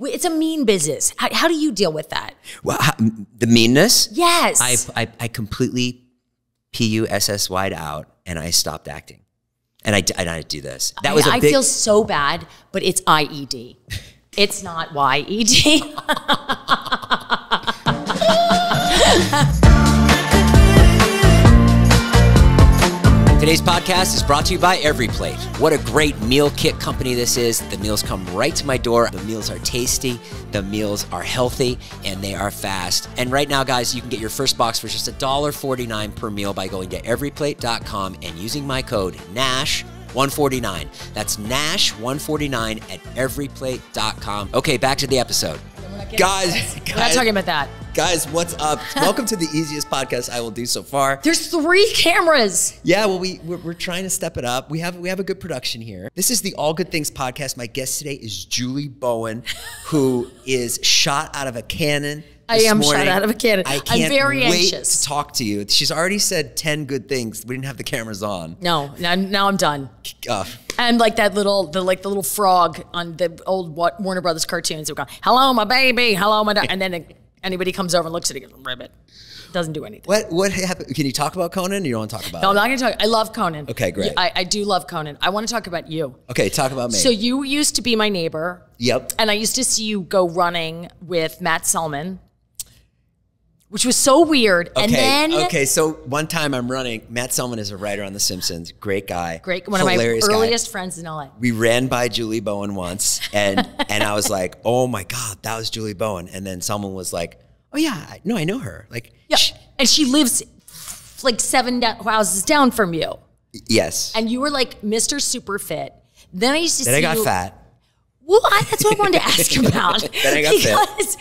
It's a mean business. How, how do you deal with that? Well, the meanness. Yes. I, I I completely P U S S Y'd out, and I stopped acting. And I, d- and I do this. That was a I big. feel so bad, but it's IED. it's not E YED. Today's podcast is brought to you by EveryPlate. What a great meal kit company this is. The meals come right to my door. The meals are tasty, the meals are healthy, and they are fast. And right now, guys, you can get your first box for just $1.49 per meal by going to everyplate.com and using my code NASH. 149. That's Nash 149 at everyplate.com. Okay, back to the episode. Guys, We're not talking about that. Guys, what's up? Welcome to the easiest podcast I will do so far. There's three cameras. Yeah, well, we we're, we're trying to step it up. We have we have a good production here. This is the All Good Things podcast. My guest today is Julie Bowen, who is shot out of a cannon. I am shot out of a cannon. I I'm can't very wait anxious. to talk to you. She's already said ten good things. We didn't have the cameras on. No, now, now I'm done. Uh, And like that little, the like the little frog on the old Warner Brothers cartoons. It would go, "Hello, my baby. Hello, my," da-" and then anybody comes over and looks at it, and ribbit. Doesn't do anything. what what happened? Can you talk about Conan? You don't want to talk about? No, I'm not going to talk. I love Conan. Okay, great. I, I do love Conan. I want to talk about you. Okay, talk about me. So you used to be my neighbor, yep. and I used to see you go running with Matt Selman, which was so weird. Okay. And then okay. So one time I'm running. Matt Selman is a writer on The Simpsons. Great guy. great, one of my Hilarious guy. earliest friends in LA. we ran by Julie Bowen once, and and I was like, "Oh my god, that was Julie Bowen." And then someone was like, "Oh yeah, I, no, I know her." Like, Yeah, and she lives like seven houses down from you, yes. and you were like Mr. Super Fit. Then I used to then I got you, fat. Well, I, that's what I wanted to ask about. Then I got fit.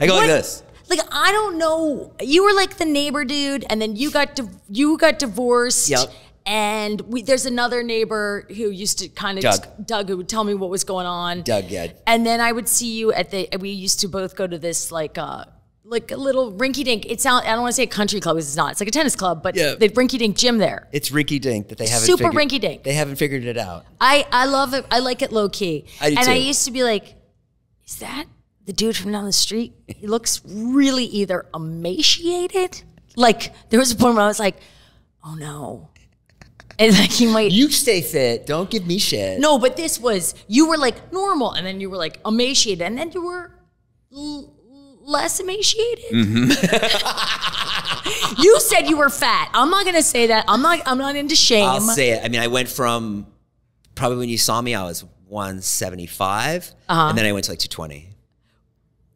I go like this. Like I don't know. You were like the neighbor dude, and then you got you got divorced. Yep. And we, there's another neighbor who used to kind of Doug. Doug, who would tell me what was going on. Doug, yeah. And then I would see you at the. We used to both go to this like uh like a little rinky dink. It's not. I don't want to say a country club because it's not. It's like a tennis club, but Yeah. the rinky dink gym there. It's rinky dink that they haven't Super figured- rinky-dink. They haven't figured it out. I I love it. I like it low key. I do and I used to be like, is that the dude from down the street? He looks really either emaciated. Like there was a point where I was like, oh no. And like he might You stay fit. Don't give me shit. No, but this was you were like normal and then you were like emaciated and then you were l- less emaciated. you said you were fat. I'm not gonna say that. I'm not I'm not into shame. I'll say it. I mean, I went from probably when you saw me, I was 175, Uh-huh. and then I went to like 220.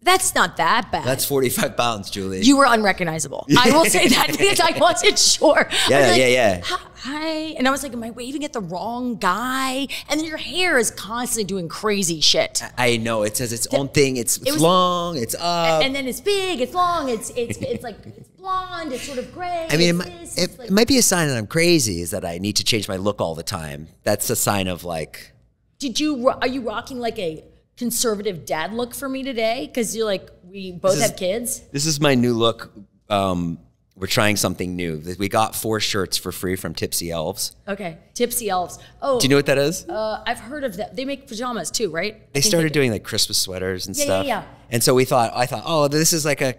That's not that bad. That's 45 pounds, Julie. You were unrecognizable. I will say that because I wasn't sure. I was Yeah, like, yeah, yeah. "Hi-. And I was like, am I waving at the wrong guy? And then your hair is constantly doing crazy shit. I know it says its own thing. It's, it's was- long. It's up. And then it's big, it's long, it's it's it's like it's blonde, it's sort of gray. I mean, it, might- this, it, like- it might be a sign that I'm crazy. Is that I need to change my look all the time. That's a sign of like. did you are you rocking like a conservative dad look for me today? Because you're like we both is- have kids. This is my new look. Um, we're trying something new. We got four shirts for free from Tipsy Elves. Okay, tipsy elves. Oh, Do you know what that is? uh, I've heard of that. They make pajamas too, right? They started do. doing like Christmas sweaters and Yeah, yeah, stuff. yeah. And so we thought, I thought, oh, this is like a,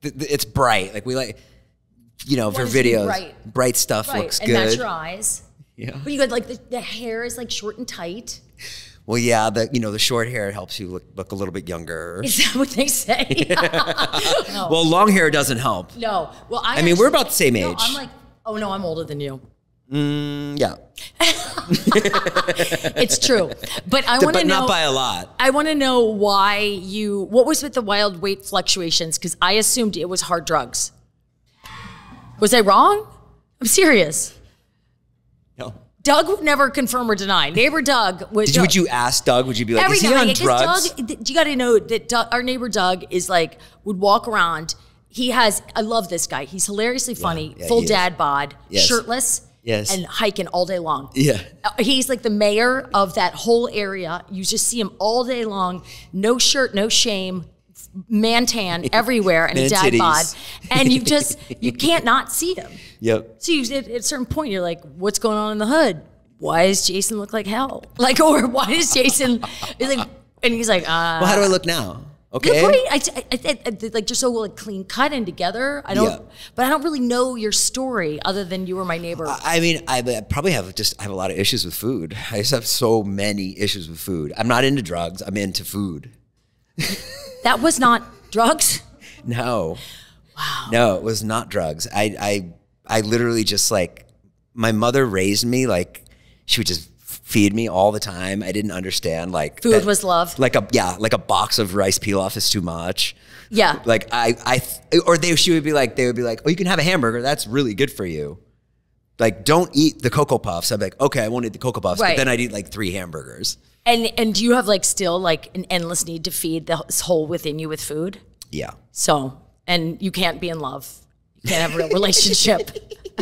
th- th- it's bright. Like we like, you know, for to be videos, bright. stuff right, looks and match good. your eyes. Yeah. But you got like the, the hair is like short and tight. Well, yeah, the you know the short hair helps you look, look a little bit younger. Is that what they say? Well, long hair doesn't help. no. Well, I, I mean, we're about the same No, age. I'm like, oh no, I'm older than you. Mm, yeah, It's true. But I want to but know. not by a lot. I want to know why you. What was with the wild weight fluctuations? Because I assumed it was hard drugs. Was I wrong? I'm serious. Doug would never confirm or deny. Neighbor Doug was. Did you, would you ask Doug? Would you be like, Every is he on drugs? Doug, you got to know that Doug, our neighbor Doug is like would walk around. He has. I love this guy. He's hilariously funny. yeah, full he is. dad bod, Yes. shirtless, Yes. and hiking all day long. Yeah. Uh, He's like the mayor of that whole area. You just see him all day long, no shirt, no shame, man tan everywhere, and a dad titties. bod, and you just you can't not see him. Yep. So you, at, at a certain point, you're like, what's going on in the hood? Why does Jason look like hell? Like, or why does Jason? Like, And he's like, uh, Well, how do I look now? Okay. You're great. I, I, I, like you're so like clean cut and together. I don't, Yeah. but I don't really know your story other than you were my neighbor. I mean, I, I probably have just I have a lot of issues with food. I just have so many issues with food. I'm not into drugs. I'm into food. That was not drugs. No. Wow. No, it was not drugs. I I I literally just like my mother raised me like she would just feed me all the time. I didn't understand like Food that- was love. Like a yeah, like a box of rice pilaf is too much. Yeah. Like I I or they she would be like they would be like, "Oh, you can have a hamburger. That's really good for you." Like don't eat the cocoa puffs. I'm like, "Okay, I won't eat the cocoa puffs." Right. But then I'd eat like 3 hamburgers. And and do you have like still like an endless need to feed the hole within you with food? Yeah. So and you can't be in love. You can't have a real relationship.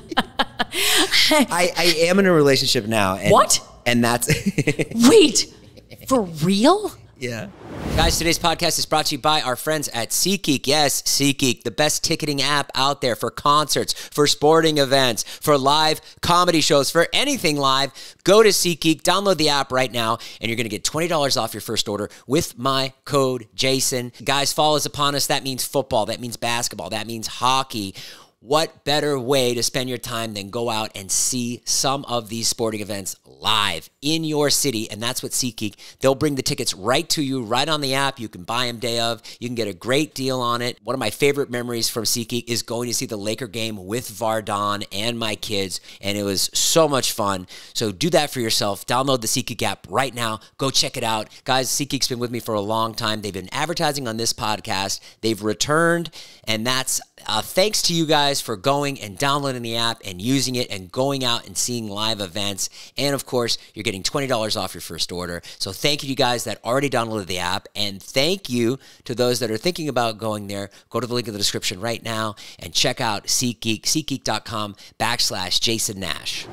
I I am in a relationship now and What? And that's Wait, for real? Yeah. Guys, today's podcast is brought to you by our friends at SeatGeek. Yes, SeatGeek, the best ticketing app out there for concerts, for sporting events, for live comedy shows, for anything live. Go to SeatGeek, download the app right now, and you're going to get $20 off your first order with my code Jason. Guys, fall is upon us. That means football, that means basketball, that means hockey. What better way to spend your time than go out and see some of these sporting events live in your city? And that's what SeatGeek. They'll bring the tickets right to you, right on the app. You can buy them day of. You can get a great deal on it. One of my favorite memories from SeatGeek is going to see the Laker game with Vardon and my kids, and it was so much fun. So do that for yourself. Download the SeatGeek app right now. Go check it out, guys. SeatGeek's been with me for a long time. They've been advertising on this podcast. They've returned, and that's uh, thanks to you guys for going and downloading the app and using it and going out and seeing live events. And of course, you're getting $20 off your first order. So thank you to you guys that already downloaded the app. And thank you to those that are thinking about going there. Go to the link in the description right now and check out SeatGeek, SeatGeek.com backslash Jason Nash.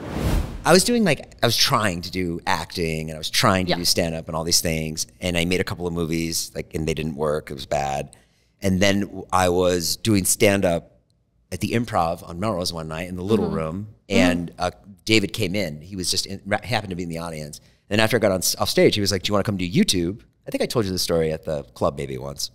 I was doing like, I was trying to do acting and I was trying to Yeah. do stand up and all these things. And I made a couple of movies, like, and they didn't work. It was bad. And then I was doing stand up at the improv on Melrose one night in the little room. And uh, David came in. He was just in, happened to be in the audience. And after I got on off stage, he was like, Do you want to come do YouTube? I think I told you the story at the club maybe once.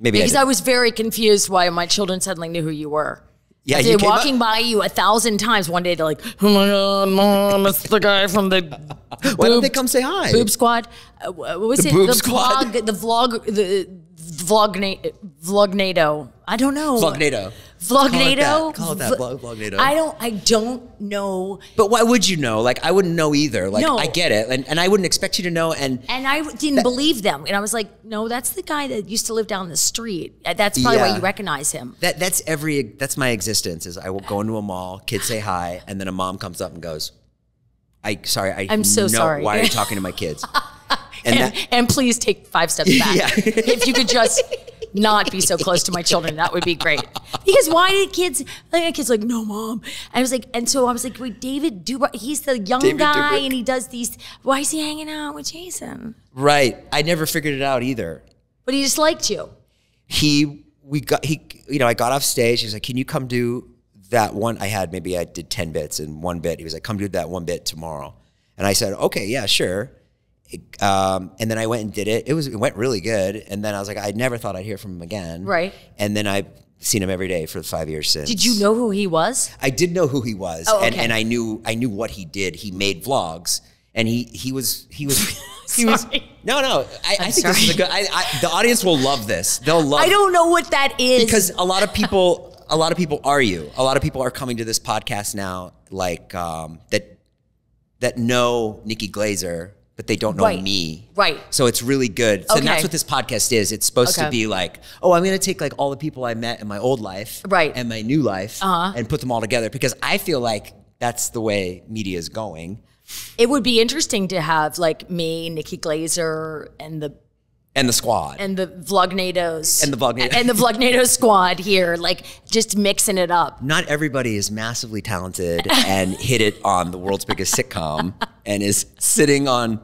Maybe Because I I was very confused why my children suddenly knew who you were. Yeah, They're walking up- by you a thousand times. One day they're like, "Oh my god, mom, it's the guy from the Why don't they come say hi? boob squad." Uh, what was The it? boob the squad? vlog, the vlog, the vlogna- vlognado. I don't know. Vlognado. Vlognado. Call it that. Call it that, vlog- vlognado. I don't. I don't know. But why would you know? Like, I wouldn't know either. Like, No. I get it. And, and I wouldn't expect you to know. And And I didn't believe them. And I was like, no, that's the guy that used to live down the street. Uh, That's probably why you recognize him. that that's every, that's my existence is I will go into a mall, kids say hi, and then a mom comes up and goes, I, sorry, I I'm so sorry. Why are you talking to my kids? And, And, that, and please take five steps back. Yeah. if you could just not be so close to my children, that would be great. Because why did kids, like, my kids like, no, mom. I was like, and so I was like, wait, David Dubois, he's the young David guy Dobrik. and he does these, why is he hanging out with Jason? right. I never figured it out either. But he just liked you. he we got he you know I got off stage. He's like, "Can you come do that one?" I had maybe I did ten bits and one bit. He was like, "Come do that one bit tomorrow," and I said, "Okay, yeah, sure." Um, and then I went and did it. It was it went really good. And then I was like, I never thought I'd hear from him again. Right. And then I've seen him every day for five years since. Did you know who he was? I did know who he was, Oh, and, okay. and I knew I knew what he did. He made vlogs, and he he was he was he was no no. I, I think this is a good. I, I, the audience will love this. They'll love. I don't know what that is. because a lot of people a lot of people are you a lot of people are coming to this podcast now like um, that that know Nikki Glazer but they don't know Right. me Right. so it's really good so Okay. that's what this podcast is it's supposed to be like oh I'm gonna take like all the people I met in my old life Right. and my new life Uh-huh. and put them all together because I feel like that's the way media is going it would be interesting to have like me, Nikki Glazer, and the and the squad and the Vlognados And the Vlognado- and the Vlognado squad here, like just mixing it up. not everybody is massively talented and hit it on the world's biggest sitcom and is sitting on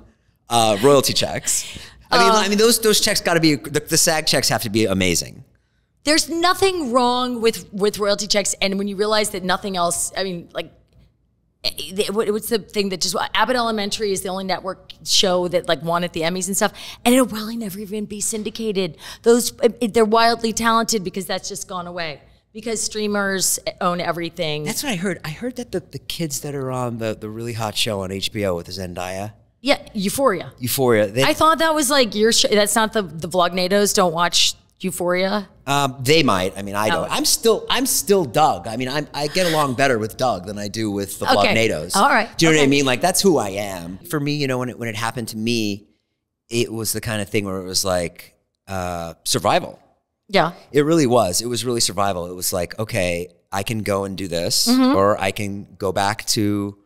uh, royalty checks. I mean, I mean those those checks got to be the, the SAG checks have to be amazing. There's nothing wrong with with royalty checks, and when you realize that nothing else, I mean, like eh, what- what's the thing that just Abbott Elementary is the only network show that like won at the Emmys and stuff, and it'll probably never even be syndicated. Those eh, they're wildly talented because that's just gone away because streamers own everything. That's what I heard. I heard that the, the kids that are on the, the really hot show on HBO with Zendaya, yeah, Euphoria. Euphoria, they, I thought that was like your. Sh- that's not the the vlognados don't watch Euphoria. um, they might. I mean, I don't. Oh. I'm still I'm still Doug. I mean, I'm, I get along better with Doug than I do with the Okay. Vlognados. All right. Do you know what I mean? Like that's who I am. For me, you know, when it when it happened to me, it was the kind of thing where it was like uh, survival. Yeah. It really was. It was really survival. It was like, okay, I can go and do this, Mm-hmm. or I can go back to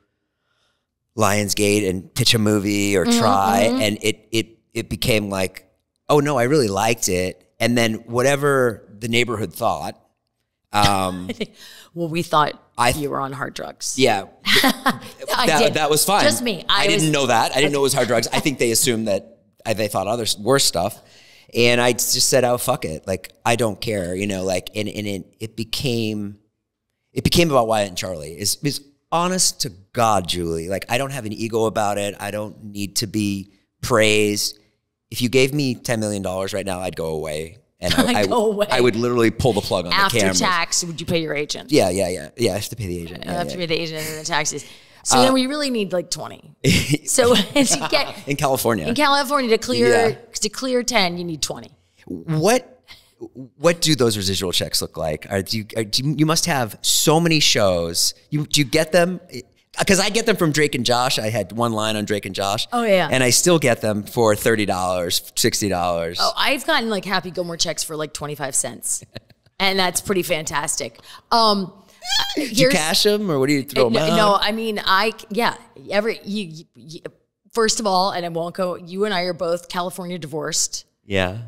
Lionsgate and pitch a movie or Mm-hmm, try. And it it it became like, oh no, I really liked it. And then whatever the neighborhood thought, um, Well, we thought I- you were on hard drugs. yeah, that, did. that was fine. Just me. I, I, was, didn't know that. I didn't know it was hard drugs. I think they assumed that I, they thought other worse stuff. And I just said, "Oh fuck it! Like I don't care," you know. Like and, and it it became it became about Wyatt and Charlie. Is is honest to God, Julie. Like I don't have an ego about it. I don't need to be praised. If you gave me ten million dollars right now, I'd go away, and I, I, go away. I would literally pull the plug on After the camera. After tax, would you pay your agent? Yeah, yeah, yeah, yeah. I have to pay the agent. Yeah, After yeah. you pay the agent and the taxes. So Uh, then we really need like 20. So to get in California. in California to clear to clear 10, you need 20. what what do those residual checks look like? Are do you, are, do you you must have so many shows? You do you get them? Because I get them from Drake and Josh. I had one line on Drake and Josh. Oh, yeah. and I still get them for thirty dollars, sixty dollars. Oh, I've gotten like Happy Gilmore checks for like 25 cents. and that's pretty fantastic. Um do you cash them or what do you throw them no, out? no, I mean, I yeah. Every you, you, first of all, and I won't go. You and I are both California divorced. Yeah,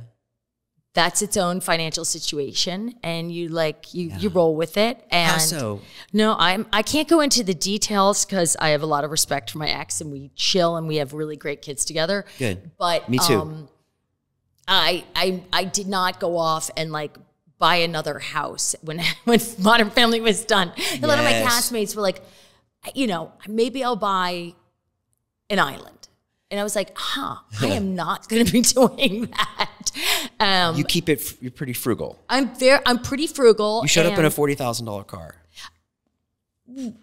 That's its own financial situation, and you like you you roll with it. And How so? no, I'm I can't go into the details because I have a lot of respect for my ex, and we chill, and we have really great kids together. Good. but Me too. Um, I I I did not go off and like buy another house when when Modern Family was done. A lot of my Yes. castmates were like, you know, maybe I'll buy an island. And I was like, huh, I am not going to be doing that. Um, you keep it. You're pretty frugal. I'm very, I'm pretty frugal. You showed up in a forty thousand dollar car.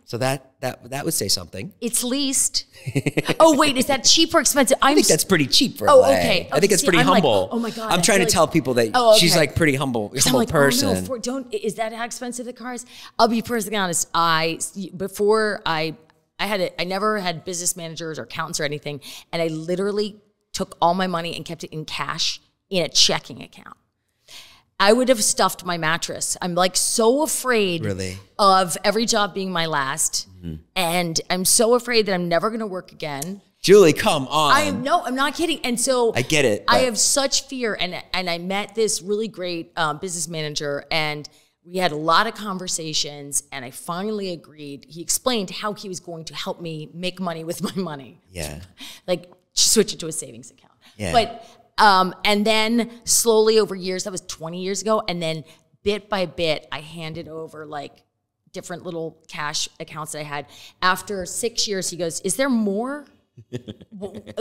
So that that that would say something. It's leased. oh wait, is that cheap or expensive? I'm I think that's pretty cheap for Oh, LA. okay. I think it's pretty I'm like, humble. oh my God, I'm trying to like- tell people that Oh, okay. she's like pretty humble, I'm humble like, person. oh no, for, don't. Is that how expensive the car is? I'll be perfectly honest. I before I I had a, I never had business managers or accountants or anything, and I literally took all my money and kept it in cash in a checking account. I would have stuffed my mattress. I'm like so afraid Really? of every job being my last, Mm-hmm. and I'm so afraid that I'm never going to work again. Julie, come on. I am no, I'm not kidding. And so I get it, I have such fear, and and I met this really great um, business manager, and we had a lot of conversations, and I finally agreed. He explained how he was going to help me make money with my money, yeah. like switch it to a savings account. Yeah. But um, and then slowly over years, that was 20 years ago, and then bit by bit, I handed over like different little cash accounts that I had. After six years, he goes, "Is there more?"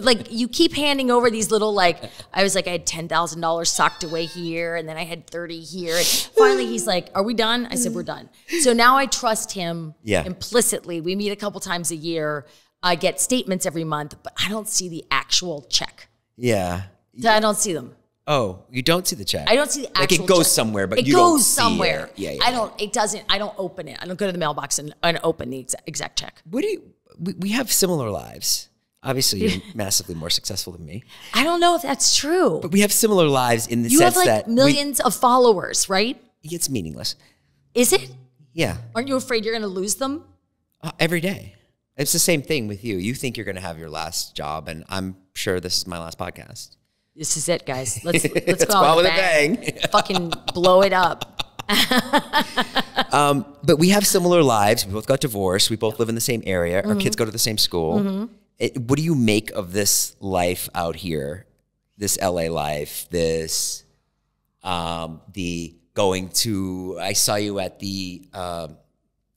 like you keep handing over these little like I was like I had ten thousand dollars socked away here and then I had thirty here and finally he's like are we done I said we're done so now I trust him Yeah. implicitly we meet a couple times a year I get statements every month but I don't see the actual check Yeah. I don't see them Oh, you don't see the check. I don't see the Like actual it goes check. somewhere, but it you goes somewhere it. Yeah, yeah. I don't it doesn't I don't open it I don't go to the mailbox and, and open the exact, exact check What do you? We, we have similar lives. Obviously, you're massively more successful than me, I don't know if that's true but we have similar lives in the you have sense like that millions of followers right it's meaningless. is it Yeah, Aren't you afraid you're going to lose them? uh, every day. It's the same thing with you. You think you're going to have your last job, and I'm sure this is my last podcast. This is it, guys. Let's let's, Let's go, out with a bang. bang. Fucking blow it up. But we have similar lives. We both got divorced. We both live in the same area. Mm-hmm. Our kids go to the same school. It- what do you make of this life out here? This LA life. This um, the going to. I saw you at the um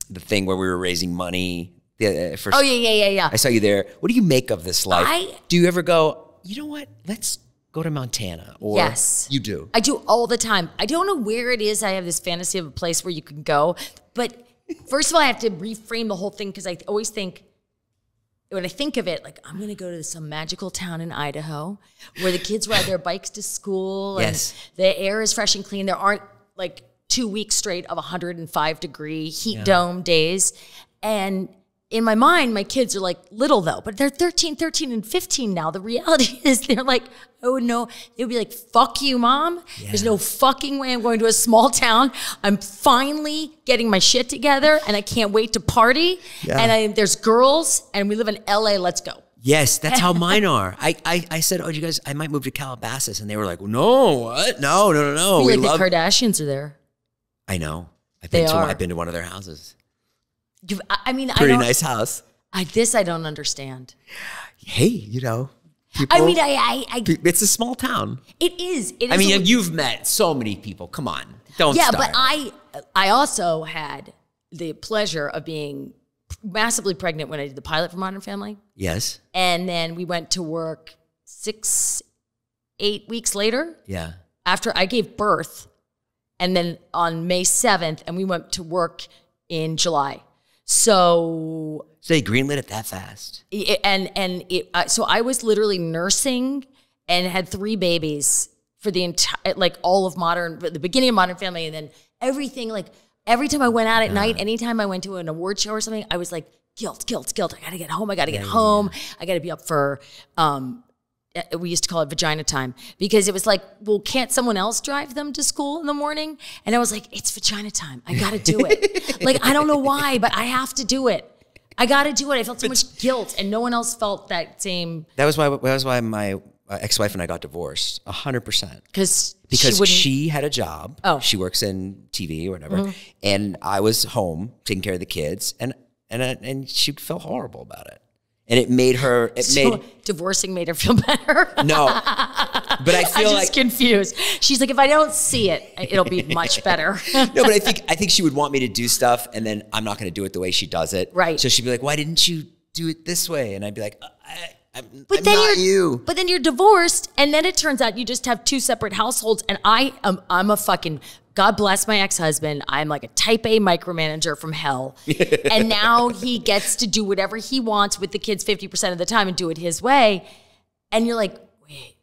the thing where we were raising money The uh, first. Oh yeah, yeah, yeah, yeah. I saw you there. What do you make of this life? I- do you ever go? You know what? Let's go to Montana. Or Yes. you do. I do all the time. I don't know where it is. I have this fantasy of a place where you can go. But first of all, I have to reframe the whole thing because I always think, when I think of it, like I'm going to go to some magical town in Idaho where the kids ride their bikes to school and Yes. the air is fresh and clean. There aren't like two weeks straight of 105 degree heat dome days. And in my mind, my kids are like little though, but they're 13, 13, and 15 now. The reality is they're like, oh no, they would be like, fuck you, mom. There's no fucking way I'm going to a small town. I'm finally getting my shit together and I can't wait to party. Yeah. And I, there's girls and we live in LA. Let's go. Yes, that's how mine are. I, I, I said, oh, you guys, I might move to Calabasas, and they were like, no, what? No, no, no, no. We like love. the Kardashians are there. I know. I've been They to. are. I've been to one of their houses. You- I I mean, I Pretty don't, nice house. I, this I don't understand. Hey, you know. People, I mean, I, I, I it's a small town. it is. It is I a- mean, you've met so many people. Come on, don't. yeah, start. but I I also had the pleasure of being massively pregnant when I did the pilot for Modern Family, Yes. and then we went to work six, eight weeks later Yeah. after I gave birth, and then on May seventh, and we went to work in July. So So they greenlit it that fast. it- and and it, uh, so I was literally nursing and had three babies for the entire like all of modern the beginning of Modern Family and then everything like every time I went out at night, anytime I went to an award show or something, I was like guilt, guilt, guilt. I got to get home. I got to get home. I got to be up for um uh, we used to call it vagina time because it was like, well, can't someone else drive them to school in the morning? And I was like, it's vagina time. I got to do it. like, I don't know why, but I have to do it. I got to do it. I felt so much guilt, and no one else felt that same That was why. That was why my uh, ex-wife and I got divorced. A hundred percent. because Because she she, had a job. Oh. She works in TV or whatever, Mm-hmm. and I was home taking care of the kids, and and uh, and she felt horrible about it, and it made her. It so made divorcing made her feel better. no, but I I'm feel just like confused. She's like, if I don't see it, it'll be much better. no, but I think I think she would want me to do stuff, and then I'm not going to do it the way she does it. Right. So she'd be like, "Why didn't you do it this way?" And I'd be like, I, "I'm, But I'm then not you're you." But then you're divorced, and then it turns out you just have two separate households. And I am I'm a fucking God bless my ex husband. I'm like a type A micromanager from hell, and now he gets to do whatever he wants with the kids fifty percent of the time and do it his way. And you're like, wait.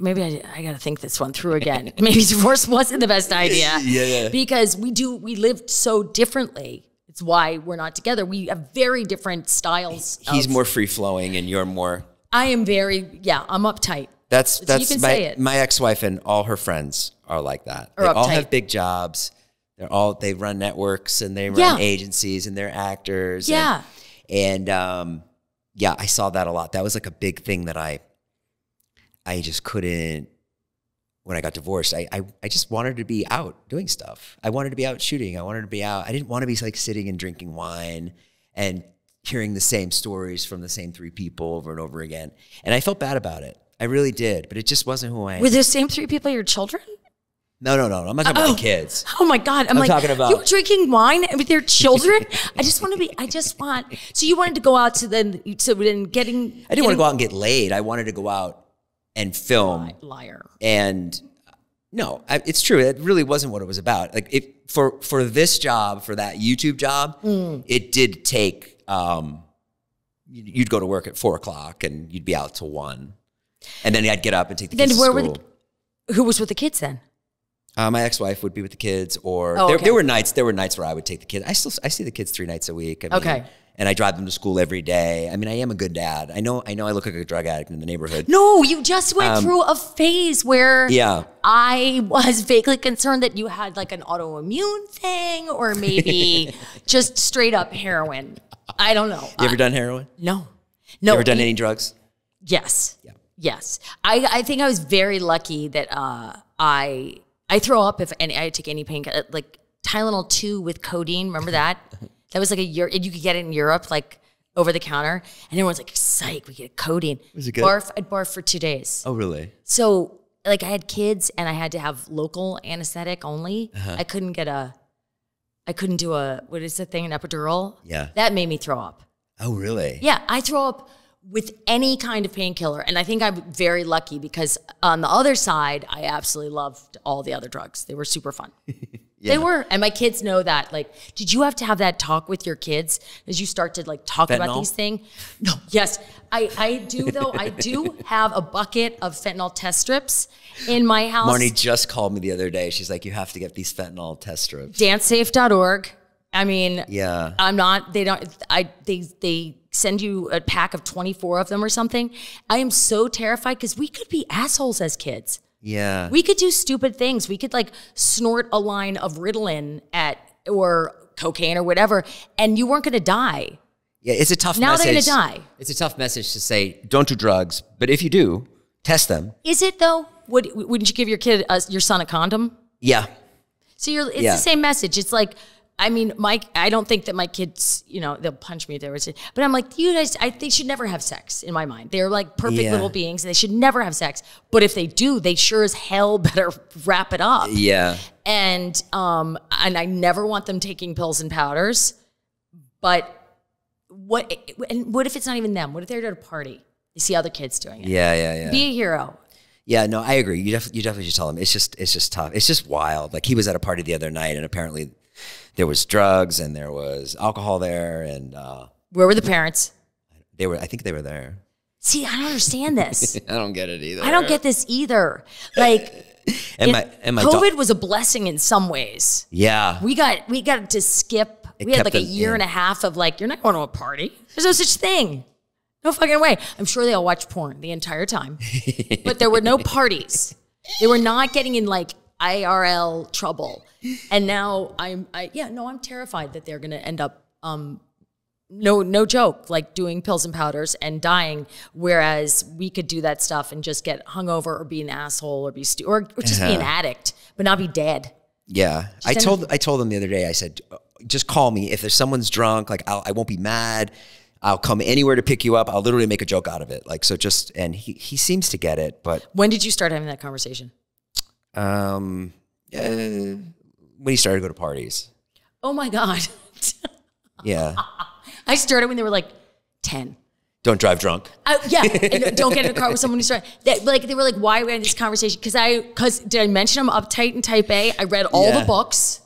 Maybe I, I got to think this one through again. Maybe divorce wasn't the best idea. Yeah, yeah. Because we do, we lived so differently. It's why we're not together. We have very different styles. He's more free flowing, and you're more. I am very, yeah, I'm uptight. That's you that's my my ex-wife and all her friends are like that. Are they all have big jobs. They're all they run networks and they run Yeah. agencies and they're actors. Yeah. And, and um, yeah, I saw that a lot. That was like a big thing that I I just couldn't when I got divorced. I, I I just wanted to be out doing stuff. I wanted to be out shooting. I wanted to be out. I didn't want to be like sitting and drinking wine and hearing the same stories from the same three people over and over again. And I felt bad about it. I really did, but it just wasn't who I am. Were the same three people your children? No, no, no. I'm not talking about Oh. the kids. Oh my God. I'm, I'm like, talking about- you were drinking wine with your children? I just want to be, I just want, so you wanted to go out to then, so then getting. I didn't want to go out and get laid. I wanted to go out and film. Liar. And no, I, it's true. It really wasn't what it was about. Like if for for this job, for that YouTube job, Mm. it did take. Um, you- you'd go to work at four o'clock and you'd be out till one, and then I'd get up and take the Then kids where to were school. the, who was with the kids then? Uh, my ex-wife would be with the kids, or Oh, there, okay. there were nights. There were nights where I would take the kids. I still I see the kids three nights a week. I mean, Okay. and I drive them to school every day. I mean, I am a good dad. I know. I know. I look like a drug addict in the neighborhood. No, you just went through a phase where Um, Yeah. I was vaguely concerned that you had like an autoimmune thing or maybe just straight up heroin. I don't know. You ever done heroin? no. No. You ever done any drugs? Yes. Yeah. Yes. I, I think I was very lucky that uh, I I throw up if any I take any pain like Tylenol two with codeine. Remember that? that was like a year. You could get it in Europe, like over the counter, and everyone's like, "Psych, we get codeine." Was it good? Barf. I'd barf for two days. Oh, really? So like I had kids, and I had to have local anesthetic only. Uh-huh. I couldn't get a I couldn't do a what is the thing an epidural. Yeah. that made me throw up. Oh, really? Yeah, I throw up with any kind of painkiller, and I think I'm very lucky because on the other side, I absolutely loved all the other drugs. They were super fun. They were, and my kids know that. Like, did you have to have that talk with your kids as you start to like talk about these things? No, yes, I I do though. I do have a bucket of fentanyl test strips in my house. Marnie just called me the other day. She's like, you have to get these fentanyl test strips. dancesafe.org. I mean, Yeah. I'm not. They don't. I they they send you a pack of 24 of them or something. I am so terrified because we could be assholes as kids. Yeah. We could do stupid things. We could like snort a line of Ritalin at or cocaine or whatever, and you weren't going to die. yeah, it's a tough message. Now they're gonna die. It's a tough message to say, don't do drugs, but if you do, test them. Is it though? Would wouldn't you give your kid a, your son a condom? Yeah. So you're, it's Yeah. the same message. It's like, I mean, Mike, I don't think that my kids, you know, they'll punch me if they were, but I'm like, you guys, I, they should never have sex in my mind. They're like perfect Yeah. little beings. They should never have sex. But if they do, they sure as hell better wrap it up. Yeah. And, um, and I never want them taking pills and powders. But what, and what if it's not even them? What if they're at a party? They see other kids doing it. Yeah, yeah, yeah. Be a hero. Yeah, no, I agree. You definitely, you definitely should tell him. It's just, it's just tough. It's just wild. Like he was at a party the other night, and apparently there was drugs and there was alcohol there, and uh, Where were the parents? they were. I think they were there. See, I don't understand this. I don't get it either. I don't get this either. Like, And my, and my COVID was a blessing in some ways. yeah, We got we got to skip. It we had like a year in. and a half of like, you're not going to a party. There's no such thing. No fucking way. I'm sure they all watched porn the entire time, but there were no parties. They were not getting in like IRL trouble. And now I'm, I yeah, no, I'm terrified that they're going to end up, um, no, no joke, like doing pills and powders and dying. Whereas we could do that stuff and just get hungover or be an asshole or be stu- or, or just be an addict, but not be dead. yeah. I send- told I told them the other day. I said, just call me if there's someone's drunk. Like I'll, I won't be mad. I'll come anywhere to pick you up. I'll literally make a joke out of it. Like so, just and he he seems to get it, but When did you start having that conversation? Um, uh, when he started to go to parties, Oh my God. yeah. I started when they were like 10. Don't drive drunk. I, yeah, and don't get in a car with someone who's started. That, like they were like, why are we having this conversation? Because I, because did I mention I'm uptight and type A? I read all Yeah. the books.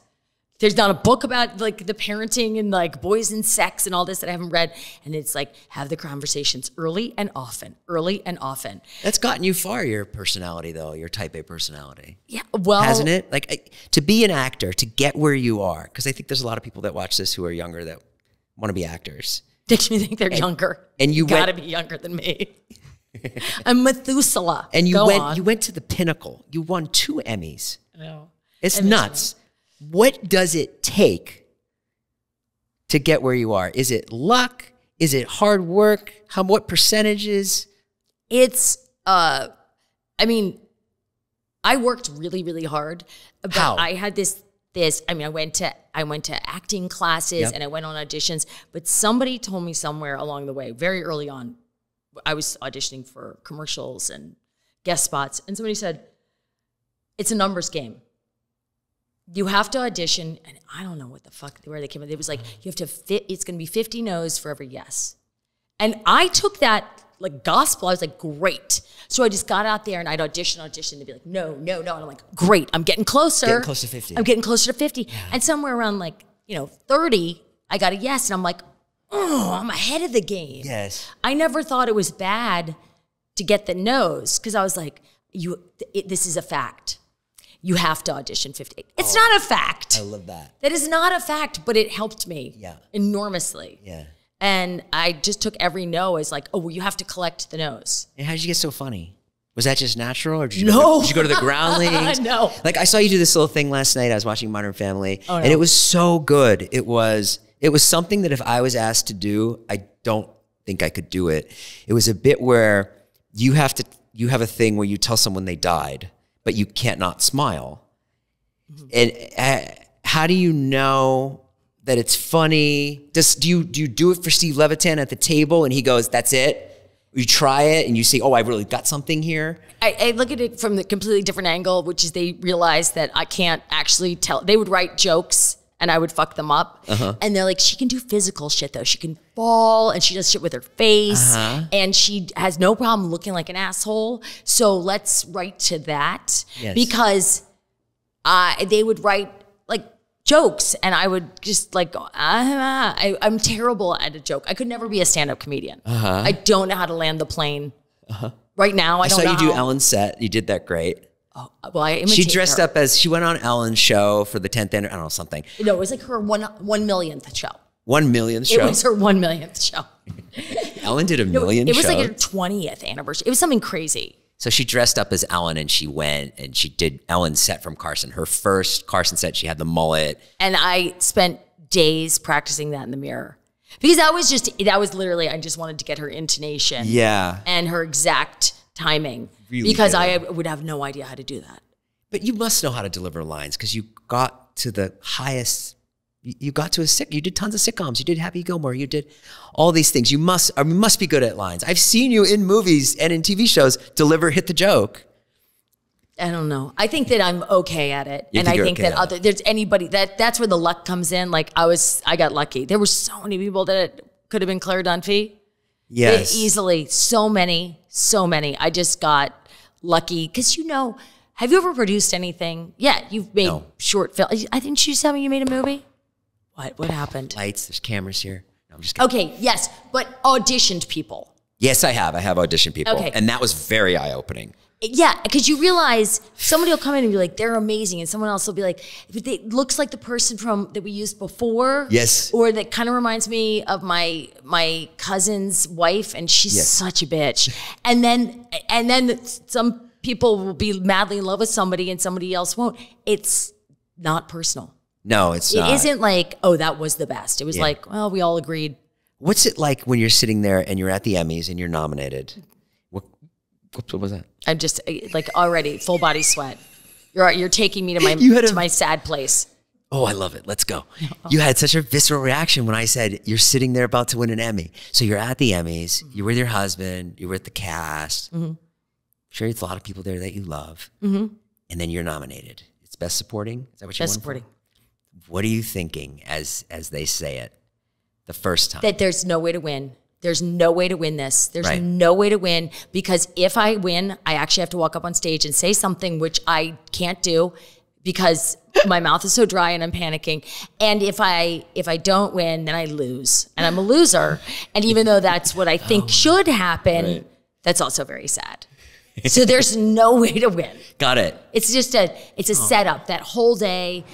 There's not a book about like the parenting and like boys and sex and all this that I haven't read. And it's like have the conversations early and often, early and often. That's gotten you far. Your personality, though, your Type A personality, Yeah, well, hasn't it? Like I- to be an actor, to get where you are, because I think there's a lot of people that watch this who are younger that want to be actors. Did you think they're younger? and you you gotta be younger than me. I'm Methuselah. And you Go went, on. you went to the pinnacle. You won two Emmys. No. It's Emmys, nuts. What does it take to get where you are? Is it luck? Is it hard work? How what percentages? It's uh I mean, I worked really, really hard. But How? I had this this I mean I went to I went to acting classes Yep. and I went on auditions, but somebody told me somewhere along the way, very early on, I was auditioning for commercials and guest spots, and somebody said, It's a numbers game. You have to audition, and I don't know what the fuck where they came. It was like you have to fit. It's going to be fifty no's for every yes. And I took that like gospel. I was like, great. So I just got out there and I'd audition, audition. They'd be like, no, no, no. And I'm like, great. I'm getting closer. Getting close to 50. I'm getting closer to 50. And somewhere around like, you know, 30, I got a yes. And I'm like, oh, I'm ahead of the game. Yes. I never thought it was bad to get the no's because I was like, you, it, this is a fact. You have to audition 50. It's oh, not a fact. I love that. That is not a fact, but it helped me Yeah. enormously. Yeah. And I just took every no as like, oh, well, you have to collect the no's. And how did you get so funny? Was that just natural, or did you, No. go, to, did you go to the ground leagues? No. Like I saw you do this little thing last night. I was watching Modern Family, Oh, and it was so good. It was it was something that if I was asked to do, I don't think I could do it. It was a bit where you have to you have a thing where you tell someone they died, but you can't not smile. And uh, how do you know that it's funny? Does do you do you do it for Steve Levitan at the table, and he goes, "That's it." You try it, and you say, "Oh, I really got something here." I, I look at it from the completely different angle, which is they realize that I can't actually tell. They would write jokes and I would fuck them up. Uh-huh. And they're like, she can do physical shit though. She can fall and she does shit with her face Uh-huh. and she has no problem looking like an asshole. So let's write to that Yes. because I they would write like jokes and I would just like go, ah, I, I'm terrible at a joke. I could never be a stand-up comedian. I don't know how to land the plane. Right now, I, Uh-huh. I saw you do Ellen's set. You did that great. Uh, well, I She dressed her. up as she went on Ellen's show for the 10th, anniversary. I don't know, something. No, it was like her one one millionth show. One millionth show. It was her one millionth show. Ellen did a million it was shows. like her twentieth anniversary. It was something crazy. So she dressed up as Ellen and she went and she did Ellen's set from Carson. Her first Carson set, she had the mullet. And I spent days practicing that in the mirror. Because that was just that was literally I just wanted to get her intonation Yeah. and her exact timing. Really because good. I would have no idea how to do that. But you must know how to deliver lines because you got to the highest. You you got to a sick. You did tons of sitcoms. You did Happy Gilmore. You did all these things. You must. Mean, must be good at lines. I've seen you in movies and in TV shows deliver hit the joke. I don't know. I think that I'm okay at it, You and think I think okay that at other there's anybody that that's where the luck comes in. Like I was, I got lucky. There were so many people that it could have been Claire Dunphy. Yes. easily, so many, so many. I just got lucky because you know. Have you ever produced anything? Yeah, you've made No. short film. I think you tell me you made a movie. What? What happened? Lights. There's cameras here. No, I'm just kidding. Okay, yes, but auditioned people. Yes, I have. I have auditioned people, Okay. and that was very eye opening. Yeah, because you realize somebody will come in and be like, they're amazing, and someone else will be like, it looks like the person from that we used before. Yes. or that kind of reminds me of my my cousin's wife, and she's Yes. such a bitch. And then and then some people will be madly in love with somebody, and somebody else won't. It's not personal. No, it's It not. not like, oh, that was the best. It was Yeah. like, well, we all agreed. What's it like when you're sitting there and you're at the Emmys and you're nominated? What, what, was that? I'm just uh, like already full body sweat. You're uh, you're taking me to my You had a- to my sad place. Oh, I love it. Let's go. You had such a visceral reaction when I said you're sitting there about to win an Emmy. So you're at the Emmys, mm-hmm. you're with your husband, you're with the cast. Mm-hmm. Sure, it's a lot of people there that you love. Mm-hmm. And then you're nominated. It's Best Supporting. Is that what you Best won for? supporting. What are you thinking as as they say it the first time? that there's no way to win. There's no way to win this. There's Right. no way to win because if I win, I actually have to walk up on stage and say something which I can't do because my mouth is so dry and I'm panicking. And if I if I don't win, then I lose. And I'm a loser. And even though that's what I think oh, should happen, Right. that's also very sad. So there's no way to win. Got it. It's just a it's a setup that whole day.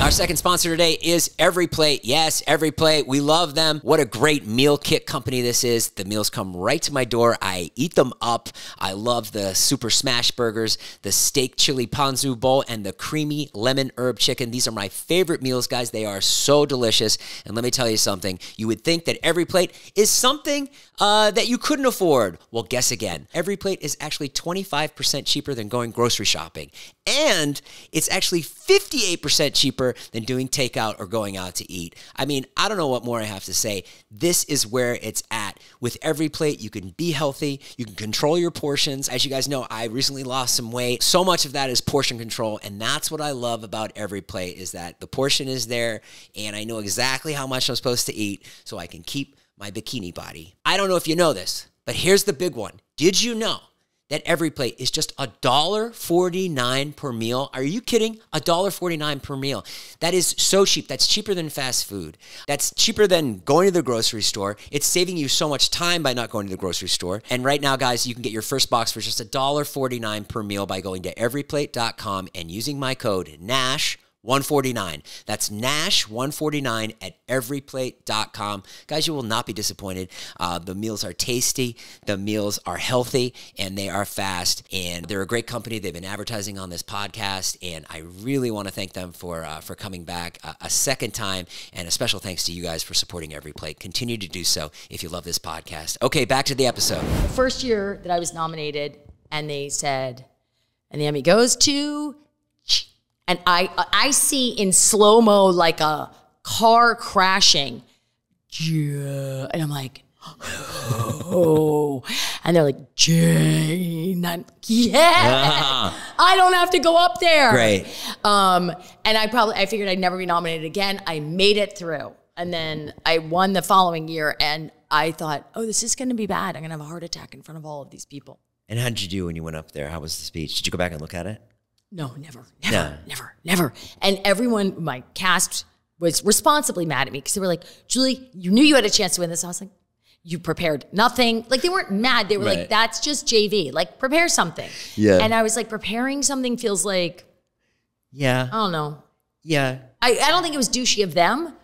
Our second sponsor today is Every Plate. Yes, Every Plate. We love them. What a great meal kit company this is. The meals come right to my door. I eat them up. I love the super smash burgers, the steak chili ponzu bowl, and the creamy lemon herb chicken. These are my favorite meals, guys. They are so delicious. And let me tell you something. You would think that Every Plate is something uh, that you couldn't afford. Well, guess again. Every Plate is actually 25% cheaper than going grocery shopping. And it's actually 58% cheaper than doing takeout or going out to eat. I mean, I don't know what more I have to say. This is where it's at. With every plate, you can be healthy, you can control your portions. As you guys know, I recently lost some weight. So much of that is portion control, and that's what I love about every plate is that the portion is there and I know exactly how much I'm supposed to eat so I can keep my bikini body. I don't know if you know this, but here's the big one. Did you know that every plate is just a dollar forty-nine per meal. Are you kidding? A dollar forty-nine per meal. That is so cheap. That's cheaper than fast food. That's cheaper than going to the grocery store. It's saving you so much time by not going to the grocery store. And right now, guys, you can get your first box for just a dollar forty-nine per meal by going to everyplate.com and using my code NASH. 149. That's Nash 149 at everyplate.com. Guys, you will not be disappointed. Uh, the meals are tasty, the meals are healthy, and they are fast. And they're a great company. They've been advertising on this podcast, and I really want to thank them for uh, for coming back a, a second time. And a special thanks to you guys for supporting Every Plate. Continue to do so if you love this podcast. Okay, back to the episode. The first year that I was nominated, and they said, and the Emmy goes to, and I I see in slow mo like a car crashing, yeah, and I'm like, oh, and they're like, Jane, I'm, yeah, I don't have to go up there. Great. Um, and I probably, I figured I'd never be nominated again. I made it through. And then I won the following year. And I thought, oh, this is going to be bad. I'm going to have a heart attack in front of all of these people. And how did you do when you went up there? How was the speech? Did you go back and look at it? No, never, never, No. never, never. And everyone, my cast was responsibly mad at me because they were like, Julie, you knew you had a chance to win this. I was like, you prepared nothing. Like they weren't mad. They were Right. like, that's just JB. Like prepare something. Yeah. And I was like, preparing something feels like, Yeah. I don't know. Yeah. I, I don't think it was douchey of them.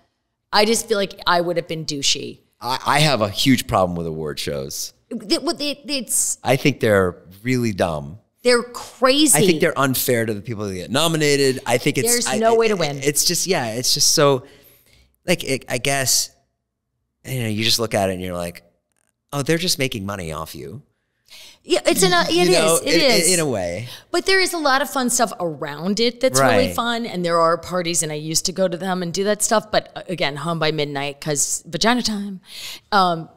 I just feel like I would have been douchey. I, I have a huge problem with award shows. It- it- it- it's I think they're really dumb. They're crazy. I think they're unfair to the people that get nominated. I think it's There's I- no way to win. It's just yeah, it's just so like it, I guess you know you just look at it and you're like, oh, they're just making money off you. yeah, it's in a, it you is, it in, in a way. But there is a lot of fun stuff around it that's really fun. And there are parties, and I used to go to them and do that stuff. But uh, again, home by midnight because vagina time. Um, know,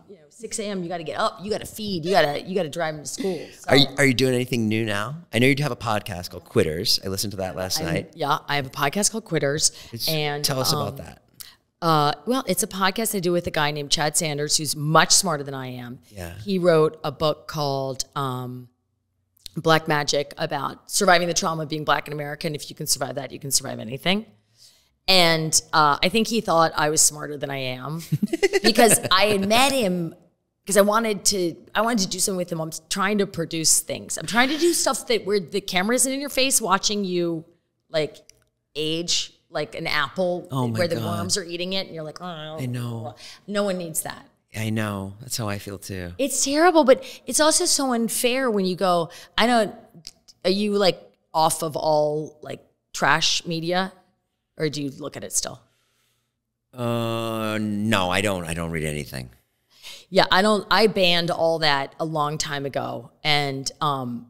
6 a.m. You got to get up. You got to feed. You got to you got to drive them to school. So Are you, are you doing anything new now? I know you have a podcast called Quitters. I listened to that last I'm- night. yeah, I have a podcast called Quitters. and Tell us um, about that. Uh, well, it's a podcast I do with a guy named Chad Sanders, who's much smarter than I am. Yeah. He wrote a book called um, Black Magic about surviving the trauma of being black in America. And if you can survive that, you can survive anything. And uh, I think he thought I was smarter than I am because I had met him because I wanted to I wanted to do something with them. I'm trying to produce things. I'm trying to do stuff that where the camera isn't in your face watching you like age like an apple Oh where the God. worms are eating it and you're like, oh, I know. No one needs that. I know. That's how I feel too. It's terrible, but it's also so unfair when you go, I don't, are you like off of all like trash media or do you look at it still? Uh, no, I don't. I don't read anything. Yeah, I don't, I banned all that a long time ago. And, um,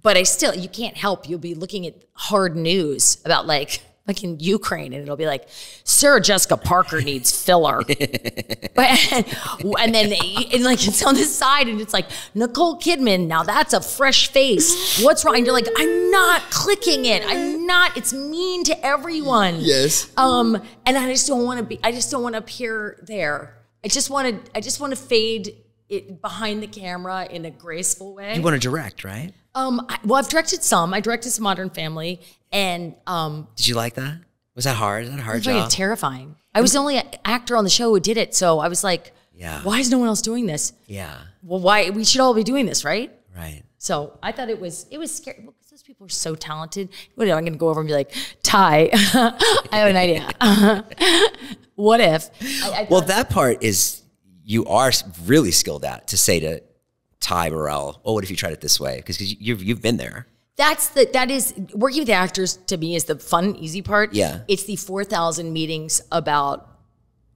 but I still, you can't help. You'll be looking at hard news about like, like in Ukraine, and it'll be like, Sarah Jessica Parker needs filler. But, and then and like it's on the side and it's like Nicole Kidman now that's a fresh face what's wrong and you're like I'm not clicking it I'm not it's mean to everyone Yes. um and I just don't want to be I just don't want to appear there I just want to I just want to fade it behind the camera in a graceful way You want to direct, right? um I, well I've directed some I directed some Modern Family and um Did you like that? Was that hard? Is that a hard job? terrifying I was the only actor on the show who did it so I was like Yeah. why is no one else doing this yeah. well, why we should all be doing this, right? Right. So I thought it was it was scary people are so talented. What if I'm going to go over and be like, Ty, I have an idea. what if? I, I Well, that part is you are really skilled at to say to Ty Burrell, "Oh, what if you tried it this way?" Because you've you've been there. that's the that is working with actors to me is the fun, easy part. Yeah. it's the four thousand meetings about.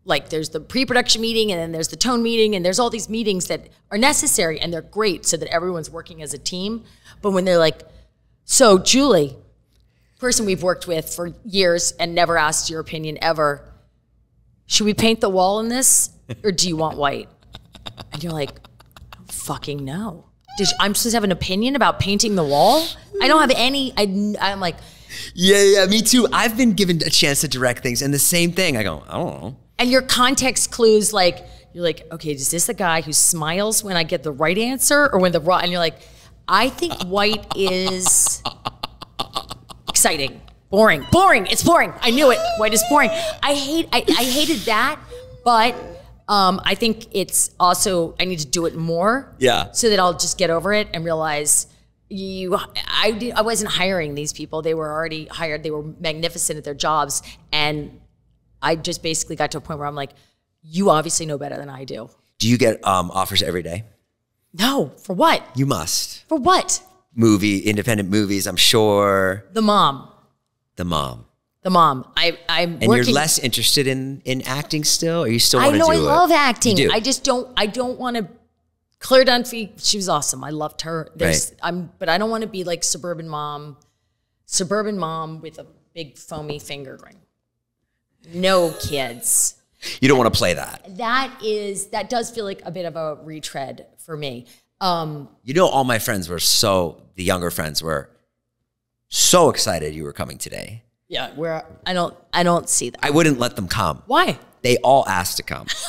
Like there's the pre-production meeting and then there's the tone meeting and there's all these meetings that are necessary and they're great so that everyone's working as a team. But when they're like, so Julie, person we've worked with for years and never asked your opinion ever. Should we paint the wall in this or do you want white? And you're like, fucking no. Did you- I'm supposed to have an opinion about painting the wall? I don't have any. I, I'm like, Yeah, yeah, me too. I've been given a chance to direct things, and the same thing. I go, I don't know. and your context clues like, you're like, okay, is this the guy who smiles when I get the right answer or when the wrong? And you're like, I think white is exciting. Boring. Boring. It's boring. I knew it. White is boring. I hate I, I hated that, but um, I think it's also I need to do it more. Yeah. So that I'll just get over it and realize you I did, I wasn't hiring these people. They were already hired. They were magnificent at their jobs and I just basically got to a point where I'm like, you obviously know better than I do. Do you get um, offers every day? No, for what? You must. For what? Movie, independent movies. I'm sure. The mom. The mom. The mom. I I'm And working you're less interested in in acting still, or you still I want to know I it? love acting. I just don't I don't want to Claire Dunphy, she was awesome. I loved her. There's Right. I'm but I don't want to be like suburban mom, suburban mom with a big foamy finger ring. No kids. You don't want to play that. That is that does feel like a bit of a retread for me. Um, You know, all my friends were so, the younger friends were so excited you were coming today. yeah, where I don't I don't see that. I wouldn't let them come. Why? They all asked to come.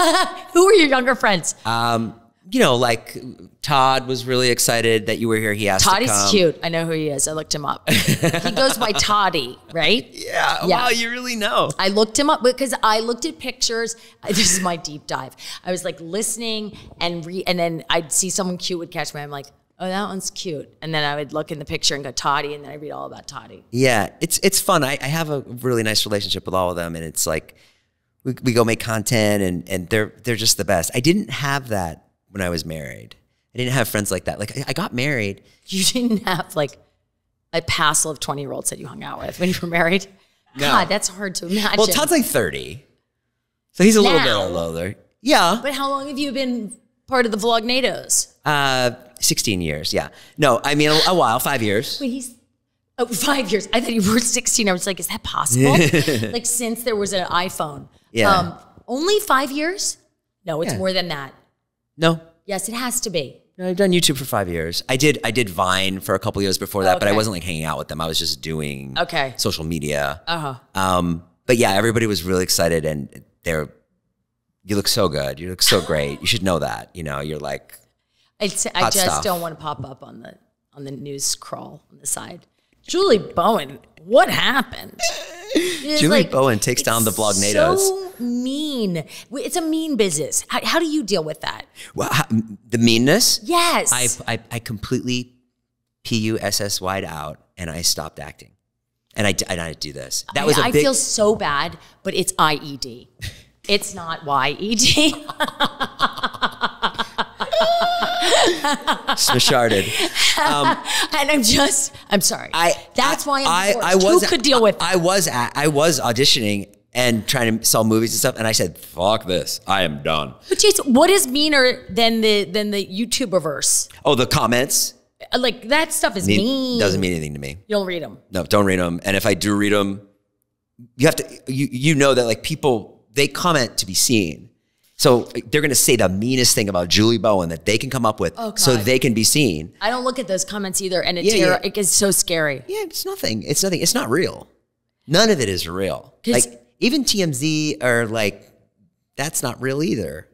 Who are your younger friends? Um, you know, like Todd was really excited that you were here. He asked Toddy's to come. cute. I know who he is. I looked him up. he goes by Toddy, right? Yeah, Yeah. Wow, you really know. I looked him up because I looked at pictures. This is my deep dive. I was like listening and re, and then I'd see someone cute would catch me. I'm like, oh, that one's cute. And then I would look in the picture and go Toddy, and then I read all about Toddy. Yeah, it's it's fun. I, I have a really nice relationship with all of them, and it's like we, we go make content, and and they're they're just the best. I didn't have that when I was married. I didn't have friends like that. Like I, I got married. You didn't have like a passel of 20 year olds that you hung out with when you were married. No. God, that's hard to imagine. Well, Todd's like thirty, so he's a little bit older. Yeah, but how long have you been part of the Vlognados? uh, sixteen years. Yeah, no, I mean a, a while, five years. Wait, he's oh, five years. I thought you were 16. I was like, is that possible? like since there was an iPhone. Um, Yeah. only five years? No, it's Yeah. more than that. No, Yes, it has to be. No, I've done YouTube for five years. I did I did Vine for a couple years before that, but I wasn't like hanging out with them. I was just doing Okay. social media. Uh huh. Um, but yeah, everybody was really excited, and they're you look so good. You look so great. You should know that. You know, you're like It's, I just stuff. don't want to pop up on the on the news crawl on the side. Julie Bowen, what happened? Julie Bowen takes down the Vlognados. So mean. It's a mean business. How, how do you deal with that? well, the meanness. Yes. I, I I completely p u s s y'd out, and I stopped acting, and I and I do this. That was a I feel so bad, but it's IED. It's not YED. Smasharded. Um, and I'm just, I'm sorry. I That's why I'm I. I was Who could deal with I, I was a- I was auditioning and trying to sell movies and stuff, and I said, "Fuck this! I am done." But Jason, what is meaner than the than the YouTuberverse? Oh, the comments uh, Like that stuff is mean- mean. doesn't mean anything to me. You don't read them. No, don't read them. And if I do read them, you have to. You you know that like people they comment to be seen. So uh, they're going to say the meanest thing about Julie Bowen that they can come up with, Oh, so they can be seen. I don't look at those comments either, and it Yeah, yeah. it gets so scary. Yeah, it's nothing. It's nothing. It's not real. None of it is real. Like even TMZ are like, that's not real either.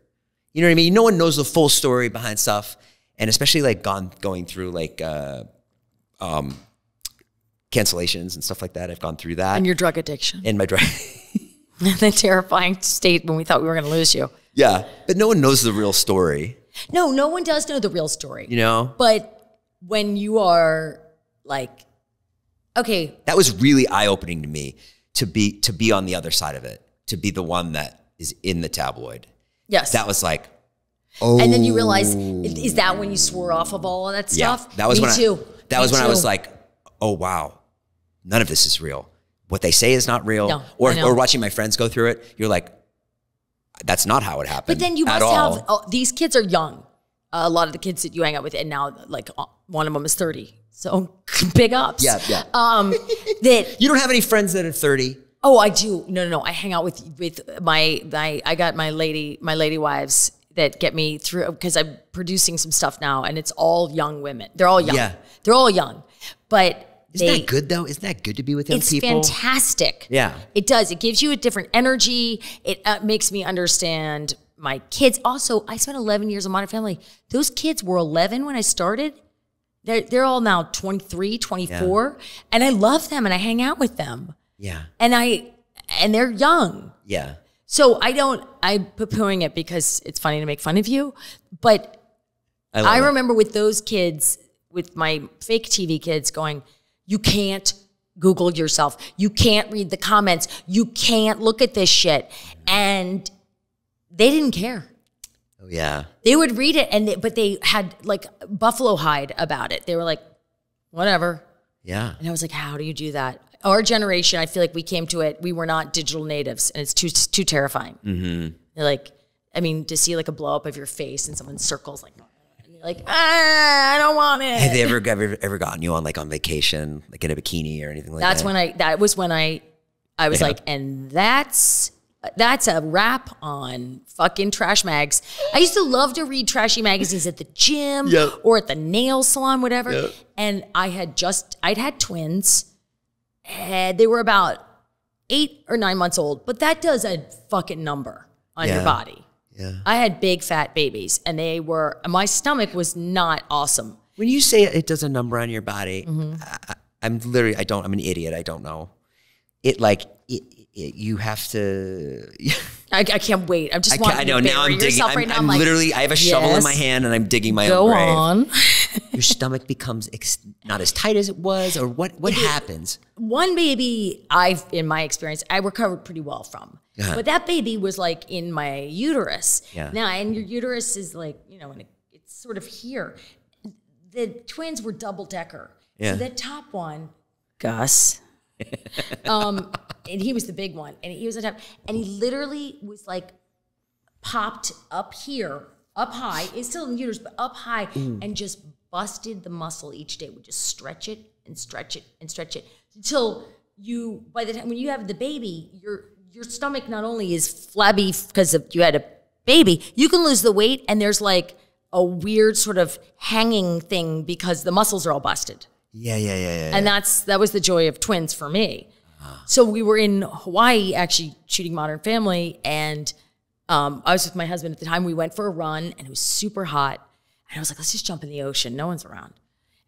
You know what I mean? No one knows the full story behind stuff, and especially like gone going through like uh, um, cancellations and stuff like that. I've gone through that And your drug addiction, in my drug. the terrifying state when we thought we were going to lose you. yeah, but no one knows the real story. No, no one does know the real story. You know, But when you are like, okay, that was really eye opening to me to be to be on the other side of it, to be the one that is in the tabloid. yes, That was like, oh, and then you realize, is that when you swore off of all of that stuff? Yeah, that was Me when too. I, that Me was when I was like, oh wow, none of this is real. What they say is not real. No, or or watching my friends go through it, you're like, that's not how it happened. But then you must all. have oh, these kids are young. Uh, a lot of the kids that you hang out with, and now like uh, one of them is thirty. So big ups. Yeah, yeah. Um, that You don't have any friends that are 30. oh, I do. No, no, no. I hang out with with my my. I got my lady my lady wives that get me through because I'm producing some stuff now, and it's all young women. They're all young. Yeah. They're all young, but Isn't they, that good though? Isn't that good to be with young It's people? It's fantastic. Yeah. It does. It gives you a different energy. It uh, makes me understand my kids. Also, I spent 11 years in Modern Family. Those kids were 11 when I started. They're, they're all now 23, 24. And I love them and I hang out with them. Yeah. And I, and they're young. Yeah. So I don't, I'm poo-pooing it because it's funny to make fun of you. But I it. remember with those kids, with my fake TV kids going, you can't Google yourself. You can't read the comments. You can't look at this shit. And they didn't care. Oh yeah. They would read it and they, but they had like buffalo hide about it. They were like, whatever. Yeah. And I was like, how do you do that? Our generation, I feel like we came to it. We were not digital natives, and it's too too terrifying. Mm-hmm. Like, I mean, to see like a blow up of your face and someone circles like, and you're like, ah, I don't want it. Have they ever ever ever gotten you on like on vacation, like in a bikini or anything like That's that? That's when I. That was when I. I was like, and that's That's a wrap on fucking trash mags. I used to love to read trashy magazines at the gym Yep. or at the nail salon, whatever. Yep. And I had just, I'd had twins. And they were about eight or nine months old, but that does a fucking number on Yeah. your body. Yeah. I had big fat babies and they were, my stomach was not awesome. When you say it does a number on your body, Mm-hmm. I, I- I'm literally, I don't, I'm an idiot. I don't know. It like, it, it, you have to, I, I can't wait. I'm just I, can't, I know to now I'm digging. I'm, right now. I'm like, literally, I have a shovel in my hand and I'm digging my Go own grave. on. Your stomach becomes ex- not as tight as it was, or what? What happens? One baby, I've in my experience, I recovered pretty well from. Uh-huh. But that baby was like in my uterus. Yeah. Now, and your uterus is like, you know, and it, it's sort of here. The twins were double decker. Yeah. So that top one, Gus, um, and he was the big one, and he was on top, and he literally was like popped up here, up high. It's still in the uterus, but up high, and just busted the muscle each day. Would just stretch it and stretch it and stretch it until you. By the time when you have the baby, your your stomach not only is flabby because you had a baby, you can lose the weight, and there's like a weird sort of hanging thing because the muscles are all busted. Yeah, yeah, yeah, yeah. And that's that was the joy of twins for me. So we were in Hawaii actually shooting Modern Family, and um, I was with my husband at the time. We went for a run, and it was super hot. And I was like, "Let's just jump in the ocean. No one's around."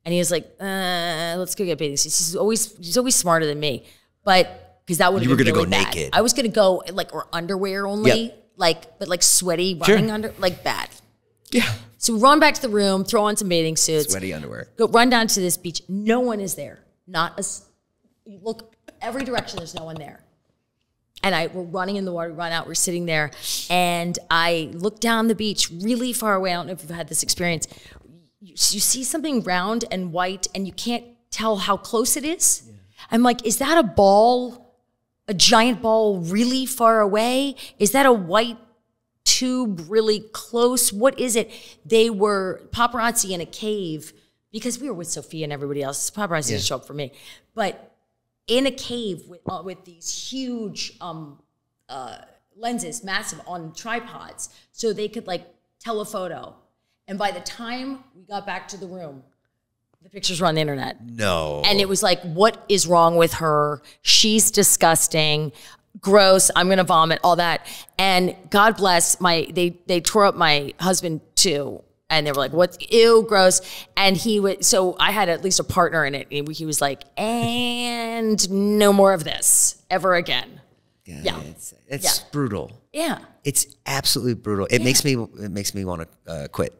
And he was like, uh, "Let's go get bathing suits." He's always he's always smarter than me, but because that would You were gonna really go bad. naked. I was gonna go like or underwear only, Yep. like but like sweaty Sure. running under like bad. yeah. So we run back to the room, throw on some bathing suits Sweaty underwear. go run down to this beach. No one is there. Not a look every direction. There's no one there. And I we're running in the water. We run out. We're sitting there, and I look down the beach, really far away. I don't know if you've had this experience. You, you see something round and white, and you can't tell how close it is. I'm like, is that a ball? A giant ball really far away? Is that a white tube really close? What is it? They were paparazzi in a cave because we were with Sophia and everybody else. Paparazzi didn't show up for me, but in a cave with uh, with these huge um, uh, lenses, massive on tripods, so they could like telephoto. And by the time we got back to the room, the pictures were on the internet. No. And it was like, what is wrong with her? She's disgusting, gross. I'm gonna vomit, all that. And God bless my they they tore up my husband too. And they were like, "What's ew, gross?" And he would. So I had at least a partner in it. He he was like, "And no more of this ever again." yeah. It's, it's Yeah. brutal. Yeah. It's absolutely brutal. It makes me. It makes me want to uh, quit.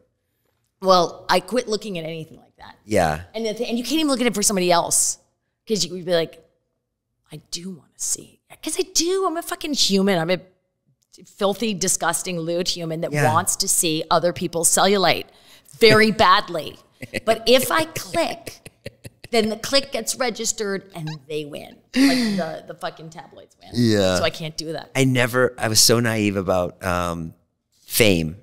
Well, I quit looking at anything like that. Yeah. And the and you can't even look at it for somebody else because you would be like, I do want to see because I do. I'm a fucking human. I'm a filthy, disgusting, lewd human that Yeah. wants to see other people's cellulite very badly. but if I click, then the click gets registered and they win. Like the the fucking tabloids win. Yeah. So I can't do that. I never. I was so naive about um, fame.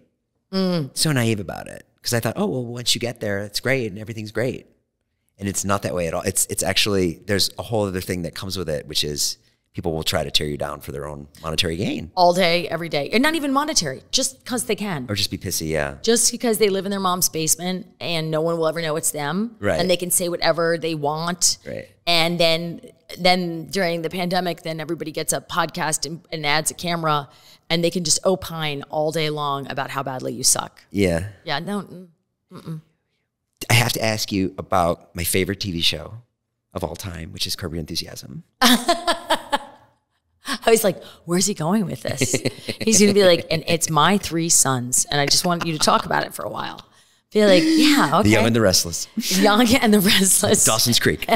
Mm. So naive about it because I thought, oh well, once you get there, it's great and everything's great, and it's not that way at all. It's it's actually there's a whole other thing that comes with it, which is people will try to tear you down for their own monetary gain All day, every day, and not even monetary, just because they can. or just be pissy. Yeah. just because they live in their mom's basement and no one will ever know it's them Right. and they can say whatever they want Right. and then then during the pandemic then everybody gets a podcast and, and adds a camera and they can just opine all day long about how badly you suck Yeah. yeah no mm. I have to ask you about my favorite TV show of all time, which is Curb Your Enthusiasm. i was like where's he going with this he's gonna be like and it's my three sons and i just want you to talk about it for a while be like yeah okay The Young and the Restless. young and the restless Dawson's Creek.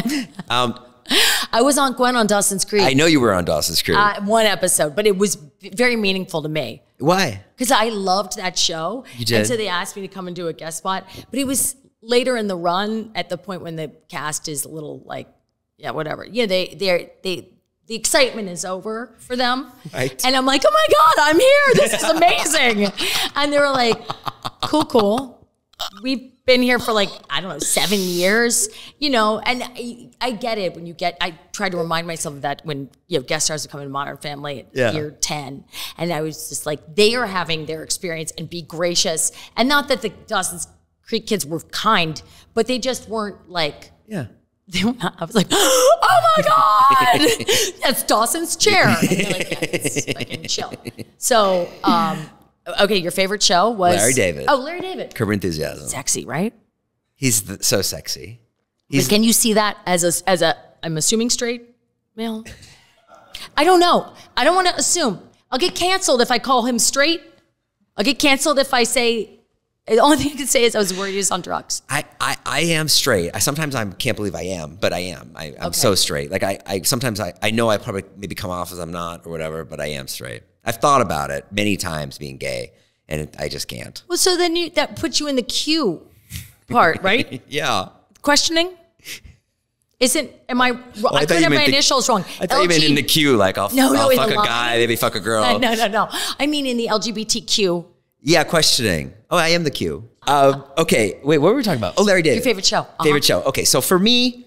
Um, i was on gwen on dawson's creek I know you were on Dawson's Creek. uh, one episode, but it was very meaningful to me Why? because I loved that show. You did? And so they asked me to come and do a guest spot, but it was later in the run at the point when the cast is a little like, yeah, whatever. Yeah, they they they the excitement is over for them, Right. And I'm like, oh my god, I'm here. This is amazing. and they were like, cool, cool. We've been here for like I don't know seven years, you know, and I, I get it when you get. I try to remind myself of that when you know guest stars would come in Modern Family at Yeah. year ten, and I was just like they are having their experience and be gracious, and not that the Dawson's Creek kids were kind, but they just weren't like Yeah. they were not, I was like, oh my God, that's Dawson's chair. And they're like, yeah, it's fucking chill. So, um, okay, your favorite show was Larry David. Oh, Larry David. Curb Enthusiasm. Sexy, right? He's the, so sexy. But can you see that as a, as a, I'm assuming straight male? I don't know. I don't want to assume. I'll get canceled if I call him straight. I'll get canceled if I say, the only thing I can say is I was worried he was on drugs. I, I, I am straight. I sometimes I can't believe I am, but I am. I, I'm Okay. so straight. Like I, I sometimes I, I know I probably maybe come off as I'm not or whatever, but I am straight. I've thought about it many times being gay, and it, I just can't. Well, so then you, that puts you in the queue part, right? Yeah. questioning? Isn't am I? Oh, wrong? I, thought could you have my the- initials wrong. I thought you meant in the queue, like I'll, No, no, I'll in fuck a guy, maybe fuck a girl. no, no, no. I mean in the LGBTQ. Yeah, questioning. Oh, I am the Q. Uh, okay, wait, what were we talking about? Oh, Larry David. Your favorite show. Uh-huh. Favorite show. Okay, so for me,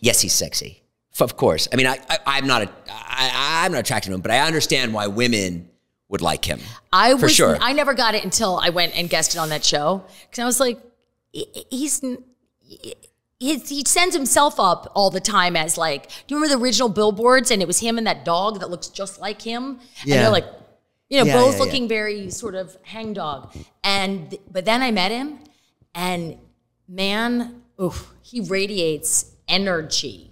yes, he's sexy. Of course. I mean, I, I I'm not a, I, I'm not attracted to him, but I understand why women would like him. I for was. sure. I never got it until I went and guested on that show because I was like, he- he's. He, he sends himself up all the time as like, do you remember the original billboards? And it was him and that dog that looks just like him. Yeah. And they're like, you know, Yeah, both yeah, yeah. looking very sort of hangdog. And but then I met him, and man, oof, he radiates energy.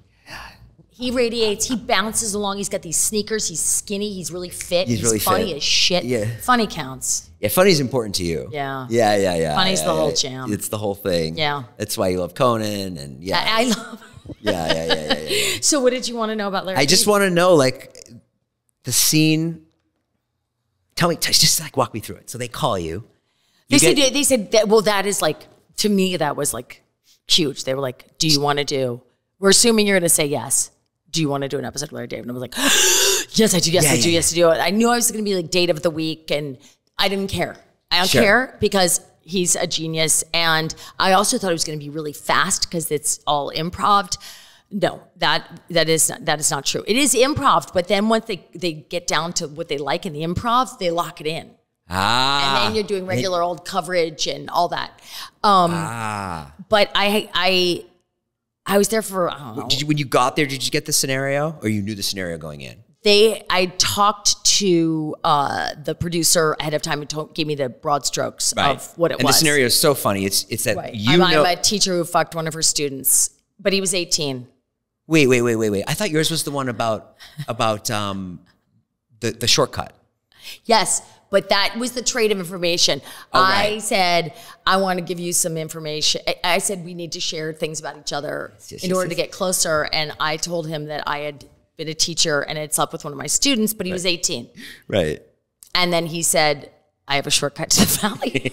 He radiates. He bounces along. He's got these sneakers. He's skinny. He's really fit. He's really funny fit. as shit. Yeah. Funny counts. Yeah, funny's important to you. Yeah. Yeah, yeah, yeah. Funny's yeah, the whole yeah. jam. It's the whole thing. Yeah. That's why you love Conan and yeah. I, I love. yeah, yeah, yeah, yeah, yeah, yeah. So, what did you want to know about Larry? I just want to know, like, the scene. Tell me, just like walk me through it. So they call you. They You said. They said that. Well, that is like to me. That was like huge. They were like, "Do you want to do?" We're assuming you're going to say yes. Do you want to do an episode of Larry David? And I was like, "Yes, I do. Yes, Yeah, I do. yeah. Yes, I do." I knew I was going to be like date of the week, and I didn't care. I don't Sure. care because he's a genius, and I also thought it was going to be really fast because it's all improv. No, that that is not, that is not true. It is improv, but then once they they get down to what they like in the improv, they lock it in Ah. and then you're doing regular old coverage and all that. Um, ah. but I, I, I was there for I don't know. Did you, when you got there, did you get the scenario, or you knew the scenario going in? They, I talked to uh, the producer ahead of time and told, gave me the broad strokes of what it and was. the scenario is so funny. It's it's that Right. you I'm, know. I'm a teacher who fucked one of her students, but he was 18. Wait, wait, wait, wait, wait. I thought yours was the one about about um the the shortcut. Yes, but that was the trade of information. Oh, I said, I want to give you some information. I- I said, we need to share things about each other yes, in yes, order yes. to get closer. And I told him that I had been a teacher and had slept with one of my students, but he was 18. Right. And then he said, I have a shortcut to the valley.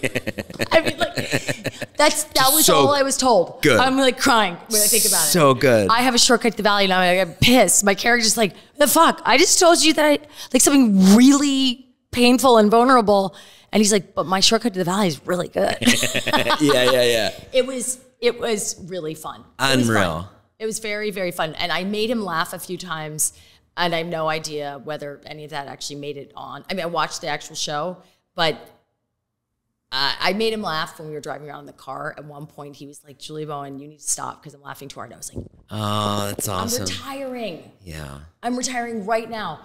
I mean, like, that's that was So all I was told. good. I'm like crying when I think about it. So good. I have a shortcut to the valley, and I'm like, pissed. My character's like, the fuck? I just told you that I like something really painful and vulnerable, and he's like, but my shortcut to the valley is really good. yeah, yeah, yeah. it was it was really fun. It was fun. Unreal. It was very very fun, and I made him laugh a few times, and I have no idea whether any of that actually made it on. I mean, I watched the actual show, but. Uh, I made him laugh when we were driving around in the car. At one point, he was like, "Julie Bowen, you need to stop because I'm laughing too hard." I was like, Oh, that's awesome! "I'm retiring. Yeah. I'm retiring right now."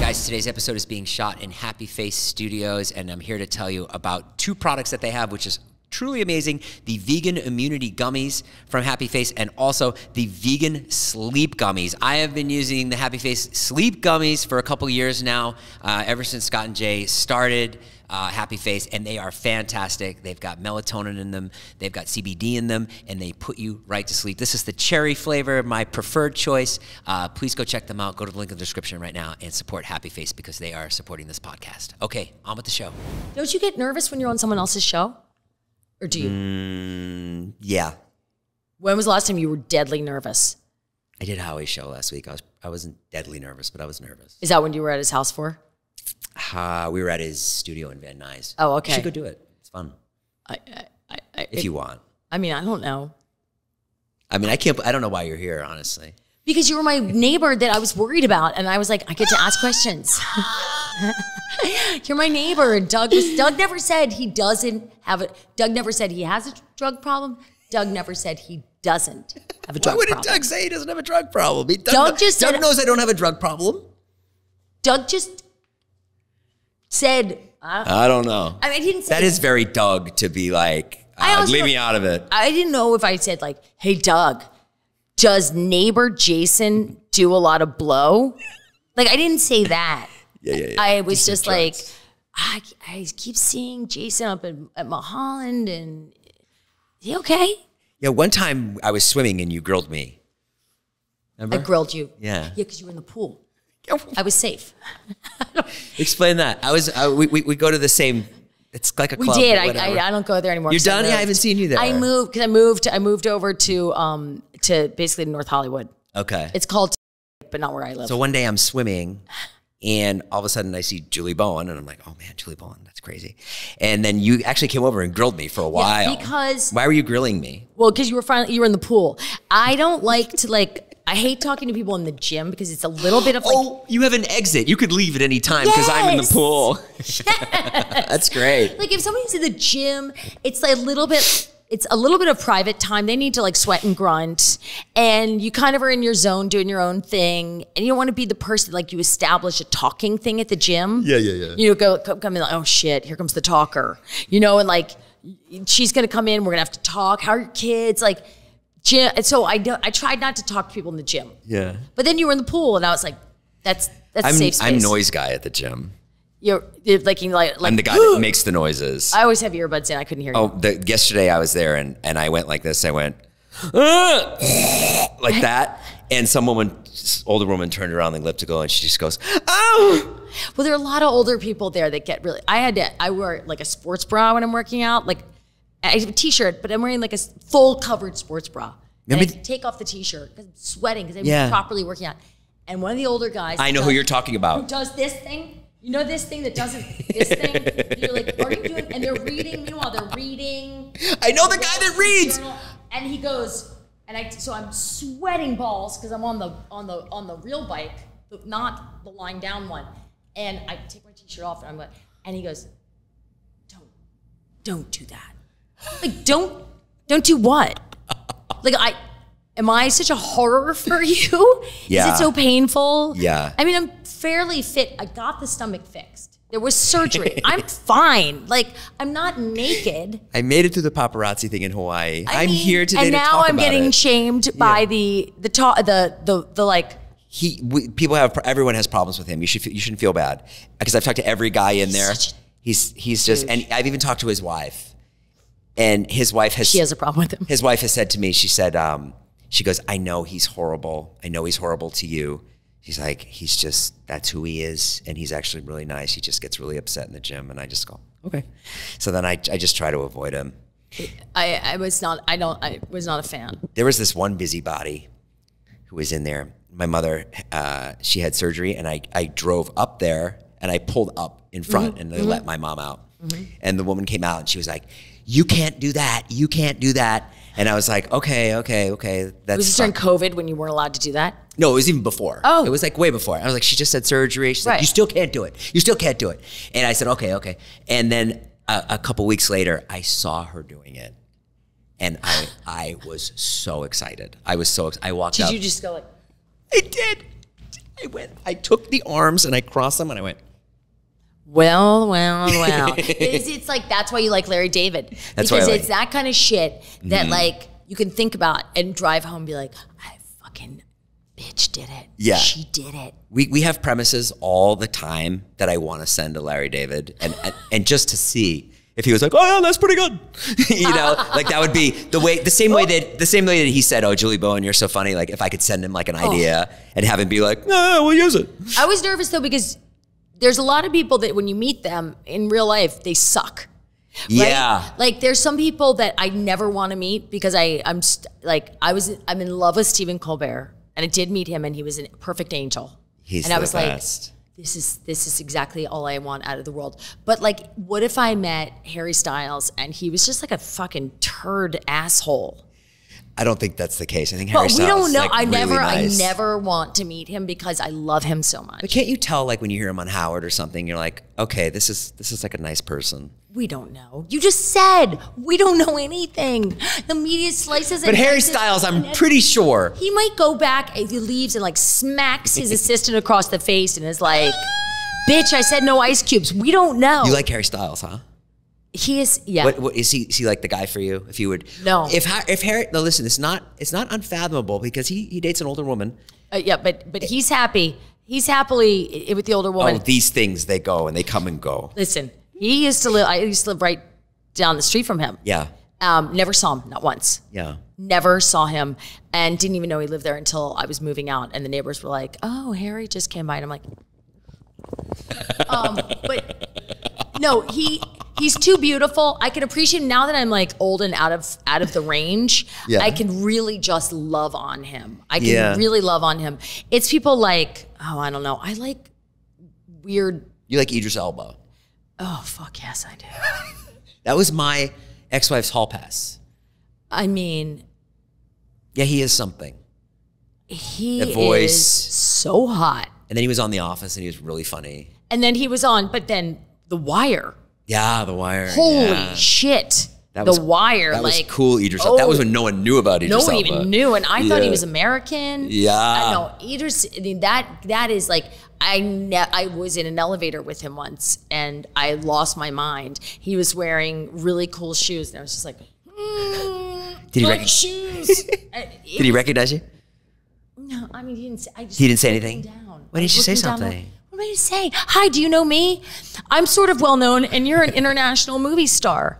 Guys, today's episode is being shot in Happy Face Studios, and I'm here to tell you about two products that they have, which is truly amazing the vegan immunity gummies from Happy Face and also the vegan sleep gummies. I have been using the Happy Face sleep gummies for a couple years now, uh, ever since Scott and Jay started. Uh, Happy Face, and they are fantastic. They've got melatonin in them, they've got CBD in them, and they put you right to sleep. This is the cherry flavor, my preferred choice. Uh, please go check them out. Go to the link in the description right now and support Happy Face because they are supporting this podcast. Okay, on with the show. Don't you get nervous when you're on someone else's show? Or do you? Mm, yeah, When was the last time you were deadly nervous? I did Howie's show last week. I was I wasn't deadly nervous, but I was nervous. Is that when you were at his house for? Uh, we were at his studio in Van Nuys. Oh, You okay. should go do it. It's fun. I, I, I, if you want. I mean, I don't know. I mean, I can't. I don't know why you're here, honestly. Because you were my neighbor that I was worried about, and I was like, I get to ask questions. You're my neighbor. And Doug was, Doug never said he doesn't have a Doug never said he has a drug problem. Doug never said he doesn't have a Why drug wouldn't problem. Doug say he doesn't have a drug problem? He, Doug, Doug just Doug said- knows I don't have a drug problem. Doug just said uh, I don't know. I mean, I didn't say That is very Doug to be like, I uh, also- leave me out of it. I didn't know if I said like, "Hey, Doug, does neighbor Jason do a lot of blow?" Like, I didn't say that. Yeah, yeah, yeah. I was just like. I, I keep seeing Jason up at, at Mulholland, and he okay? Yeah, one time I was swimming and you grilled me. I grilled you. Yeah. Yeah, because you were in the pool. I was safe. Explain that. I was. I, we, we we go to the same. It's like a We club. did. I. I I don't go there anymore. You're 'cause I? Yeah, I haven't seen you there. I moved because I moved. I moved over to um to basically North Hollywood. okay. It's called, but not where I live. So one day I'm swimming and all of a sudden I see Julie Bowen and I'm like, oh man, Julie Bowen, that's crazy. And then you actually came over and grilled me for a while. because- Why were you grilling me? Well, because you were finally you were in the pool. I don't like to like. I hate talking to people in the gym because it's a little bit of like. oh, you have an exit. You could leave at any time because I'm in the pool. Yes. that's great. Like if somebody's in the gym, it's like a little bit. It's a little bit of private time. They need to like sweat and grunt, and you kind of are in your zone doing your own thing, and you don't want to be the person like you establish a talking thing at the gym. Yeah, yeah, yeah. You go come, come in like, oh shit, here comes the talker. You know, and like she's gonna come in. We're gonna have to talk. How are your kids? Like, gym. And so I don't. I tried not to talk to people in the gym. Yeah. But then you were in the pool, and I was like, "That's that's I'm, safe space." I'm noise guy at the gym. You're, you're like, you like, like I'm the guy that makes the noises. I always have earbuds in. I couldn't hear oh, you. Oh, the, yesterday I was there and, and I went like this. I went like that, and some woman, older woman, turned around the elliptical and she just goes, "Oh!" Well, there are a lot of older people there that get really. I had to. I wear like a sports bra when I'm working out. Like I have a t-shirt, but I'm wearing like a full covered sports bra. And I take off the t-shirt because I'm sweating because I'm Yeah. properly working out. And one of the older guys. I know who you're talking about. Who does this thing? You know this thing that doesn't this thing? You're like, are you doing? And they're reading. Meanwhile, they're reading. I know the guy that reads. Journal, and he goes, and I so I'm sweating balls because I'm on the on the on the real bike, but not the lying down one. And I take my t-shirt off and I'm like, and he goes, Don't, don't do that. Like, don't, don't do what? Like I am I such a horror for you? Is Yeah. it so painful? Yeah. I mean, I'm fairly fit. I got the stomach fixed. There was surgery. I'm fine. Like I'm not naked. I made it through the paparazzi thing in Hawaii. I I'm mean, here today and to now talk I'm getting it. shamed by the the ta- the the the like. he we, people have everyone has problems with him. You should you shouldn't feel bad because I've talked to every guy in there. He's he's just and I've even talked to his wife, and his wife has She has a problem with him. his wife has said to me. She said um, she goes, I know he's horrible. I know he's horrible to you. She's like he's just that's who he is, and he's actually really nice. He just gets really upset in the gym, and I just go okay. So then I I just try to avoid him. I I was not. I don't. I was not a fan. there was this one busybody who was in there. My mother, uh, she had surgery, and I, I drove up there and I pulled up in front and they let my mom out. Mm-hmm. And the woman came out and she was like, You can't do that. You can't do that. And I was like, Okay, okay, okay. That's Was this during. COVID when you weren't allowed to do that? No, it was even before. Oh. It was like way before. I was like, She just had surgery. She's Right. like, You still can't do it. You still can't do it. And I said, Okay, okay. And then a, a couple weeks later, I saw her doing it. And I, I was so excited. I was so excited. I walked Did up. you just go like? I did. I went. I took the arms and I crossed them and I went. Well, well, well. it's, it's like that's why you like Larry David That's why I because like it's that kind of shit that mm-hmm. like you can think about and drive home and be like, I fucking bitch did it. Yeah. she did it. We we have premises all the time that I want to send to Larry David and and, and just to see if he was like, oh yeah, that's pretty good. you know, like that would be the way the same way that the same way that he said, oh Julie Bowen, you're so funny. Like if I could send him like an oh. idea and have him be like, no, no, we'll use it. I was nervous though because there's a lot of people that when you meet them in real life, they suck. right? Yeah. Like there's some people that I never want to meet because I I'm st- like I was I'm in love with Stephen Colbert and I did meet him and he was a perfect angel. He's and I was best. like this is this is exactly all I want out of the world. But like, what if I met Harry Styles and he was just like a fucking turd asshole? I don't think that's the case. I think Harry But we Styles don't know. like, I really never, nice. I never want to meet him because I love him so much. But can't you tell, like, when you hear him on Howard or something, you're like, okay, this is this is like a nice person. We don't know. You just said we don't know anything. The media slices. It. But Harry Styles, I'm pretty sure. He might go back he leaves and like smacks his assistant across the face and is like, "Bitch, I said no ice cubes." We don't know. You like Harry Styles, huh? He is. Yeah. What, what is he? Is he like the guy for you? If you would, No. If if Harry, no, listen, it's not it's not unfathomable because he he dates an older woman. Uh, yeah, but but he's happy. He's happily with the older woman. Oh, these things they go and they come and go. Listen, he used to live. I used to live right down the street from him. Yeah, Um, never saw him, not once. yeah. Never saw him, and didn't even know he lived there until I was moving out. And the neighbors were like, "Oh, Harry just came by," and I'm like, um, but no, he he's too beautiful. I can appreciate him now that I'm like old and out of out of the range. Yeah. I can really just love on him. I can Yeah. really love on him. It's people like, oh, I don't know. I like weird. You like Idris Elba? Oh fuck yes, I do. That was my ex-wife's hall pass. I mean, Yeah, he is something. he The voice. is so hot. And then he was on The Office and he was really funny. And then he was on, but then The Wire. Yeah, The Wire. Holy yeah. shit. That the was- Wire. That like, was cool, Idris. Elba. That was oh, when no one knew about Idris. No one Elba. even knew, and I thought he was American. Yeah. I know Idris. I mean that that is like I ne- I was in an elevator with him once, and I lost my mind. He was wearing really cool shoes, and I was just like, mm, Did he good rec- shoes? Did he recognize you? No, I mean he didn't. Say, I just He didn't say anything? Down. Why didn't you say something? What am I to say? Hi, do you know me? I'm sort of well known, and you're an international movie star.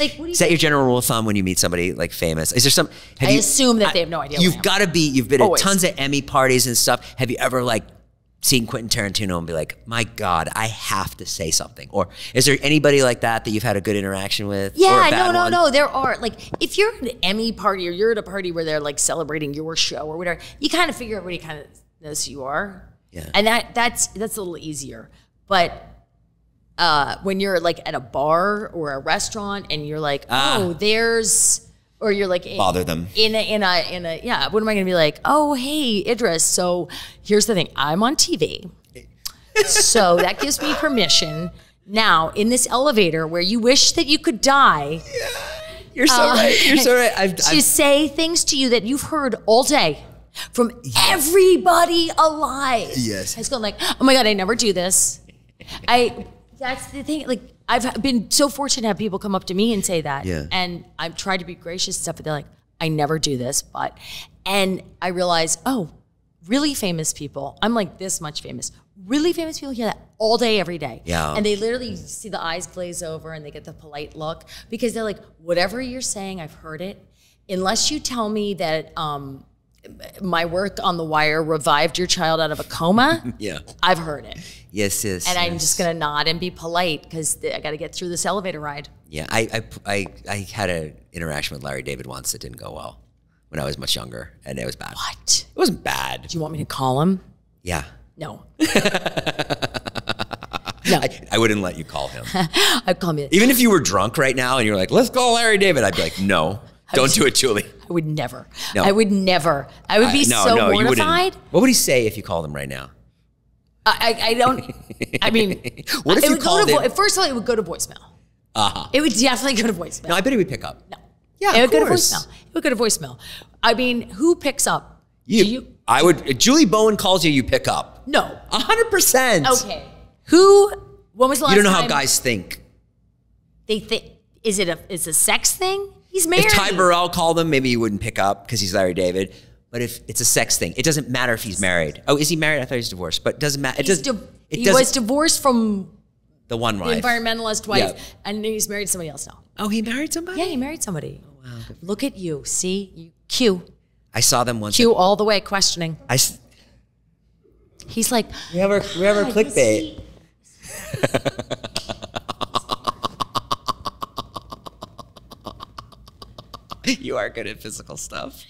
Like, what do you Is that your general rule of thumb when you meet somebody like famous? Is there some? Have I you, assume that they have no idea You've got to be. You've been Always. at tons of Emmy parties and stuff. Have you ever like seen Quentin Tarantino and be like, "My God, I have to say something"? Or is there anybody like that that you've had a good interaction with? Yeah, no, no, one? no. There are like if you're at an Emmy party or you're at a party where they're like celebrating your show or whatever, you kind of figure out everybody kind of knows who you are. Yeah. And that that's that's a little easier. But uh, when you're like at a bar or a restaurant and you're like, oh, there's, or you're like Ah. Bother them. in a in a in a yeah. What am I going to be like? Oh, hey, Idris. So here's the thing. I'm on TV. so that gives me permission now in this elevator where you wish that you could die You're so right. You're so right. I've, to I've, say things to you that you've heard all day from everybody alive. Yes. Has gone like, oh my God, I never do this. I that's the thing. Like I've been so fortunate to have people come up to me and say that. Yeah. And I've tried to be gracious and stuff, but they're like, I never do this, but and I realize, oh, really famous people, I'm like this much famous. Really famous people hear that all day, every day. Yeah. And they literally see the eyes glaze over and they get the polite look because they're like, whatever you're saying, I've heard it. Unless you tell me that um, my work on The Wire revived your child out of a coma, yeah. I've heard it. Yes, yes. And I'm just going to nod and be polite because I got to get through this elevator ride. Yeah, I, I, I, I had an interaction with Larry David once that didn't go well when I was much younger, and it was bad. What? It wasn't bad. Do you want me to call him? Yeah. No. no. I, I wouldn't let you call him. I'd call me. Even if you were drunk right now and you're like, let's call Larry David, I'd be like, no, don't do it, Julie. I would never. No. I would never. I would be I- no, so no, mortified. What would he say if you called him right now? I, I, don't. I mean, What if it you would go called to him- First of all, it would go to voicemail. Uh-huh. It would definitely go to voicemail. No, I bet he would pick up. No. Yeah, it would go to voicemail. It would go to voicemail. I mean, who picks up? You, Do you? I would. if Julie Bowen calls you, you pick up. No. Hundred percent. Okay. Who? When was the last time? You don't know time how guys think. They think. Is it a? Is a sex thing? He's married. If Ty Burrell called him, maybe he wouldn't pick up because he's Larry David. But if it's a sex thing, it doesn't matter if he's married. Oh, is he married? I thought he was divorced. But it doesn't matter. It doesn't. it he was divorced from the one the wife. environmentalist wife, Yeah. and he's married to somebody else now. Oh, he married somebody. Yeah, he married somebody. Oh, wow. Look at you. See, you Q, I saw them once. Q all the way questioning. I s- He's like, we have our we have our clickbait. you are good at physical stuff.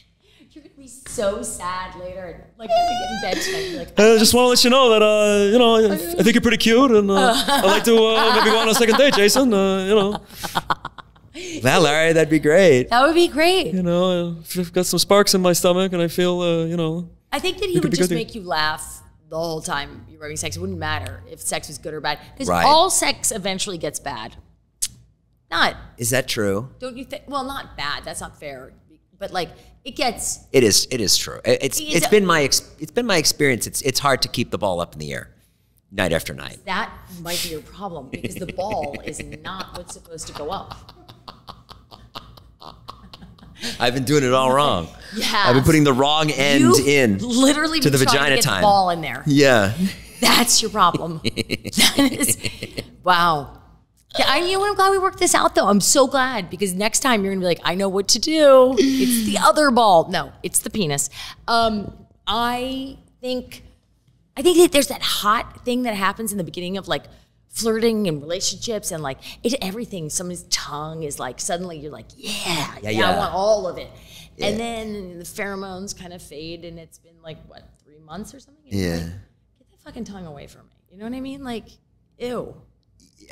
You're gonna be so sad later. Like when get in bed tonight, you're like, I just want to let you know that uh, you know I, I think you're pretty cute, and uh, I'd like to uh, maybe go on a second date, Jason. Uh, you know, Well, Larry, that'd be great. that would be great. you know, I've got some sparks in my stomach, and I feel uh, you know. I think that he would just make you laugh the whole time you're having sex. It wouldn't matter if sex was good or bad because Right. all sex eventually gets bad. Not, Is that true? don't you think? Well, not bad. That's not fair. But like, it gets. It is. It is true. It- It's. It's It's a- been my. Ex, it's been my experience. It's. It's hard to keep the ball up in the air, night after night. That might be your problem because the ball is not what's supposed to go up. I've been doing it all wrong. Yeah. I've been putting the wrong end You in. literally to the vagina to get time. the ball in there. Yeah. That's your problem. that is, wow. Yeah, I, you know what? I'm glad we worked this out, though. I'm so glad because next time you're gonna be like, I know what to do. It's the other ball. No, it's the penis. Um, I think, I think that there's that hot thing that happens in the beginning of like flirting and relationships and like it, everything. Someone's tongue is like suddenly you're like, yeah, yeah, I yeah. want all of it. And then the pheromones kind of fade, and it's been like what three months or something. And Yeah. like, get that fucking tongue away from me. You know what I mean? Like, ew.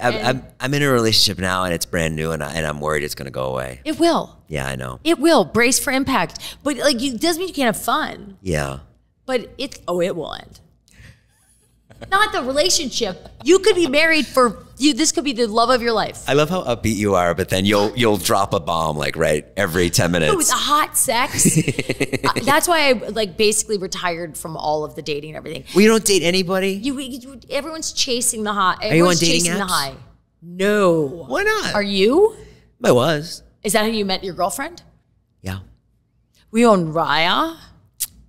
I'm, I'm, I'm in a relationship now, and it's brand new, and, I, and I'm worried it's going to go away. It will. Yeah, I know. It will. Brace for impact. But like, it doesn't mean you can't have fun. Yeah. But it. Oh, it will end. Not the relationship. You could be married for you. This could be the love of your life. I love how upbeat you are, but then you'll you'll drop a bomb like right every ten minutes. It was minutes. a hot sex. Uh, that's why I like basically retired from all of the dating and everything. well, you don't date anybody. You, you everyone's chasing the high. you on dating chasing the apps? high. No. Why not? Are you? I was. Is that how you met your girlfriend? Yeah. We own Raya.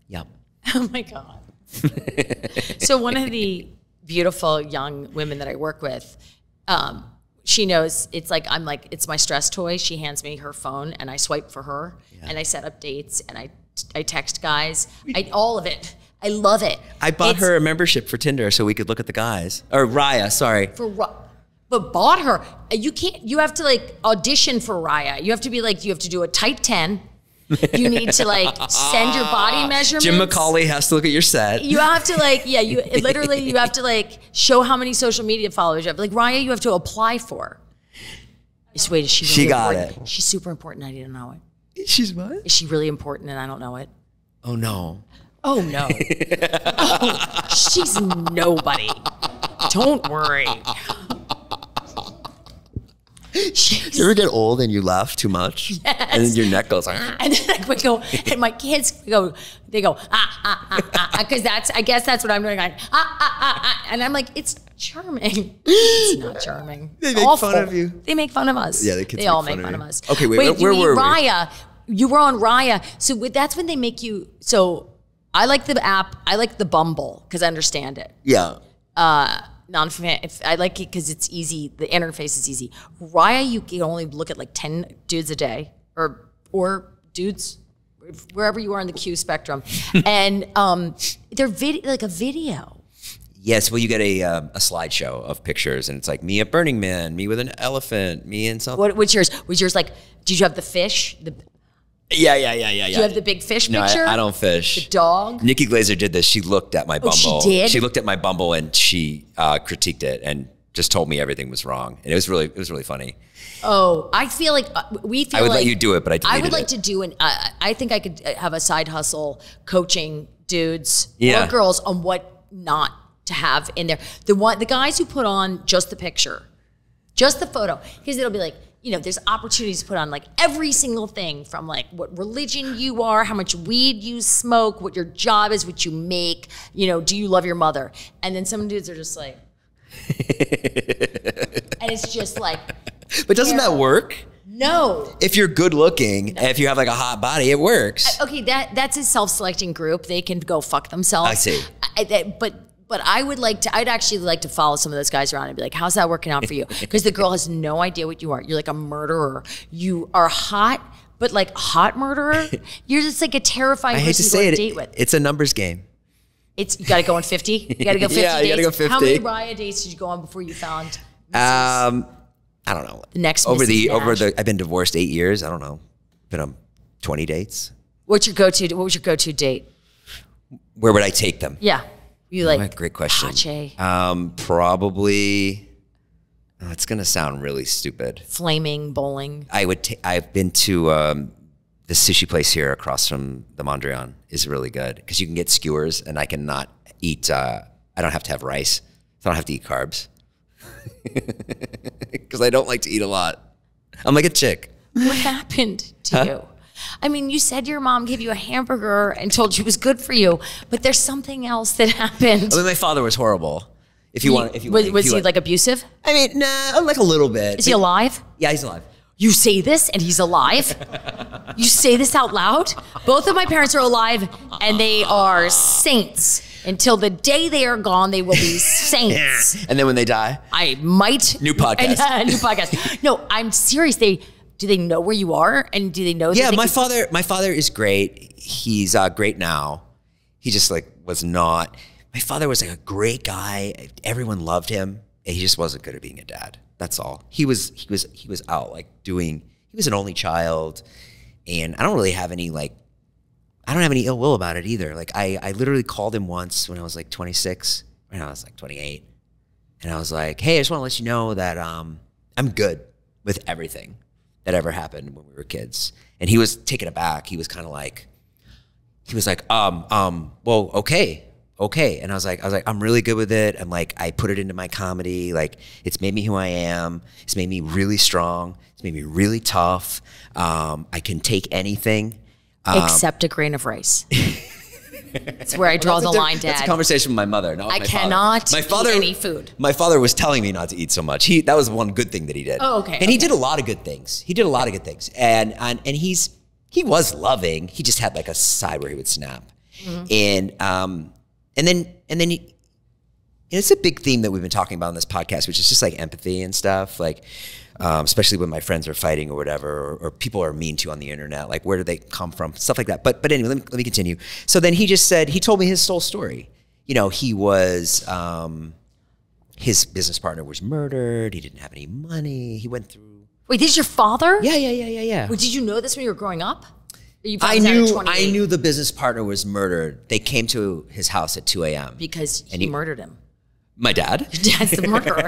Yeah. Oh my God. so one of the beautiful young women that I work with, um, she knows it's like I'm like it's my stress toy. She hands me her phone and I swipe for her and I set up dates and I I text guys. I all of it. I love it. I bought It's her a membership for Tinder so we could look at the guys. Or Raya, sorry. for Ra- but bought her. You can't. You have to like audition for Raya. You have to be like you have to do a type ten. You need to like send your body ah, measurements. Jim McCauley has to look at your set. You have to like, yeah, you literally you have to like show how many social media followers you have. Like Raya, you have to apply for. Just wait, is she? Really She got important? it. She's super important. I didn't know it. She's what? Is she really important and I don't know it? Oh no. Oh no. oh, she's nobody. Don't worry. She's, You ever get old and you laugh too much? And then your neck goes, "Ah." and then I would go, and my kids go, they go, ah, ah, ah, ah, because that's, I guess that's what I'm doing. Like, ah, ah, ah, ah. And I'm like, it's charming. It's not charming. They make Awful. fun of you. They make fun of us. Yeah, the kids They all make make fun of of us. Okay, wait, wait where- you where mean were we? Raya. You were on Raya. So with- that's when they make you, so I like the app, I like the Bumble because I understand it yeah. Non if I like it because it's easy. The interface is easy. Raya, you can only look at like ten dudes a day, or or dudes wherever you are in the Q spectrum, and um, they're vid- like a video. Yes, well, you get a um, a slideshow of pictures, and it's like me at Burning Man, me with an elephant, me and something. What was yours? Was yours like? Did you have the fish? The, do Yeah, yeah, yeah, yeah, yeah. you have the big fish no, picture? I, I don't fish. The dog. Nikki Glazer did this. She looked at my Oh, she Bumble. did? She looked at my Bumble and she uh, critiqued it and just told me everything was wrong. And it was really, it was really funny. Oh, I feel like uh, we feel. I would let you do it, but I I would like it. to do an. Uh, I think I could uh, have a side hustle coaching dudes Yeah. or girls on what not to have in there. The one, the guys who put on just the picture, just the photo, because it'll be like. You know, there's opportunities to put on like every single thing from like what religion you are, how much weed you smoke, what your job is, what you make, you know, do you love your mother? And then some dudes are just like, and it's just like, But doesn't that work? no, If you're good looking, if you have like a hot body, it works. Uh, okay, that that's a self-selecting group. They can go fuck themselves. I see. I, that, but but I would like to. I'd actually like to follow some of those guys around and be like, "How's that working out for you?" Because the girl has no idea what you are. You're like a murderer. You are hot, but like hot murderer. You're just like a terrifying I hate to person to say a it, date with. it's a numbers game. It's you got to go on fifty. You got to go fifty. Yeah, you gotta go How many 50. Raya dates did you go on before you found? Um, I don't know. The next over Mrs. the over the. I've been divorced eight years. I don't know. Been on twenty dates. What's your go-to? What was your go-to date? Where would I take them? Yeah, you like great question. Pache, Um, probably. oh, it's gonna sound really stupid. flaming bowling. I would. ta- I've been to um, the sushi place here across from the Mondrian. is really good because you can get skewers, and I can not eat. Uh, I don't have to have rice. So I don't have to eat carbs because I don't like to eat a lot. I'm like a chick. What happened to you? I mean, you said your mom gave you a hamburger and told you it was good for you, but there's something else that happened. I mean, my father was horrible. If you want, if you was, if was you he want- like abusive? I mean, nah, like a little bit. Is he alive? Yeah, he's alive. You say this and he's alive? you say this out loud? Both of my parents are alive and they are saints. Until the day they are gone, they will be saints. And then when they die, I might New podcast. new podcast. No, I'm serious. They do they know where you are and do they know? yeah, they my father. My father is great. He's uh, great now. He just like was not. My father was like a great guy. Everyone loved him. And he just wasn't good at being a dad. That's all. He was. He was. He was out like doing. He was an only child, and I don't really have any like. I don't have any ill will about it either. Like I, I literally called him once when I was like 26, when I was like 28, and I was like, "Hey, I just want to let you know that um, I'm good with everything that ever happened when we were kids." And he was taken aback. He was kind of like, he was like, um, um, well, okay, okay. And I was like, I was like, I'm really good with it. I'm like, I put it into my comedy. Like, it's made me who I am. It's made me really strong. It's made me really tough. Um, I can take anything. Um, except a grain of rice. It's where I draw the a diff- line, That's a conversation with my mother. Not I my cannot father. My eat father, any food. My father was telling me not to eat so much. He that was one good thing that he did. Oh, okay, And he did a lot of good things. He did a lot of good things, and and and he's he was loving. He just had like a side where he would snap, Mm-hmm. and um and then and then. He, it's a big theme that we've been talking about on this podcast, which is just like empathy and stuff. Like, um, especially when my friends are fighting or whatever, or, or people are mean to on the internet. Like, where do they come from? Stuff like that. But but anyway, let me, let me continue. So then he just said he told me his whole story. You know, he was um, his business partner was murdered. He didn't have any money. He went through. Wait, this is your father? Yeah, yeah, yeah, yeah, yeah. Did you know this when you were growing up? Or you found I this out at knew I knew the business partner was murdered. They came to his house at 2 a.m. because he, And he- murdered him. My dad. That's the murderer.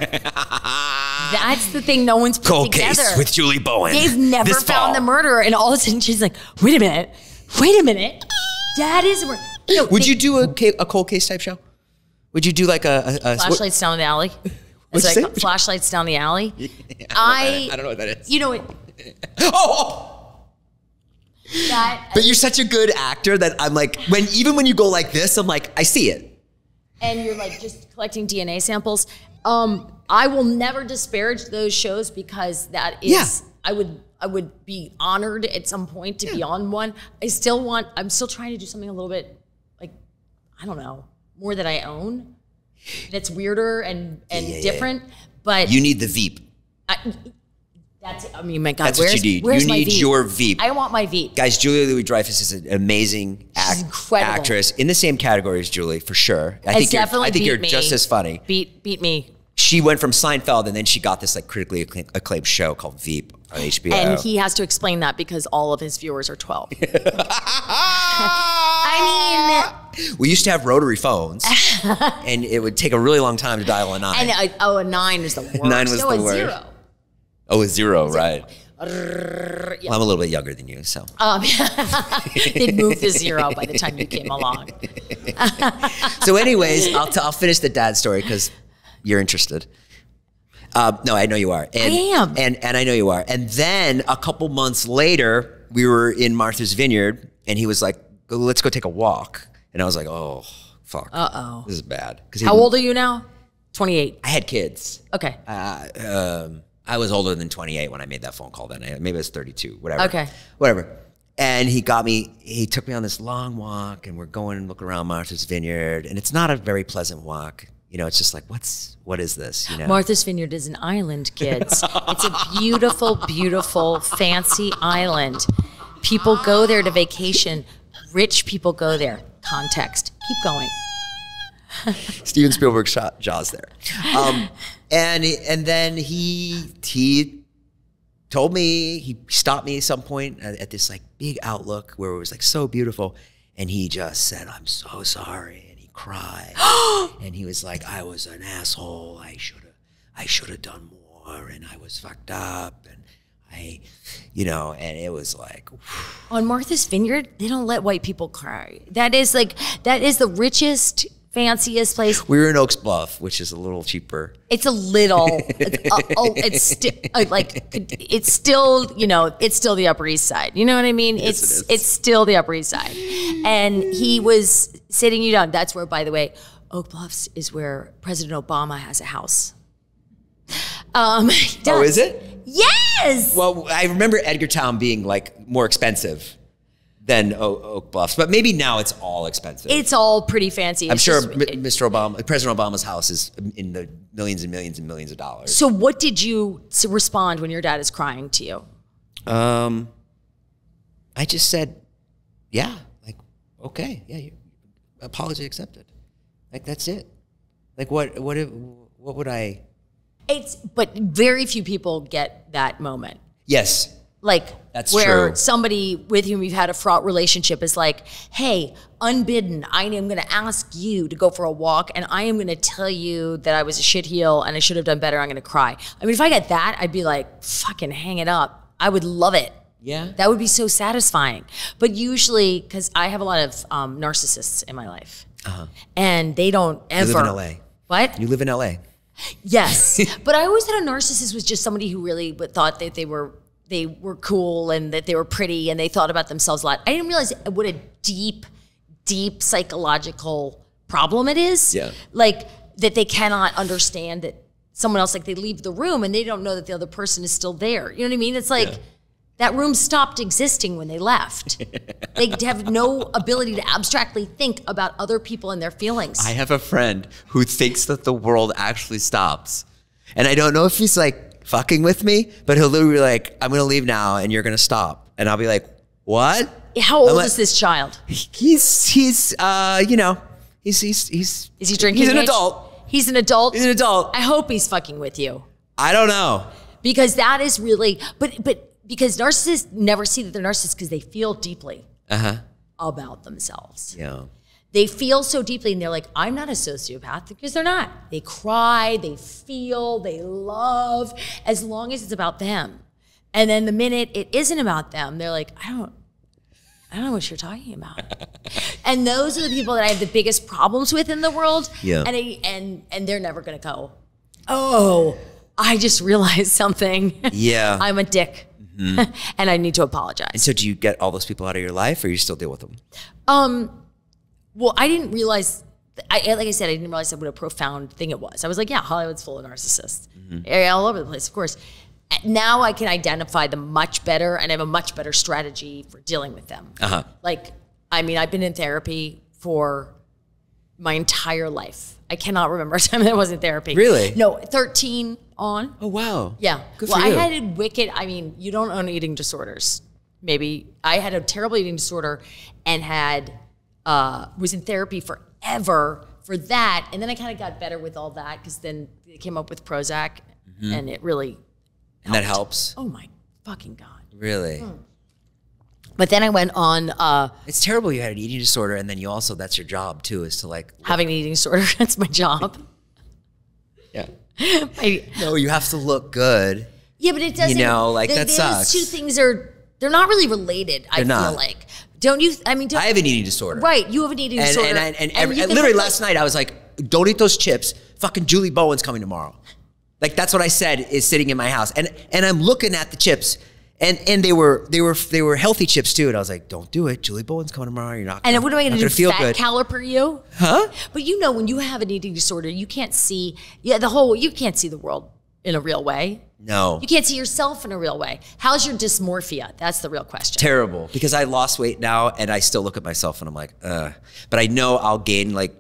That's the thing no one's put Cold together. case with Julie Bowen. They've never This found fall. the murderer, and all of a sudden she's like, "Wait a minute, wait a minute, Dad is." a mur-" No, Would they- you do a, a cold case type show? Would you do like a, a, a flashlights down the alley? What'd It's like flashlights down the alley. I, I don't know what that is. you know, what? Oh, oh, that but you're such a good actor that I'm like when even when you go like this, I'm like I see it. And you're like just collecting DNA samples. Um, I will never disparage those shows because that is Yeah. I would I would be honored at some point to be on one. I still want I'm still trying to do something a little bit like I don't know, more that I own. That's weirder and and yeah, yeah. different. But You need the Veep. I, that's I mean my God, That's what you need. You need Veep? your Veep. I want my Veep. Guys, Julia Louis Dreyfus is an amazing act- incredible. actress in the same category as Julie for sure. I It's think you're, I think you're me. just as funny. Beat beat me. She went from Seinfeld and then she got this like critically acclaim- acclaimed show called Veep on HBO. And he has to explain that because all of his viewers are 12. I mean, we used to have rotary phones, and it would take a really long time to dial a nine. and uh, oh, a nine is the worst. Nine was no, the a worst. zero. Oh, a zero, right? Yeah. Well, I'm a little bit younger than you, so. Um, they moved the zero by the time you came along. So, anyways, I'll, t- I'll finish the dad story because you're interested. Uh, no, I know you are. And, I am. And, and I know you are. And then a couple months later, we were in Martha's Vineyard, and he was like, let's go take a walk. And I was like, oh, fuck. Uh oh. This is bad. Because How old are you now? 28. I had kids. Okay. Uh, um, I was older than 28 when I made that phone call. Then maybe I was 32. Whatever. Okay. Whatever. And he got me. He took me on this long walk, and we're going and looking around Martha's Vineyard, and it's not a very pleasant walk. You know, it's just like, what's what is this? You know. Martha's Vineyard is an island, kids. it's a beautiful, beautiful, fancy island. People go there to vacation. Rich people go there. Context. Keep going. Steven Spielberg shot Jaws there. Um, and and then he he told me he stopped me at some point at, at this like big outlook where it was like so beautiful, and he just said, "I'm so sorry," and he cried, and he was like, "I was an asshole. I should have, I should have done more, and I was fucked up, and I, you know," and it was like, On Martha's Vineyard, they don't let white people cry. That is like that is the richest, fanciest place. we were in Oaks Bluff, which is a little cheaper. It's a little. It's, uh, oh, it's still like it's still you know it's still the Upper East Side. You know what I mean? Yes, it's it it's still the Upper East Side, and he was sitting you down. That's where, by the way, Oak Bluffs is where President Obama has a house. Um, Oh, is it? Yes. Well, I remember Edgartown being like more expensive than Oak Bluffs, but maybe now it's all expensive. it's all pretty fancy. I'm It's sure just- M- Mr. Obama, President Obama's house is in the millions and millions and millions of dollars. So, what did you respond when your dad is crying to you? Um, I just said, yeah, like, okay, yeah, you, apology accepted. Like that's it. Like what, what, if- what would I? It's but very few people get that moment. Yes, Like That's where true. somebody with whom you've had a fraught relationship is like, "Hey, unbidden, I am going to ask you to go for a walk, and I am going to tell you that I was a shitheel and I should have done better. I'm going to cry." I mean, if I got that, I'd be like, "Fucking hang it up." I would love it. Yeah. that would be so satisfying. But usually, because I have a lot of um, narcissists in my life, and they don't ever. Uh-huh. live in LA. What? you live in L.A. Yes, but I always thought a narcissist was just somebody who really thought that they were they were cool and that they were pretty and they thought about themselves a lot. I didn't realize what a deep, deep psychological problem it is. Yeah. like that they cannot understand that someone else like they leave the room and they don't know that the other person is still there. You know what I mean? It's like. That room stopped existing when they left. they have no ability to abstractly think about other people and their feelings. I have a friend who thinks that the world actually stops. And I don't know if he's like fucking with me, but he'll literally be like, I'm gonna leave now and you're gonna stop. And I'll be like, What? How old like- is this child? He's he's uh, you know, he's he's he's Is he drinking? He's an age? adult. He's an adult. He's an adult. I hope he's fucking with you I don't know. because that is really. But but because narcissists never see that they're narcissists because they feel deeply Uh-huh. about themselves. Yeah. They feel so deeply, and they're like, "I'm not a sociopath," because they're not. They cry, they feel, they love, as long as it's about them. And then the minute it isn't about them, they're like, "I don't." I don't know what you're talking about. and those are the people that I have the biggest problems with in the world. Yeah. And I, and and they're never gonna go, oh, I just realized something. Yeah. I'm a dick. and I need to apologize. and so do you get all those people out of your life or you still deal with them? Um, well, I didn't realize. I like I said, I didn't realize what a profound thing it was. I was like, yeah, Hollywood's full of narcissists, Area all over the place, of course. Now I can identify them much better, and I have a much better strategy for dealing with them. Uh-huh. Like, I mean, I've been in therapy for my entire life. I cannot remember a time that I wasn't therapy. Really? No, thirteen on. Oh wow. Yeah. Good well, for you. I had a wicked, I mean, you don't own eating disorders. Maybe I had a terrible eating disorder and had, uh, was in therapy forever for that. And then I kind of got better with all that because then they came up with Prozac Mm-hmm. and it really, and that helps. oh my fucking God. Really? But then I went on uh, It's terrible you had an eating disorder and then you also that's your job too, is to like having an eating disorder. That's my job. Yeah. I- No, you have to look good. Yeah, but it doesn't. You know, like, th- that those sucks. two things are they're not really related. I They're feel not. like. Don't you? I mean, don't, I have an eating disorder. right? You have an eating And, disorder, and, I, and, every, and literally last like- night I was like, don't eat those chips. Fucking Julie Bowen's coming tomorrow. Like that's what I said is sitting in my house. And and I'm looking at the chips and and they were they were they were healthy chips too. And I was like, don't do it. Julie Bowen's coming tomorrow. You're not And gonna, what am I going to do? feel fat good. caliper you? huh? But you know, when you have an eating disorder, you can't see. Yeah, the whole you can't see the world in a real way. No. You can't see yourself in a real way. How's your dysmorphia? That's the real question. terrible because I lost weight now and I still look at myself and I'm like, uh. But I know I'll gain like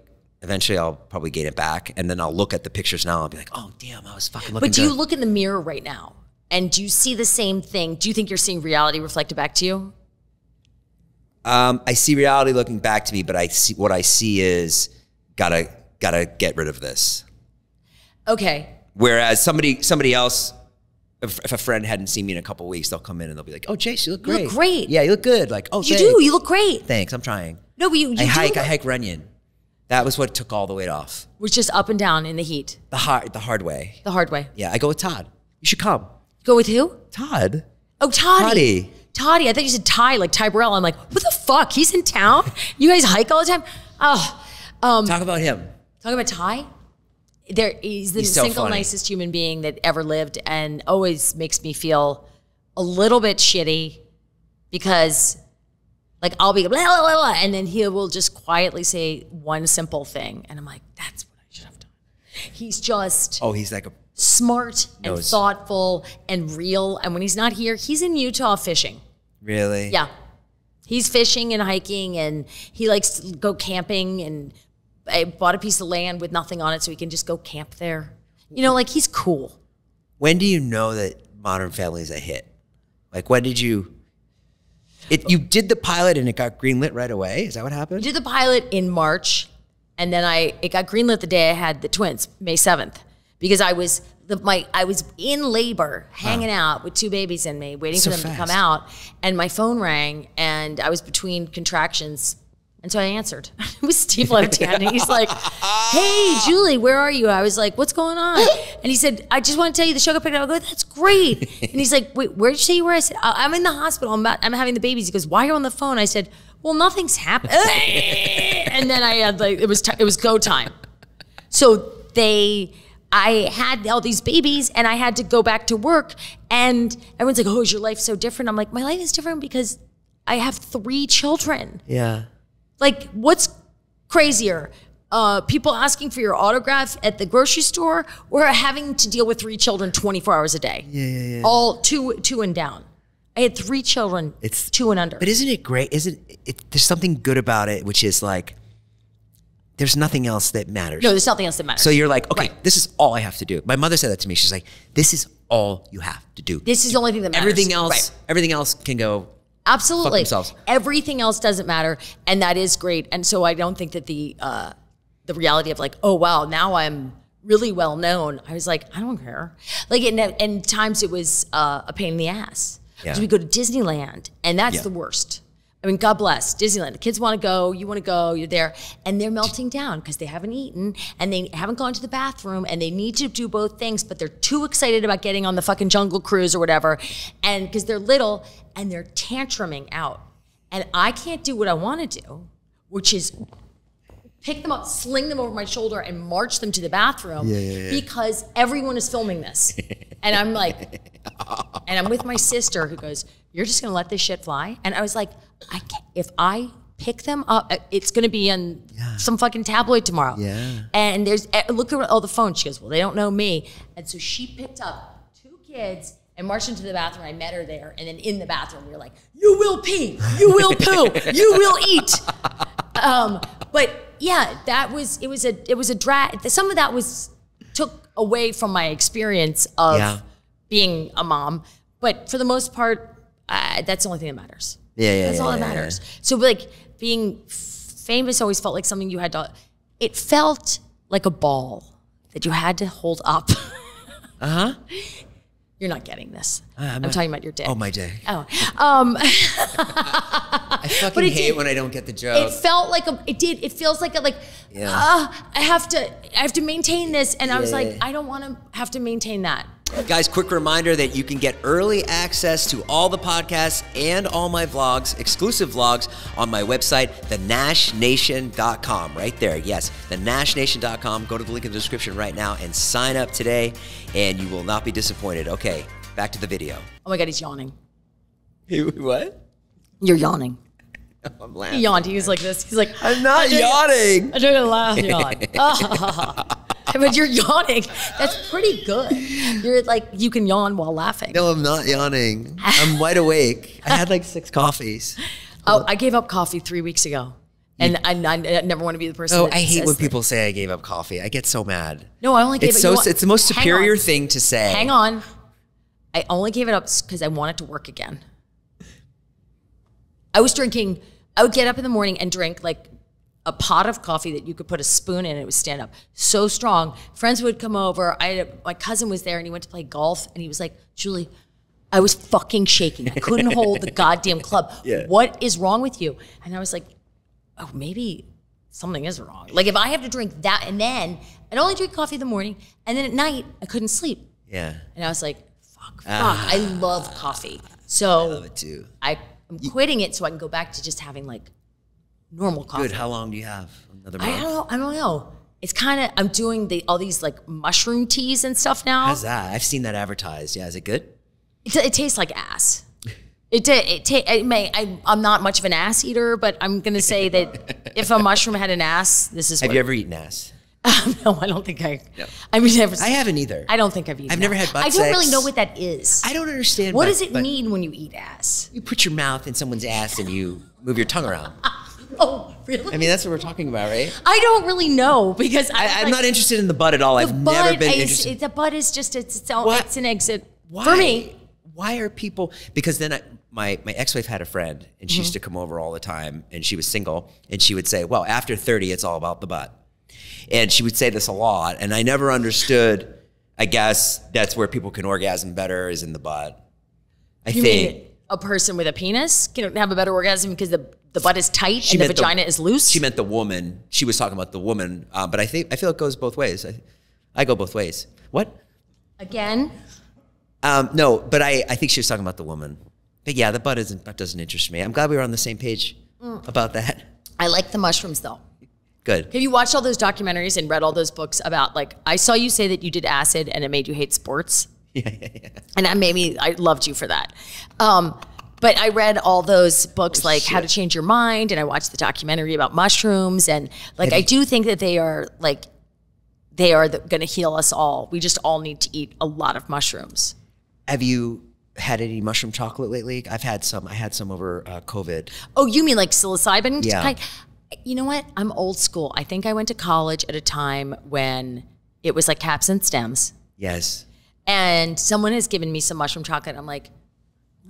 eventually I'll probably gain it back and then I'll look at the pictures now and I'll be like, oh damn, I was fucking looking but do you look in the mirror right now and do you see the same thing? Do you think you're seeing reality reflected back to you? um, I see reality looking back to me, but I see what I see is gotta gotta get rid of this. Okay. Whereas somebody somebody else if, if a friend hadn't seen me in a couple weeks, they'll come in and they'll be like, "Oh, Chase, you look great. You look great. Yeah, you look good. Like, oh, You thanks. do. You look great. Thanks. I'm trying. No, but you, you I hike. I hike Runyon. That was what took all the weight off. was just up and down in the heat, The hard, the hard way. the hard way. Yeah, I go with Todd. You should come. Go with who? Todd. Oh, Toddy. Toddy. Toddy. I thought you said Ty, like Ty Burrell. I'm like, what the fuck? He's in town. You guys hike all the time. Oh, um, Talk about him. talking about Ty. There, he's the He's so single funny. nicest human being that ever lived, and always makes me feel a little bit shitty because, like, I'll be blah, blah, blah, blah, and then he will just quietly say one simple thing, and I'm like, that's what I should have done. He's just Oh, he's like a. smart and Knows. thoughtful and real. And when he's not here, he's in Utah fishing. Really? Yeah. He's fishing and hiking and he likes to go camping and I bought a piece of land with nothing on it so he can just go camp there. You know, like he's cool. When do you know that Modern Family is a hit? Like, when did you? It you did the pilot and it got greenlit right away. Is that what I happened? did the pilot in March and then I it got greenlit the day I had the twins, May 7th, because I was the, my I was in labor, hanging out with two babies in me, waiting So for them to come out, and my phone rang, and I was between contractions, and so I answered. it was Steve Levitan, and he's like, "Hey, Julie, where are you?" I was like, "What's going on?" And he said, "I just want to tell you the show got picked up." I go, "That's great." And he's like, "Wait, where did you say you were?" I said, "I- "I'm in the hospital. I'm I'm having the babies." He goes, "Why are you on the phone?" I said, "Well, nothing's happened." and then I had like it was it was go time. So they, I had all these babies and I had to go back to work. And everyone's like, oh, is your life so different? I'm like, my life is different because I have three children. Yeah. Like, what's crazier? Uh, people asking for your autograph at the grocery store or having to deal with three children 24 hours a day? Yeah, yeah, yeah. All two, two and down. I had three children, It's- two and under. But isn't it great? Isn't it? There's something good about it, which is like, there's nothing else that matters. no, there's nothing else that matters. So you're like, okay, Right. this is all I have to do. My mother said that to me. She's like, this is all you have to do. this is the only thing that matters. everything else, Right. everything else can go. Absolutely. themselves. Everything else doesn't matter, and that is great. And so I don't think that the uh, the reality of like, oh wow, now I'm really well known. I was like, I don't care. Like, and, and times it was uh, a pain in the ass. Because Yeah. we go to Disneyland, and that's Yeah. the worst. I mean, God bless Disneyland. The kids want to go, you want to go, you're there, and they're melting down because they haven't eaten and they haven't gone to the bathroom and they need to do both things, but they're too excited about getting on the fucking jungle cruise or whatever. And because they're little and they're tantruming out. And I can't do what I want to do, which is pick them up, sling them over my shoulder, and march them to the bathroom because everyone is filming this. and I'm like, and I'm with my sister who goes, You're just gonna let this shit fly? And I was like, I can't, if I pick them up, uh, it's gonna be on some fucking tabloid tomorrow. Yeah. And there's, uh, look at all the phones. She goes, Well, they don't know me. And so she picked up two kids and marched into the bathroom. I met her there. And then in the bathroom, we were like, You will pee, you will poo, you will eat. Um, but yeah, that was it was a it was a drag. Some of that was took away from my experience of Yeah. being a mom. But for the most part, uh, that's the only thing that matters. Yeah, yeah, That's yeah, all that matters. So like being famous always felt like something you had to. It felt like a ball that you had to hold up. Uh huh. You're not getting this. I'm, talking about your dick. Oh my day. Oh, um, I fucking hate did- when I don't get the joke. it felt like a. It did. It feels like a like. Yeah. ah, I have to. I have to maintain this, and I was Yeah. like, I don't want to have to maintain that. Guys, quick reminder that you can get early access to all the podcasts and all my vlogs, exclusive vlogs, on my website, thenashnation.com. Right there. Yes, thenashnation.com. Go to the link in the description right now and sign up today, and you will not be disappointed. Okay, back to the video. Oh my god, he's yawning. He, what? You're yawning. I'm He yawned. He was like this. He's like, I'm not doing- yawning. I'm doing a laugh yawn. Ah, but you're yawning. That's pretty good. You're like you can yawn while laughing. No, I'm not yawning. I'm wide awake. I had like six coffees. Oh, I gave up coffee three weeks ago, and I, I never want to be the person. Oh, I hate when people say I gave up coffee. I get so mad. No, I only gave It's it. so what? it's the most superior on. thing to say. Hang on. I only gave it up because I wanted to work again. I was drinking. I would get up in the morning and drink like a pot of coffee that you could put a spoon in and it would stand up. So strong. Friends would come over. I had a, my cousin was there and he went to play golf and he was like, Julie, I was fucking shaking. I couldn't hold the goddamn club. Yeah. What is wrong with you? And I was like, oh, maybe something is wrong. Like if I have to drink that and then I'd only drink coffee in the morning and then at night I couldn't sleep. Yeah. And I was like, fuck, ah. fuck. I love coffee. So Love it too. I, I'm quitting it so I can go back to just having like normal coffee. Good. How long do you have? Another month? I don't know. I don't know. It's kind of I'm doing the all these like mushroom teas and stuff now. How's that? I've seen that advertised. Yeah, is it good? It, it tastes like ass. It ta- it, ta- it may I, I'm not much of an ass eater, but I'm gonna say that if a mushroom had an ass, this is. Have you ever eaten ass? no, I don't think I. I mean, never. I haven't either. I don't think I've eaten. I've never that. had butt I don't really know what that is. I don't understand. what does it mean when you eat ass? You put your mouth in someone's ass and you move your tongue around. Oh, really? I mean, that's what we're talking about, right? I don't really know because I, like, not interested in the butt at all. I've never been is- interested. the butt is just it's its own. What? It's an exit Why? for me. Why are people? Because then I, my my ex wife had a friend, and Mm-hmm. she used to come over all the time, and she was single, and she would say, "Well, after 30, it's all about the butt," and she would say this a lot, and I never understood. I guess that's where people can orgasm better is in the butt. I You think. a person with a penis can have a better orgasm because the the butt is tight She and the meant the- vagina is loose? She meant the woman. She was talking about the woman, uh, but I think I feel it goes both ways. I, I go both ways. What? Again, Um, no, but I, I think she was talking about the woman. But yeah, the butt isn't butt doesn't interest me. I'm glad we were on the same page Mm. about that. I like the mushrooms though. Good. Have you watched all those documentaries and read all those books about like I saw you say that you did acid and it made you hate sports? Yeah, yeah, yeah. and that made me I loved you for that. Um, but I read all those books like How to Change Your Mind, and I watched the documentary about mushrooms, and like I do think that they are like they are going to heal us all. We just all need to eat a lot of mushrooms. Have you had any mushroom chocolate lately? I've had some. I had some over uh, COVID. Oh, you mean like psilocybin? Yeah. Like, you know what? I'm old school. I think I went to college at a time when it was like caps and stems, Yes. and someone has given me some mushroom chocolate. I'm like,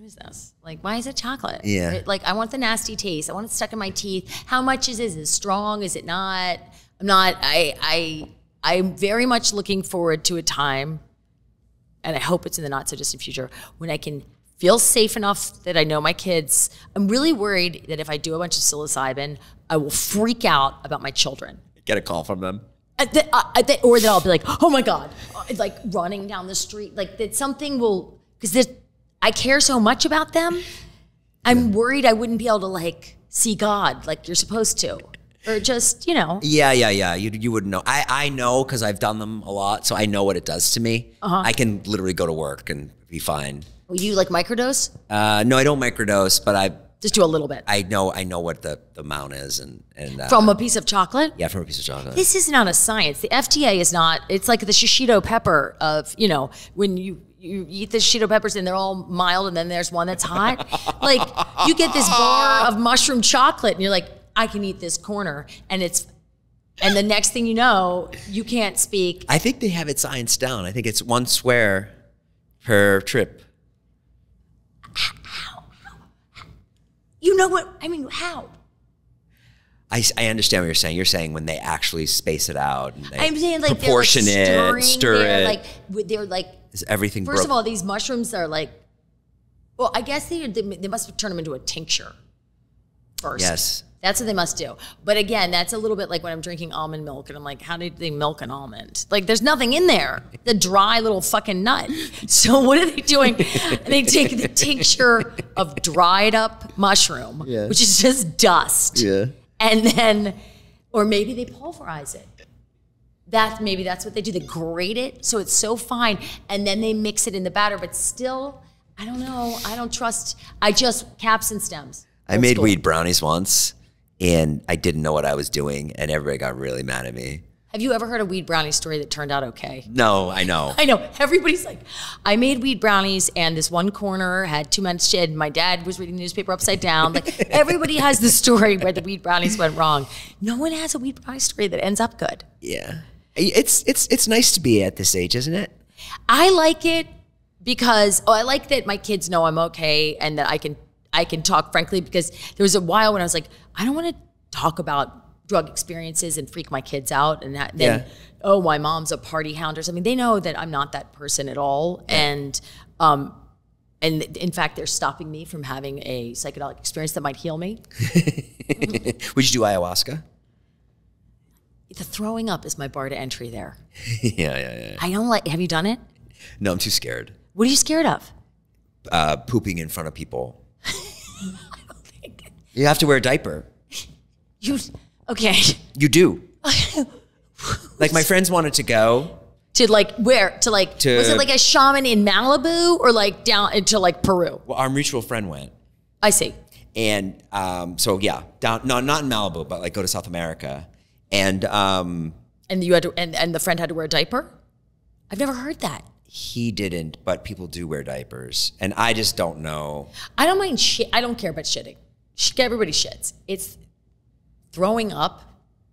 is this? Like, why is it chocolate? Yeah. Right? Like, I want the nasty taste. I want it stuck in my teeth. How much is it? Is it strong? Is it not? I'm not. I. I. I'm very much looking forward to a time, and I hope it's in the not so distant future when I can feel safe enough that I know my kids. I'm really worried that if I do a bunch of psilocybin, I will freak out about my children. Get a call from them. Uh, that, uh, that, or that I'll be like, oh my God, uh, like running down the street. Like that something will, because I care so much about them. I'm worried I wouldn't be able to like see God like you're supposed to. Or just, you know, Yeah, yeah, yeah. You you wouldn't know. I I know because I've done them a lot, so I know what it does to me. Uh-huh. I can literally go to work and be fine. will you like microdose? Uh, no, I don't microdose, but I Just do a little bit. I know I know what the, the amount is and and uh, From a piece of chocolate? yeah from a piece of chocolate. This is not a science. The FDA is not. It's like the shishito pepper of you know when you you eat the shishito peppers and they're all mild and then there's one that's hot. like you get this bar of mushroom chocolate and you're like, I can eat this corner and it's. And the next thing you know, you can't speak. I think they have it science down. I think it's one square per trip. You know what? I mean, how? I, I understand what you're saying. You're saying when they actually space it out. And they I'm saying like proportion they're like it, stir it. like they're like. Is everything First broke? of all, these mushrooms are like. Well, I guess they they, must turn them into a tincture. First. Yes. That's what they must do. But again, that's a little bit like when I'm drinking almond milk and I'm like, how did they milk an almond? Like, there's nothing in there. The dry little fucking nut. So what are they doing? they take the tincture of dried up mushroom, Yeah. which is just dust. Yeah. And then, or maybe they pulverize it. That maybe that's what they do. They grate it so it's so fine, and then they mix it in the batter. But still, I don't know. I don't trust. I just caps and stems. I made school. weed brownies once, and I didn't know what I was doing, and everybody got really mad at me. Have you ever heard a weed brownie story that turned out okay? No, I know. I know everybody's like, I made weed brownies, and this one corner had too much shit. My dad was reading the newspaper upside down. Like everybody has the story where the weed brownies went wrong. No one has a weed brownie story that ends up good. Yeah. It's it's it's nice to be at this age, isn't it? I like it because oh, I like that my kids know I'm okay and that I can I can talk frankly because there was a while when I was like, I don't want to talk about drug experiences and freak my kids out, and that, then Yeah. oh, my mom's a party hound or something. They know that I'm not that person at all, and um, and in fact, they're stopping me from having a psychedelic experience that might heal me. Would you do ayahuasca? The throwing up is my bar to entry there. yeah, yeah, yeah. I don't like. Have you done it? No, I'm too scared. What are you scared of? Uh, pooping in front of people. You have to wear a diaper. You okay? You do. like my friends wanted to go. to like where? To like To- was it like a shaman in Malibu or like down into like Peru? Well, our mutual friend went. I see. and um, so yeah, down no, not in Malibu, but like go to South America, and um, And you had to, and, and the friend had to wear a diaper. I've never heard that. he didn't, but people do wear diapers, and I just don't know. I don't mind shit. I don't care about shitting. Everybody shits. It's throwing up.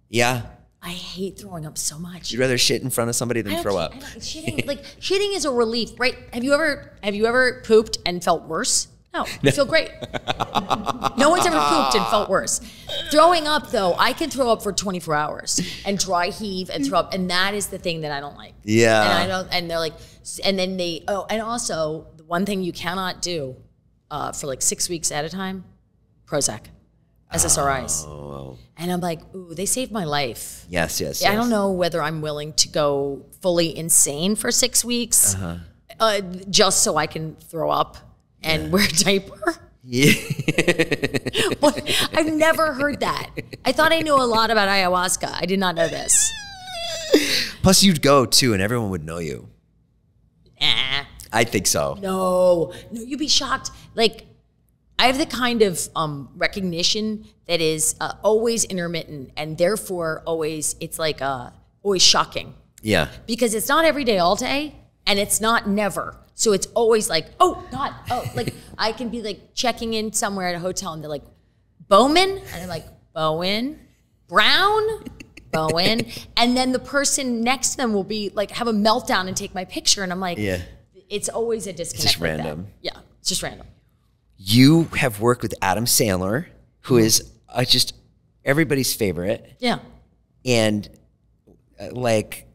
Yeah, I hate throwing up so much. you'd rather shit in front of somebody than throw up. Shitting, like shitting is a relief, right? Have you ever have you ever pooped and felt worse? No, I feel great. no one's ever pooped and felt worse. Throwing up though, I can throw up for 24 hours and dry heave and throw up, and that is the thing that I don't like. Yeah. and I don't. And they're like, and then they. Oh, and also the one thing you cannot do uh, for like six weeks at a time, Prozac, SSRIs. Oh, And I'm like, ooh, they saved my life. yes, yes. I don't know whether I'm willing to go fully insane for six weeks Uh-huh. uh, just so I can throw up and wear a diaper. Yeah. I've never heard that. I thought I knew a lot about ayahuasca. I did not know this. Plus, you'd go too, and everyone would know you. Nah, I think so. no, no, you'd be shocked. Like, I have the kind of um, recognition that is uh, always intermittent and therefore always, it's like uh, always shocking. Yeah. because it's not every day all day and it's not never so it's always like oh god oh like i can be like checking in somewhere at a hotel and they're like bowman and i'm like bowen brown bowen and then the person next to them will be like have a meltdown and take my picture and i'm like Yeah. it's always a disconnect just like that. random. yeah it's just random You have worked with Adam Sandler, who is uh, just everybody's favorite. yeah And uh, like,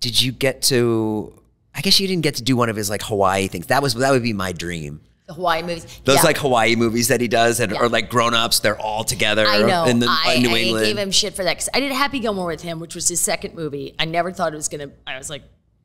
did you get to? I guess you didn't get to do one of his like Hawaii things. That was that would be my dream. the hawaii movies Those yeah. like Hawaii movies that he does, and Yeah. or like Grown Ups, they're all together I know. in the I, in New I England. gave him shit for that because I did Happy Gilmore with him, which was his second movie. I never thought it was gonna. I was like,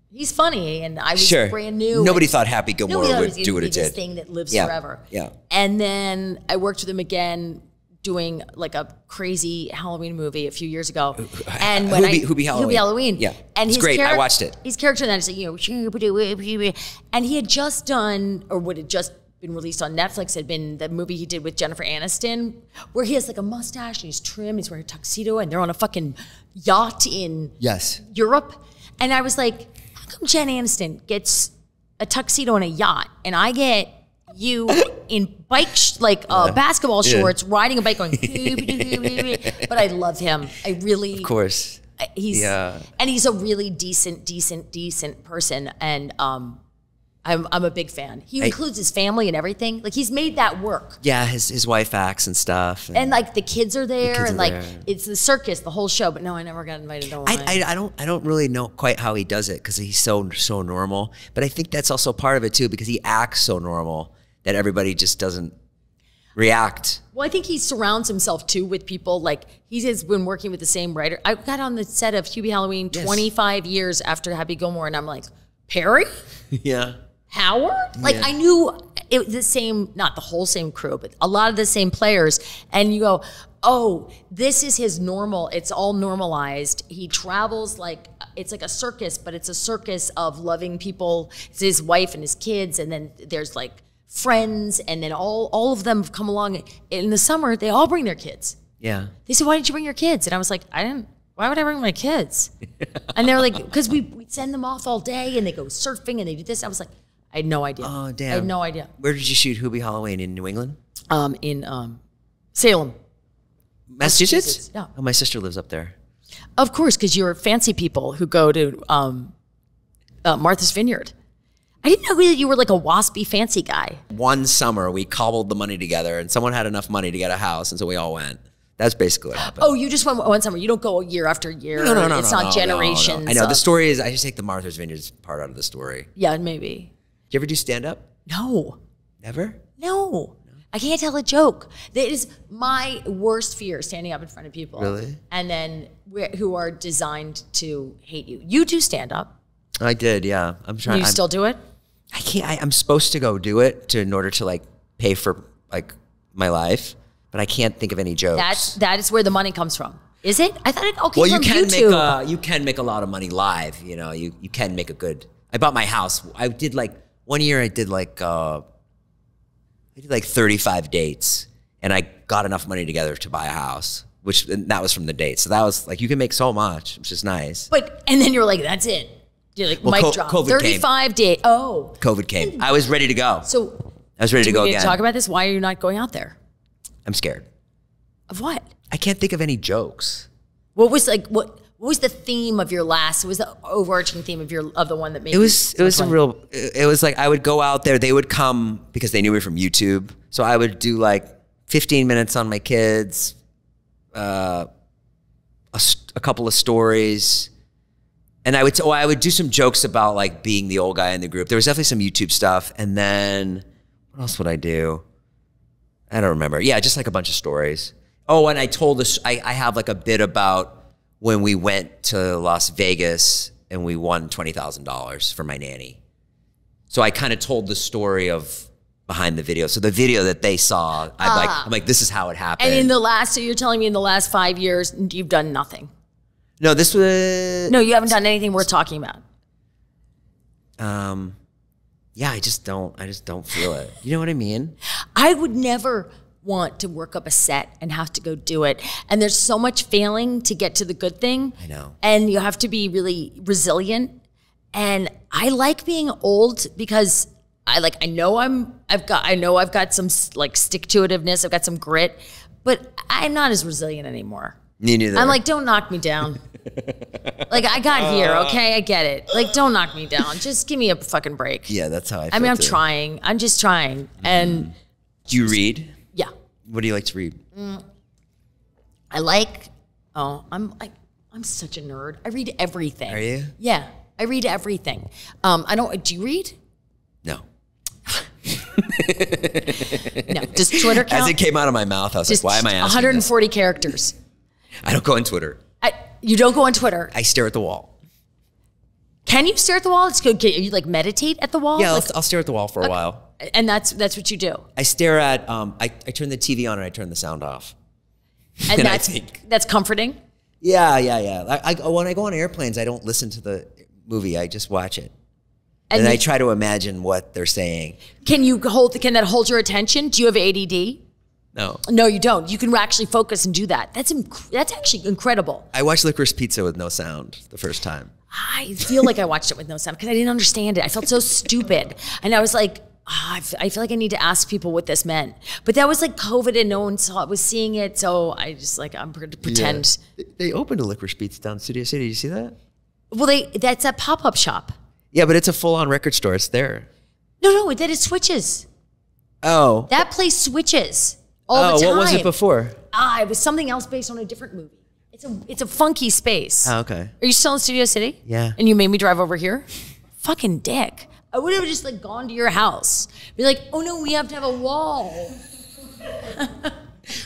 he's funny, and I was Sure. brand new. Nobody thought Happy Gilmore would it was gonna do what it did. thing that lives Yeah. forever. Yeah. And then I worked with him again doing like a crazy Halloween movie a few years ago. And when Hubie- I Hubie Halloween. Halloween. Yeah. And It's great. I watched it. His character that is like, you know, and he had just done, or would have just been released on Netflix, had been the movie he did with Jennifer Aniston, where he has like a mustache and he's trim, he's wearing a tuxedo, and they're on a fucking yacht in yes. Europe. And I was like, how come Jen Aniston gets a tuxedo and a yacht, and I get you in bike sh- like uh, basketball shorts, riding a bike, going. but I love him. I really, Of course. he's Yeah. and he's a really decent, decent, decent person, and um, I'm I'm a big fan. He includes his family and everything. Like he's made that work. Yeah, his his wife acts and stuff. And like the kids are there, kids and are like there. it's the circus, the whole show. But no, I never got invited to one. I, I, I don't I don't really know quite how he does it because he's so so normal. But I think that's also part of it too because he acts so normal that everybody just doesn't react. Well, I think he surrounds himself too with people like he has been working with the same writer. I got on the set of Hubie Halloween Yes. 25 years after Happy Gilmore, and I'm like, Perry, Yeah. Howard. Like I knew it was the same, not the whole same crew, but a lot of the same players. And you go, oh, this is his normal. It's all normalized. He travels like it's like a circus, but it's a circus of loving people. It's his wife and his kids, and then there's like friends, and then all all of them have come along. In the summer, they all bring their kids. Yeah. They said, "Why didn't you bring your kids?" And I was like, "I didn't. Why would I bring my kids?" and they're like, "Because we we send them off all day, and they go surfing, and they do this." I was like, "I had no idea. Oh damn! I had no idea." Where did you shoot Hubie Halloween in New England? Um, in um, Salem, Massachusetts? Massachusetts, yeah. Oh, my sister lives up there. of course, because you're fancy people who go to um, uh, Martha's Vineyard. I didn't know that you were like a waspy fancy guy. One summer we cobbled the money together and someone had enough money to get a house and so we all went. That's basically what happened. Oh, you just went one summer. You don't go year after year. no, no, no, It's no, not no, generations. no. I know the story is. I just take the Martha's Vineyards part out of the story. Yeah, maybe. Do you ever do stand up? No, Never. no. I can't tell a joke. That is my worst fear: standing up in front of people. Really? And then who are designed to hate you. You do stand up. I did. Yeah. I'm trying. You I'm, still do it. I can't. I, I'm supposed to go do it to in order to like pay for like my life, but I can't think of any jokes. That's that is where the money comes from. Is it? I thought it all came well, you can YouTube. make a you can make a lot of money live. You know, you you can make a good. I bought my house. I did like one year. I did like uh, I did like 35 dates, and I got enough money together to buy a house. Which and that was from the dates. So that was like you can make so much, which is nice. but and then you're like, that's it. Like, Well, mic co- drop. COVID 35 days. Oh, COVID came. I was ready to go. so I was ready to go again. talk about this? Why are you not going out there? I'm scared. Of what? I can't think of any jokes. What was like what? What was the theme of your last? What was the overarching theme of your of the one that made It was it was a real it was like I would go out there they would come because they knew me from YouTube so I would do like 15 minutes on my kids uh a, a couple of stories and I would oh I would do some jokes about like being the old guy in the group there was definitely some YouTube stuff and then what else would I do I don't remember yeah just like a bunch of stories oh and I told this I, I have like a bit about when we went to Las Vegas and we won twenty thousand dollars for my nanny. So I kind of told the story of behind the video. So the video that they saw, I'm like, ah. I'm like, this is how it happened. And in the last, so you're telling me in the last five years, you've done nothing. No, this was No, you haven't done anything worth talking about. um, yeah, I just don't, I just don't feel it. You know what I mean? I would never want to work up a set and have to go do it. And there's so much failing to get to the good thing. I know. And you have to be really resilient. And I like being old because I like I know I'm I've got I know I've got some like stick to itiveness, I've got some grit, but I'm not as resilient anymore. Me neither. I'm like, don't knock me down. like I got here, uh. okay? I get it. Like, don't knock me down. Just give me a fucking break. yeah, that's how I. I mean, I'm too. trying. I'm just trying. And mm-hmm. Do you read? yeah. What do you like to read? Mm. I like. Oh, I'm I, I'm such a nerd. I read everything. Are you? Yeah, I read everything. Um, I don't. Do you read? No. No. Does Twitter count? As it came out of my mouth, I was Just like, why am I asking? 140 characters. I don't go on Twitter. I, you don't go on Twitter. I stare at the wall. Can you stare at the wall? It's good. Can you like meditate at the wall? Yeah, Like- I'll, I'll stare at the wall for a while. and that's that's what you do. I stare at. Um, I, I turn the TV on and I turn the sound off. And, And I that's think- that's comforting. Yeah, yeah, yeah. I, I, when I go on airplanes, I don't listen to the movie. I just watch it, And, and I try to imagine what they're saying. can you hold? Can that hold your attention? Do you have ADD? No, No, you don't. You can actually focus and do that. That's that's actually incredible. I watched Licorice Pizza with no sound the first time. I feel like I watched it with no sound because I didn't understand it. I felt so stupid, and I was like, ah, I feel like I need to ask people what this meant. But that was like COVID, and no one saw it, was seeing it, so I just like I'm going to pretend. Yeah. They opened a Licorice Pizza down Studio City. Did you see that? Well, they that's a pop up shop. Yeah, but it's a full on record store. It's there. No, no, that it switches. Oh. That place switches all oh, the time. what was it before? Ah, it was something else based on a different movie. It's a it's a funky space. Oh, okay. Are you still in Studio City? Yeah. And you made me drive over here? Fucking dick. I would have just like gone to your house. Be like, oh no, we have to have a wall.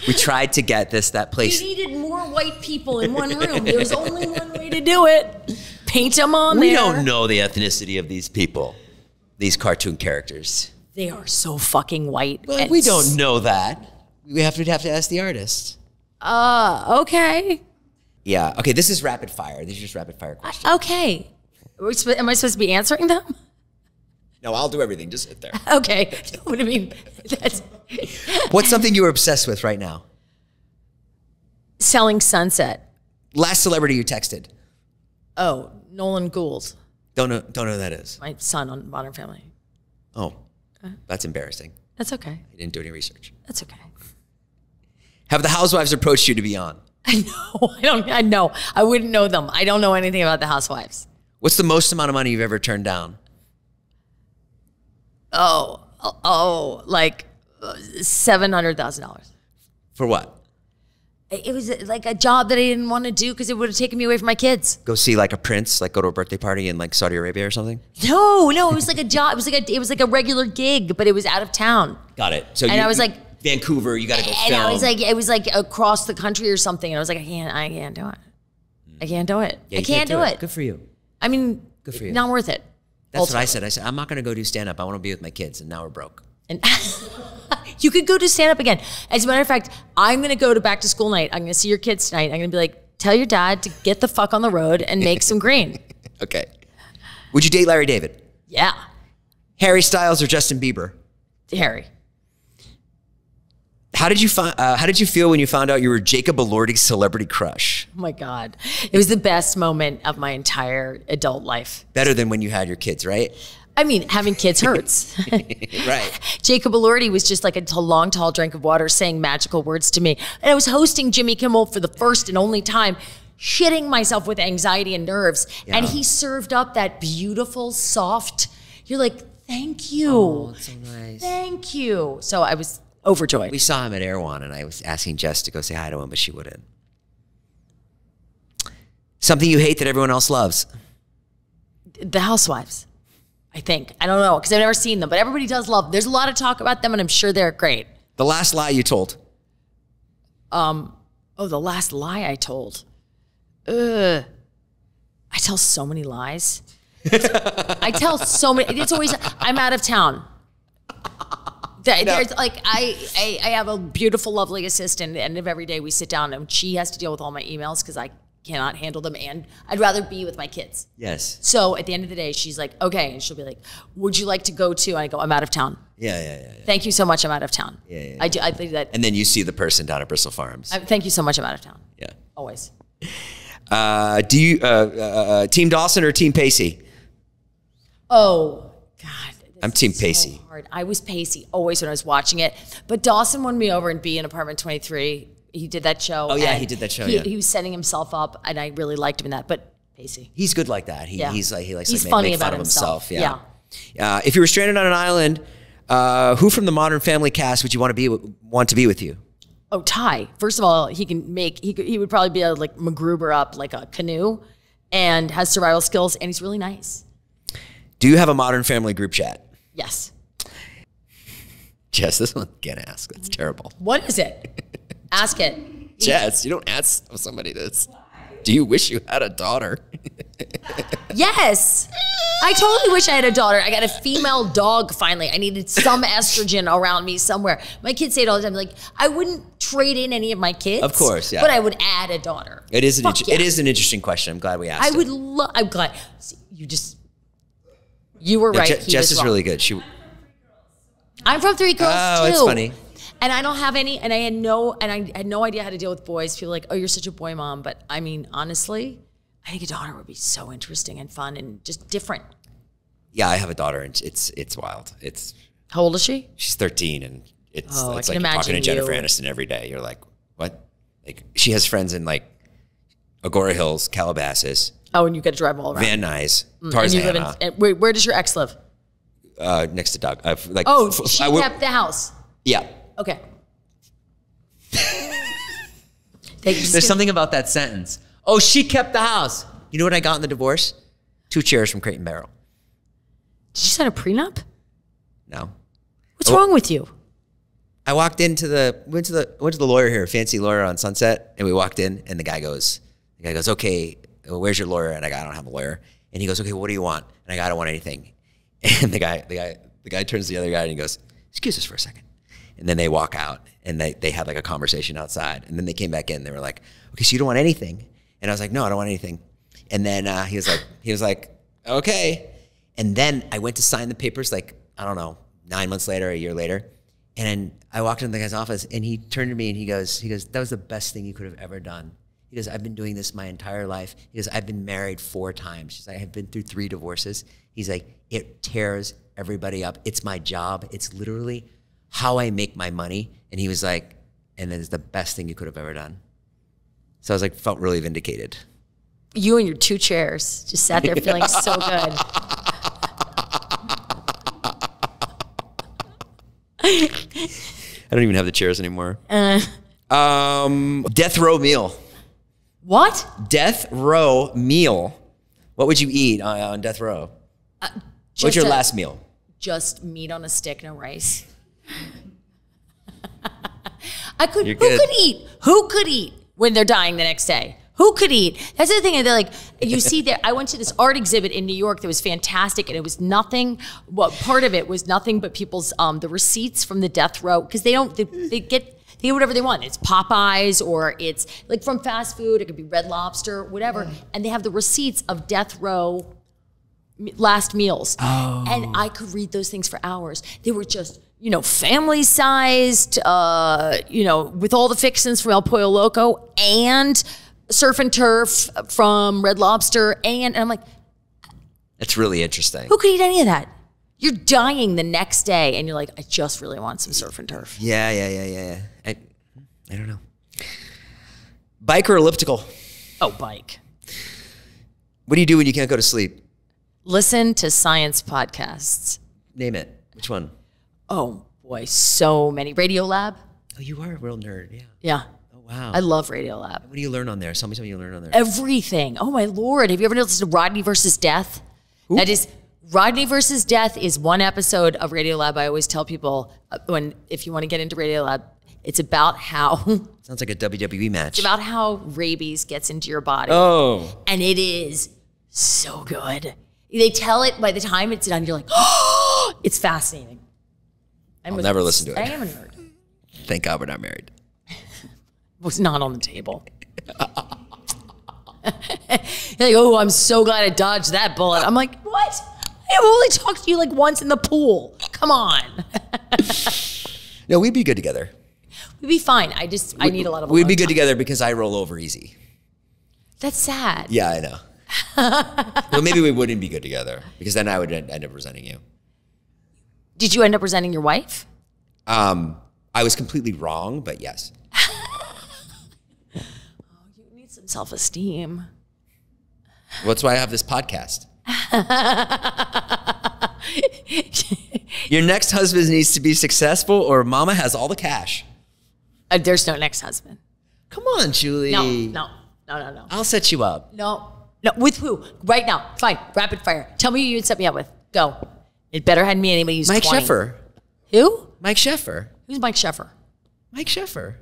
We tried to get this that place. We needed more white people in one room. There was only one way to do it. Paint them on We there. We don't know the ethnicity of these people, these cartoon characters. They are so fucking white. Well, we don't know that. We have to have to ask the artist. Uh, okay. Yeah. Okay. This is rapid fire. These are just rapid fire questions. Okay. Are Am I supposed to be answering them? No, I'll do everything. Just sit there. Okay. What do you mean? That's What's something you're obsessed with right now? selling sunset. Last celebrity you texted. Oh, Nolan Gould, Don't know. Don't know who that is. my son on Modern Family. Oh, that's embarrassing. That's okay. I didn't do any research. That's okay. Have the housewives approached you to be on? I know. I don't. I know. I wouldn't know them. I don't know anything about the Housewives. What's the most amount of money you've ever turned down? Oh, oh, like seven hundred thousand dollars. For what? It was uh, like a job that I didn't want to do because it would have taken me away from my kids. Go see like a prince, like go to a birthday party in like Saudi Arabia or something. No, no, it was like a job. It was like a it was like a regular gig, but it was out of town. Got it. So And you- I was like- Vancouver, you got to go And film. I was like, it was like across the country or something. And I was like, I can't, I can't do it. I mm. can't do it. Yeah, I you can't, do it. Good for you. I mean, Good for you. not worth it. That's what I said. I said I'm not going to go do stand up. I want to be with my kids, and now we're broke. And you could go to stand up again. As a matter of fact, I'm going to go to back to school night. I'm going to see your kids tonight. I'm going to be like, tell your dad to get the fuck on the road and make some green. Okay. Would you date Larry David? Yeah, Harry Styles or Justin Bieber? Harry. How did you find? Uh, how did you feel when you found out you were Jacob Elordi's celebrity crush? Oh my God. It was the best moment of my entire adult life. Better than when you had your kids, right? I mean, having kids hurts. right. Jacob Elordi was just like a long, tall drink of water saying magical words to me. And I was hosting Jimmy Kimmel for the first and only time, shitting myself with anxiety and nerves. And he served up that beautiful, soft, you're like, thank you. Oh, so nice. Thank you. So I was overjoyed. We saw him at Erewhon, and I was asking Jess to go say hi to him, but she wouldn't. Something you hate that everyone else loves. the Housewives, I think. I don't know because I've never seen them, but everybody does love. There's a lot of talk about them, and I'm sure they're great. The last lie you told. Um. Oh, the last lie I told. Ugh. I tell so many lies. I tell so many. It's always I'm out of town. There- There's like I, I I have a beautiful, lovely assistant, and every day we sit down and she has to deal with all my emails because I cannot handle them, and I'd rather be with my kids. Yes. So at the end of the day, she's like, okay, and she'll be like, would you like to go to? And I go, I'm out of town. Yeah, yeah, yeah. yeah. Thank you so much. I'm out of town. Yeah, yeah, I do. I think that. And then you see the person down at Bristol Farms. I, thank you so much. I'm out of town. yeah. Always. Uh, do you uh, uh, uh, Team Dawson or Team Pacey? Oh God. I'm Team so Pacey. hard. I was Pacey always when I was watching it, but Dawson won me over in B in Apartment 23. He did that show. Oh, yeah, he did that show, He, yeah. he was setting himself up, and I really liked him in that. But Pacey. He's good like that. He, Yeah. He's like he likes He's to make, funny make fun of himself. himself. Yeah. Uh, if you were stranded on an island, uh, who from the Modern Family cast would you want to be want to be with you? Oh, Ty. First of all, he can make. He could, he would probably be able to like MacGyver up like a canoe, and has survival skills, and he's really nice. Do you have a Modern Family group chat? Yes. Jess, this one can't ask. That's terrible. What is it? Ask it. Jess, you don't ask somebody this. Do you wish you had a daughter? Yes. I totally wish I had a daughter. I got a female dog finally. I needed some estrogen around me somewhere. My kids say it all the time. Like, I wouldn't trade in any of my kids. Of course, yeah. But I would add a daughter. It is an yeah. it is an interesting question. I'm glad we asked. I it. would love, I'm glad. See, You just, you were Yeah, right. Je- he Jess is wrong. really good. She I'm from Three Girls Oh, too. it's funny. And I don't have any, and I had no, and I had no idea how to deal with boys. People like, oh, you're such a boy mom. But I mean, honestly, I think a daughter would be so interesting and fun and just different. yeah, I have a daughter and it's it's wild. It's How old is she? she's 13 and it's Oh, it's like talking to Jennifer you. Aniston every day. You're like, what? Like she has friends in like Agoura Hills, Calabasas, Oh, and you get to drive all around. Van Nuys, and you live in, Tarzana, and where, where does your ex live? uh, next to Doug. Uh, like, Oh, she I kept the house. yeah. Okay. There's something about that sentence. Oh, she kept the house. You know what I got in the divorce? Two chairs from Crate and Barrel. Did you sign a prenup? No. What's wrong with you? I walked into the went to the went to the lawyer here, fancy lawyer on Sunset, and we walked in, and the guy goes, the guy goes, okay, where's your lawyer? And I go, I don't have a lawyer. And he goes, okay, what do you want? And I go, I don't want anything. And the guy, the guy, the guy turns to the other guy and he goes, excuse us for a second. And then they walk out and they they had like a conversation outside, and then they came back in. And they were like, okay, so you don't want anything? And I was like, no, I don't want anything. And then uh, he was like, he was like, okay. And then I went to sign the papers like, I don't know, nine months later, a year later. And I walked into the guy's office and he turned to me and he goes, he goes, that was the best thing you could have ever done. He goes, I've been doing this my entire life. He goes, I've been married four times. He's like, I have been through three divorces. He's like, it tears everybody up. It's my job. It's literally how I make my money. And he was like, and it's the best thing you could have ever done. So I was like, felt really vindicated. You and your two chairs just sat there feeling so good. I don't even have the chairs anymore. Uh, Um, death row meal. What? Death row meal. What would you eat on, on death row? What's your a- last meal? Just meat on a stick, no rice. I could. You're who good. could eat? Who could eat when they're dying the next day? Who could eat? That's the thing. They're like, you see there. I went to this art exhibit in New York that was fantastic, and it was nothing. What part of it was nothing but people's um the receipts from the death row because they don't they, they get they get whatever they want. It's Popeyes or it's like from fast food. It could be Red Lobster, whatever, and they have the receipts of death row last meals. Oh. And I could read those things for hours. They were just, you know, family sized, uh, you know, with all the fixins from El Pollo Loco and surf and turf from Red Lobster. And, and I'm like, That's really interesting. who could eat any of that? You're dying the next day and you're like, I just really want some surf and turf. Yeah, yeah, yeah, yeah, yeah. I, I don't know. Bike or elliptical? Oh, bike. What do you do when you can't go to sleep? Listen to science podcasts. Name it. Which one? Oh boy, so many. Radio Lab. Oh, you are a real nerd. Yeah. Yeah. Oh, wow. I love Radio Lab. what do you learn on there? Tell me something you learn on there. everything. Oh my lord! Have you ever listened to Rodney versus Death? That is Rodney versus Death is one episode of Radio Lab. I always tell people uh, when if you want to get into Radio Lab, it's about how Sounds like a WWE match. It's about how rabies gets into your body, oh. and it is so good. They tell it by the time it's done, you're like, oh, it's fascinating. I'm I'll a- never listen to it. I am a nerd. Thank God we're not married. was not on the table. You're like, oh, I'm so glad I dodged that bullet. I'm like, what? I've only talked to you like once in the pool. Come on. No, we'd be good together. We'd be fine. I just, I need a lot of We'd be good time. together because I roll over easy. That's sad. Yeah, I know. well, maybe we wouldn't be good together because then I would end up resenting you. Did you end up resenting your wife? Um, I was completely wrong, but yes. You need some self esteem. Well, that's why I have this podcast. Your next husband needs to be successful, or Mama has all the cash. Uh, there's no next husband. Come on, Julie. No, no, no, no, no. I'll set you up. No, no. With who? Right now. Fine. Rapid fire. Tell me who you'd set me up with. Go. It better had me anybody who's Mike 20. Sheffer. Who? Mike Sheffer. Who's Mike Sheffer? Mike Sheffer.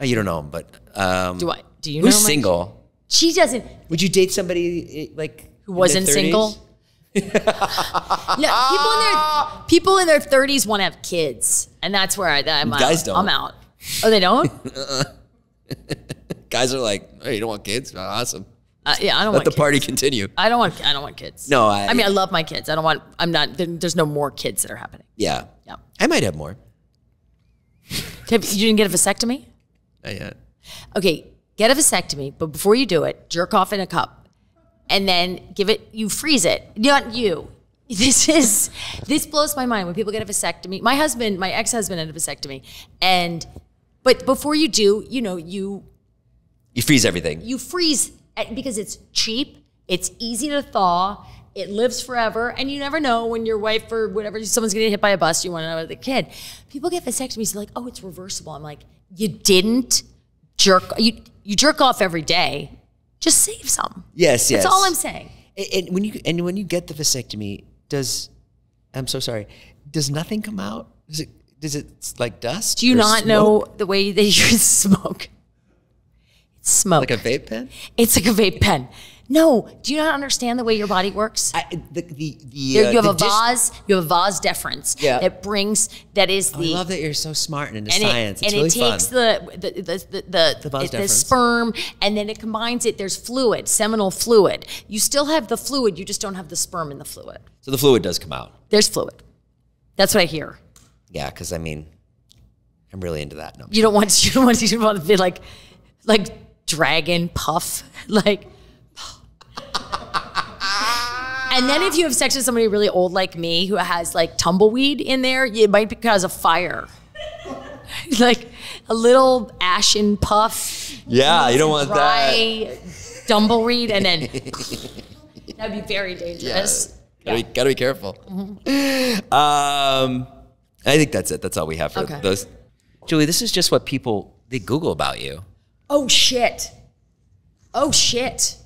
Oh, you don't know him, but um, Do I? Do you who's know Mike- single? She doesn't. Would you date somebody like Who wasn't their 30s? single? no, people in their people in their thirties want to have kids, and that's where I, I'm Guys out. don't. I'm out. Oh, they don't? Guys are like, "Hey, you don't want kids? Oh, awesome. Uh, yeah, I don't want. Let want the kids. party continue." I don't want. I don't want kids. No, I- I mean, I love my kids. I don't want. I'm not. There's no more kids that are happening. Yeah. Yeah. I might have more. You didn't get a vasectomy? Not yet. Okay, get a vasectomy, but before you do it, jerk off in a cup, and then give it. You freeze it. Not you. This is this blows my mind when people get a vasectomy. My husband, my ex-husband, had a vasectomy, and but before you do, you know, you You freeze everything. you freeze eh, because it's cheap, it's easy to thaw, it lives forever, and you never know when your wife or whatever someone's gonna get hit by a bus. You want to know the kid. People get vasectomies, they're like, oh, it's reversible. I'm like, you didn't jerk. You you jerk off every day. Just save some. Yes, yes. That's all I'm saying. And, and when you and when you get the vasectomy, does I'm so sorry. Does nothing come out? Does it? Does it like dust? Do you not smoke? know the way they use smoke? It's smoke. like a vape pen? it's like a vape pen. No, do you not understand the way your body works? I, the the, the You, uh, you have the a vase. You have a vas deferens. Yeah. That brings. That is I the. I love that you're so smart and into and science. it, it's and really it takes fun. the the the the, the, The it- the sperm and then it combines it. There's fluid, seminal fluid. You still have the fluid. You just don't have the sperm in the fluid. so the fluid does come out. There's fluid. That's what I hear. Yeah, because I mean, I'm really into that. No, You don't want. You don't want. You don't want to be like, like dragon puff, like. And then if you have sex with somebody really old like me who has like tumbleweed in there, it might be because a fire. like a little ashen puff. Yeah, you don't want that. dry tumbleweed, and then that'd be very dangerous. Gotta, be, gotta be careful. Um, I think that's it. That's all we have for Okay. those. Julie, this is just what people they Google about you. Oh shit. Oh shit.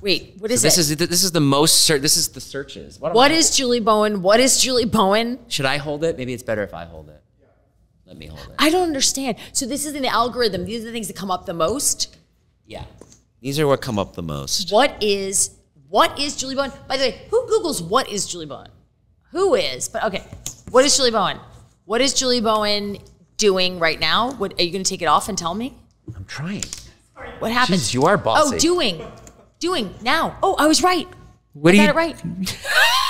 Wait, what is This it? is this is the most ser- this is the searches. What, what is Julie Bowen? What is Julie Bowen? Should I hold it? Maybe it's better if I hold it. Let me hold it. I don't understand. So this is an algorithm. These are the things that come up the most. Yeah. These are what come up the most. What is what is Julie Bowen? By the way, who Googles what is Julie Bowen? Who is? But okay, what is Julie Bowen? What is Julie Bowen doing right now? What are you going to take it off and tell me? I'm trying. What happened? Jeez, you are bossy. Oh, doing, doing now. Oh, I was right. What I got you? it right.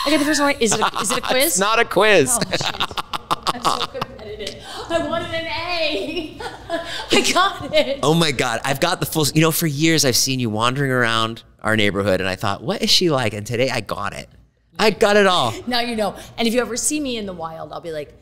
I got the first one right. Is it a, is it a quiz? It's not a quiz. Oh. I'm so competitive. I wanted an A. I got it. Oh my God. I've got the full, you know, for years I've seen you wandering around our neighborhood and I thought, what is she like? And today I got it. I got it all. Now you know. And if you ever see me in the wild, I'll be like,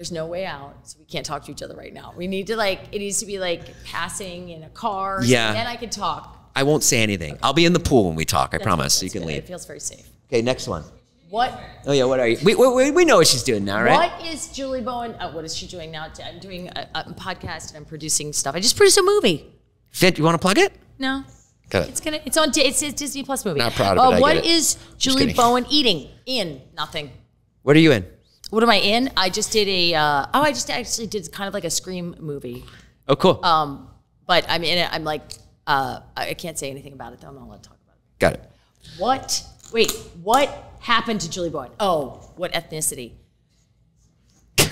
there's no way out. So we can't talk to each other right now. We need to like, it needs to be like passing in a car. Yeah. And then I can talk. I won't say anything. I'll be in the pool when we talk. I promise. You can good. leave. It feels very safe. Okay, next one. What Oh yeah, what are you? We, we, we know what she's doing now, right? What is Julie Bowen? Uh, what is she doing now? I'm doing a, a podcast and I'm producing stuff. I just produced a movie. Fit, you want to plug it? No. Good. It's gonna. It's on. It's a Disney Plus movie. Not proud of Uh, it, I what get it. is Julie. Bowen eating? In nothing. What are you in? What am I in? I just did a. Uh, oh, I just actually did kind of like a scream movie. Oh, cool. Um, but I'm in it. I'm like. Uh, I can't say anything about it though. I'm not allowed to talk about it. Got it. What? Wait. What happened to Julie Bowen? Oh, what ethnicity?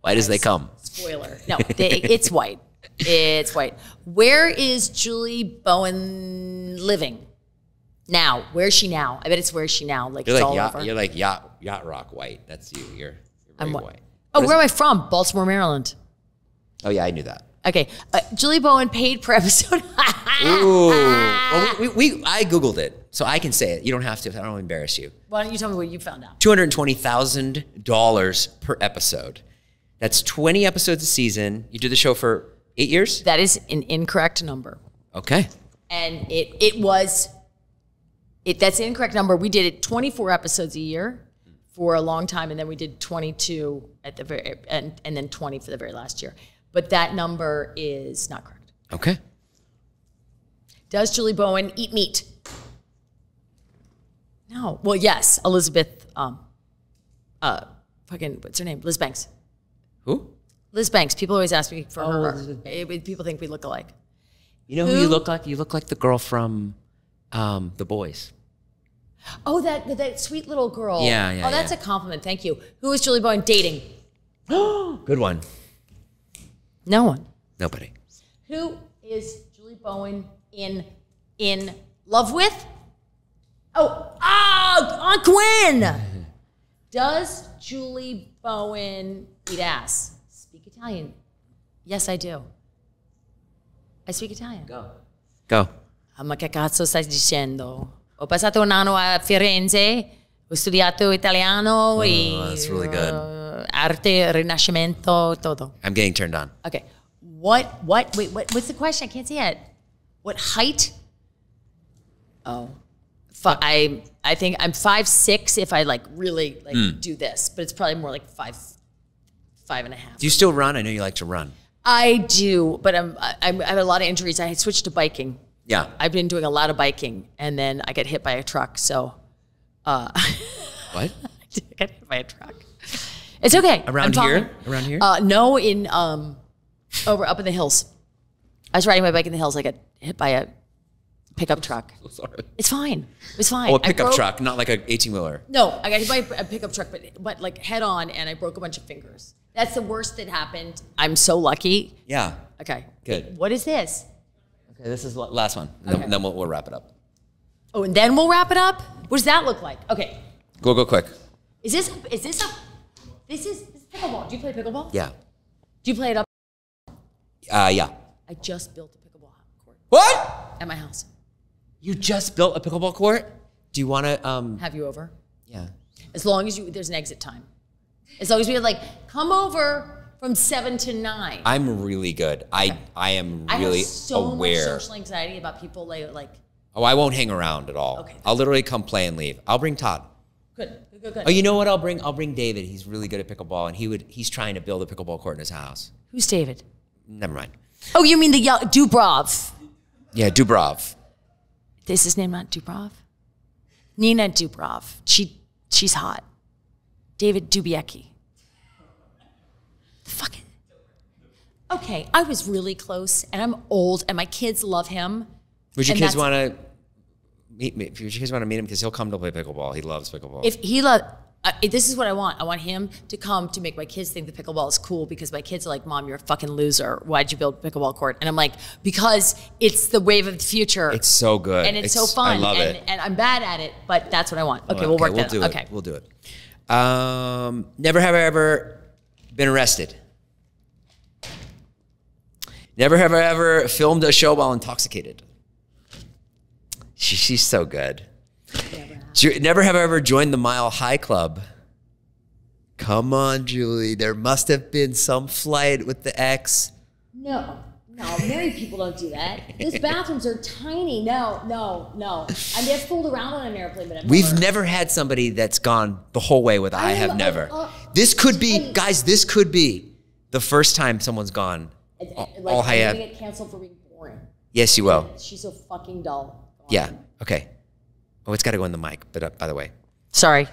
Why does they come? Spoiler. No, they, it's white. It's white. Where is Julie Bowen living now? Where's she now? I bet it's where is she now? Like You're it's like all yacht. over. You're like yacht yacht rock white. That's you. You're, you're I'm white. white. Oh, where am I from? Baltimore, Maryland. Oh yeah, I knew that. Okay, uh, Julie Bowen paid per episode. Ooh. Well, we, we, we I googled it, so I can say it. You don't have to. I don't want to embarrass you. Why don't you tell me what you found out? Two hundred twenty thousand dollars per episode. That's twenty episodes a season. You do the show for eight years. That is an incorrect number, Okay. and it it was. It that's an incorrect number. We did it 24 episodes a year for a long time, and then we did 22 at the very and and then 20 for the very last year. But that number is not correct. Okay. Does Julie Bowen eat meat? No. Well, yes. Elizabeth, um, uh, fucking, what's her name? Liz Banks. Who? Liz Banks. People always ask me for her. Elizabeth. Eh, People think we look alike. You know who, Who? you look like? You look like the girl from um, The Boys. Oh, that that sweet little girl. Yeah, yeah, Oh, that's yeah. a compliment. Thank you. Who is Julie Bowen dating? Good one. No one. Nobody. Who is Julie Bowen in in love with? Oh, ah, Aunt Gwen. Does Julie Bowen eat ass? Speak Italian? Yes, I do. I speak Italian. Go. Go. Ah, ma che cazzo stai dicendo? Ho passato un anno a Firenze, ho studiato italiano e Oh, that's really good. uh, arte, rinascimento, todo. I'm getting turned on. Okay. What, what, wait, what, what's the question? I can't see it. What height? Oh. Fu- I, I think I'm five six if I like really like Hmm. do this, but it's probably more like five, five and a half. Do you still run? I know you like to run. I do, but I'm, I, I'm- I have a lot of injuries. I had switched to biking. Yeah. I've been doing a lot of biking, and then I get hit by a truck. So uh, What? I got hit by a truck. It's okay. Around I'm here? fine. Around here? Uh, no, in um, over up in the hills. I was riding my bike in the hills. I got hit by a pickup truck. Sorry. It's fine. It was fine. Oh, a pickup broke- truck, not like a 18 wheeler. No, I got hit by a pickup truck, but but like head on, and I broke a bunch of fingers. That's the worst that happened. I'm so lucky. Yeah. Okay. Good. What is this? Okay, this is the last one. And Okay. Then, then we'll, we'll wrap it up. Oh, and then we'll wrap it up. What does that look like? Okay. Go, go quick. Is this is this a this is, this is pickleball? Do you play pickleball? Yeah. Do you play it up? Uh, yeah. I just built a pickleball court What? at my house. You just built a pickleball court? Do you want to, um, Have you over? yeah. As long as you there's an exit time. As long as we have like come over from seven to nine. I'm really good. I, I am I really have so aware. much social anxiety about people like like Oh, I won't hang around at all. Okay. I'll literally come play and leave. I'll bring Todd. good good good. good. Oh, you know what? I'll bring I'll bring David. He's really good at pickleball, and he would he's trying to build a pickleball court in his house. Who's David? Never mind. Oh, you mean the young Dubrov? Yeah, Dubrov. Is his name not Dubrov? Nina Dobrev. She she's hot. David Dobrik. Okay, I was really close, and I'm old, and my kids love him. Would your kids want to meet me? Would your kids want to meet him because he'll come to play pickleball? He loves pickleball. If he love, uh, this is what I want. I want him to come to make my kids think the pickleball is cool because my kids are like, "Mom, you're a fucking loser. Why'd you build a pickleball court?" And I'm like, "Because it's the wave of the future." it's so good, and it's, so fun. I love and, it. and I'm bad at it, but that's what I want. Okay, we'll work we'll that do out. it. Okay. we'll do it. Um, never have I ever been arrested. Never have I ever filmed a show while intoxicated. She, she's so good. Ju- Never have I ever joined the Mile High Club. Come on, Julie. There must have been some flight with the ex. No, no, married people don't do that. Those bathrooms are tiny. No, no, no. I mean, I've fooled around on an airplane, but I've We've never. never had somebody that's gone the whole way with I I have never. uh, this could be, guys, this could be the first time someone's gone Like, all, like, all I'm high gonna get canceled for being boring. Yes, you will. She's so fucking dull. Yeah. Okay. Oh, it's got to go in the mic. But uh, by the way, Sorry.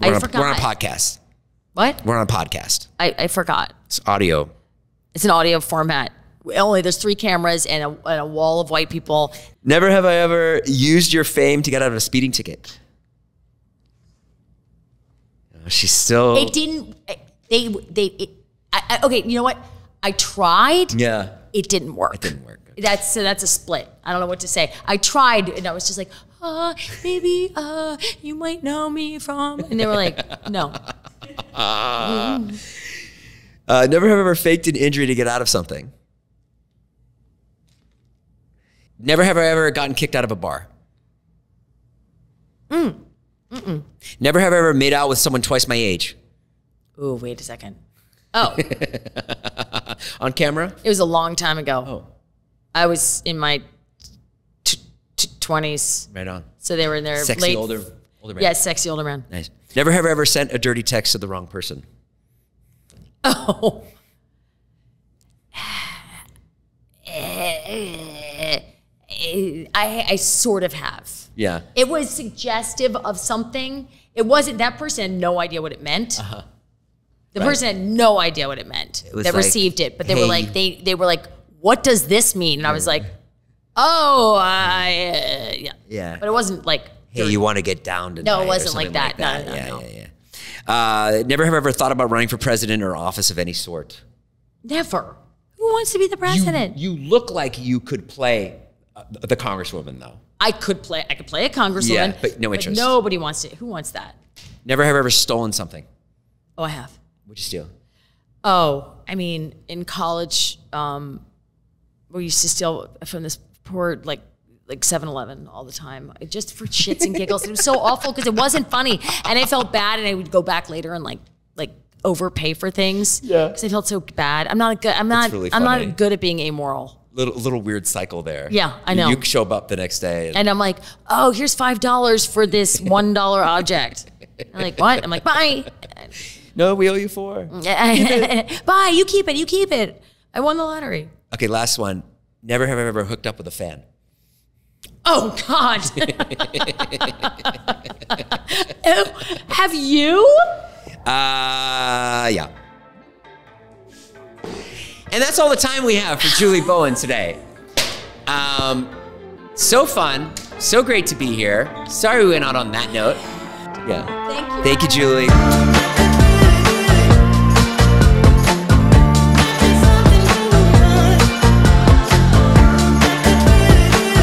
we're, I on, a, forgot. we're on a podcast. What? We're on a podcast. I, I forgot. It's audio. It's an audio format. Only there's three cameras and a, and a wall of white people. Never have I ever used your fame to get out of a speeding ticket. Oh, She's still. It didn't. They they. It, I, I, okay, you know what? I tried. Yeah. It didn't work. It didn't work. That's so that's a split. I don't know what to say. I tried, and I was just like, uh, maybe uh, you might know me from, and they were like, no. Uh, never have I ever faked an injury to get out of something. Never have I ever gotten kicked out of a bar. Mm. Never have I ever made out with someone twice my age. Oh, wait a second. Oh, On camera? it was a long time ago. Oh, I was in my twenties, right on. so they were in their Sexy late. older, older man. Yeah, sexy older man. Nice. Never have I ever sent a dirty text to the wrong person. Oh. I, I sort of have. Yeah. It was suggestive of something. It wasn't that person had no idea what it meant. Uh-huh. The Right. person had no idea what it meant was that like, received it, but they hey. were like they they were like, "What does this mean?" And I was like, "Oh, I uh, yeah." Yeah. But it wasn't like Hey, you want to get down tonight? No, it wasn't something like that. No, no, no, yeah, no. yeah, yeah. Uh, never have ever thought about running for president or office of any sort. never. Who wants to be the president? You look like you could play uh, the congresswoman, though. I could play. I could play a congresswoman. Yeah, but no interest. nobody wants to. Who wants that? Never have ever stolen something. Oh, I have. What'd you steal? Oh, I mean, in college, um, we used to steal from this poor like like 7-Eleven all the time, just for shits and giggles. it was so awful because it wasn't funny, and I felt bad, and I would go back later and like like overpay for things. Yeah, because I felt so bad. I'm not a good. I'm not. really I'm not good at being amoral. Little little weird cycle there. Yeah, I know. You show up the next day. And, And I'm like, oh, here's five dollars for this one dollar object. I'm like, what? I'm like, bye. no, we owe you four. bye. You keep it. You keep it. I won the lottery. Okay, last one. Never have I ever hooked up with a fan. Oh God! Oh, Have you? Uh, yeah. And that's all the time we have for Julie Bowen today. Um, so fun, so great to be here. Sorry we went out on that note. Yeah. Thank you. Thank you, Julie.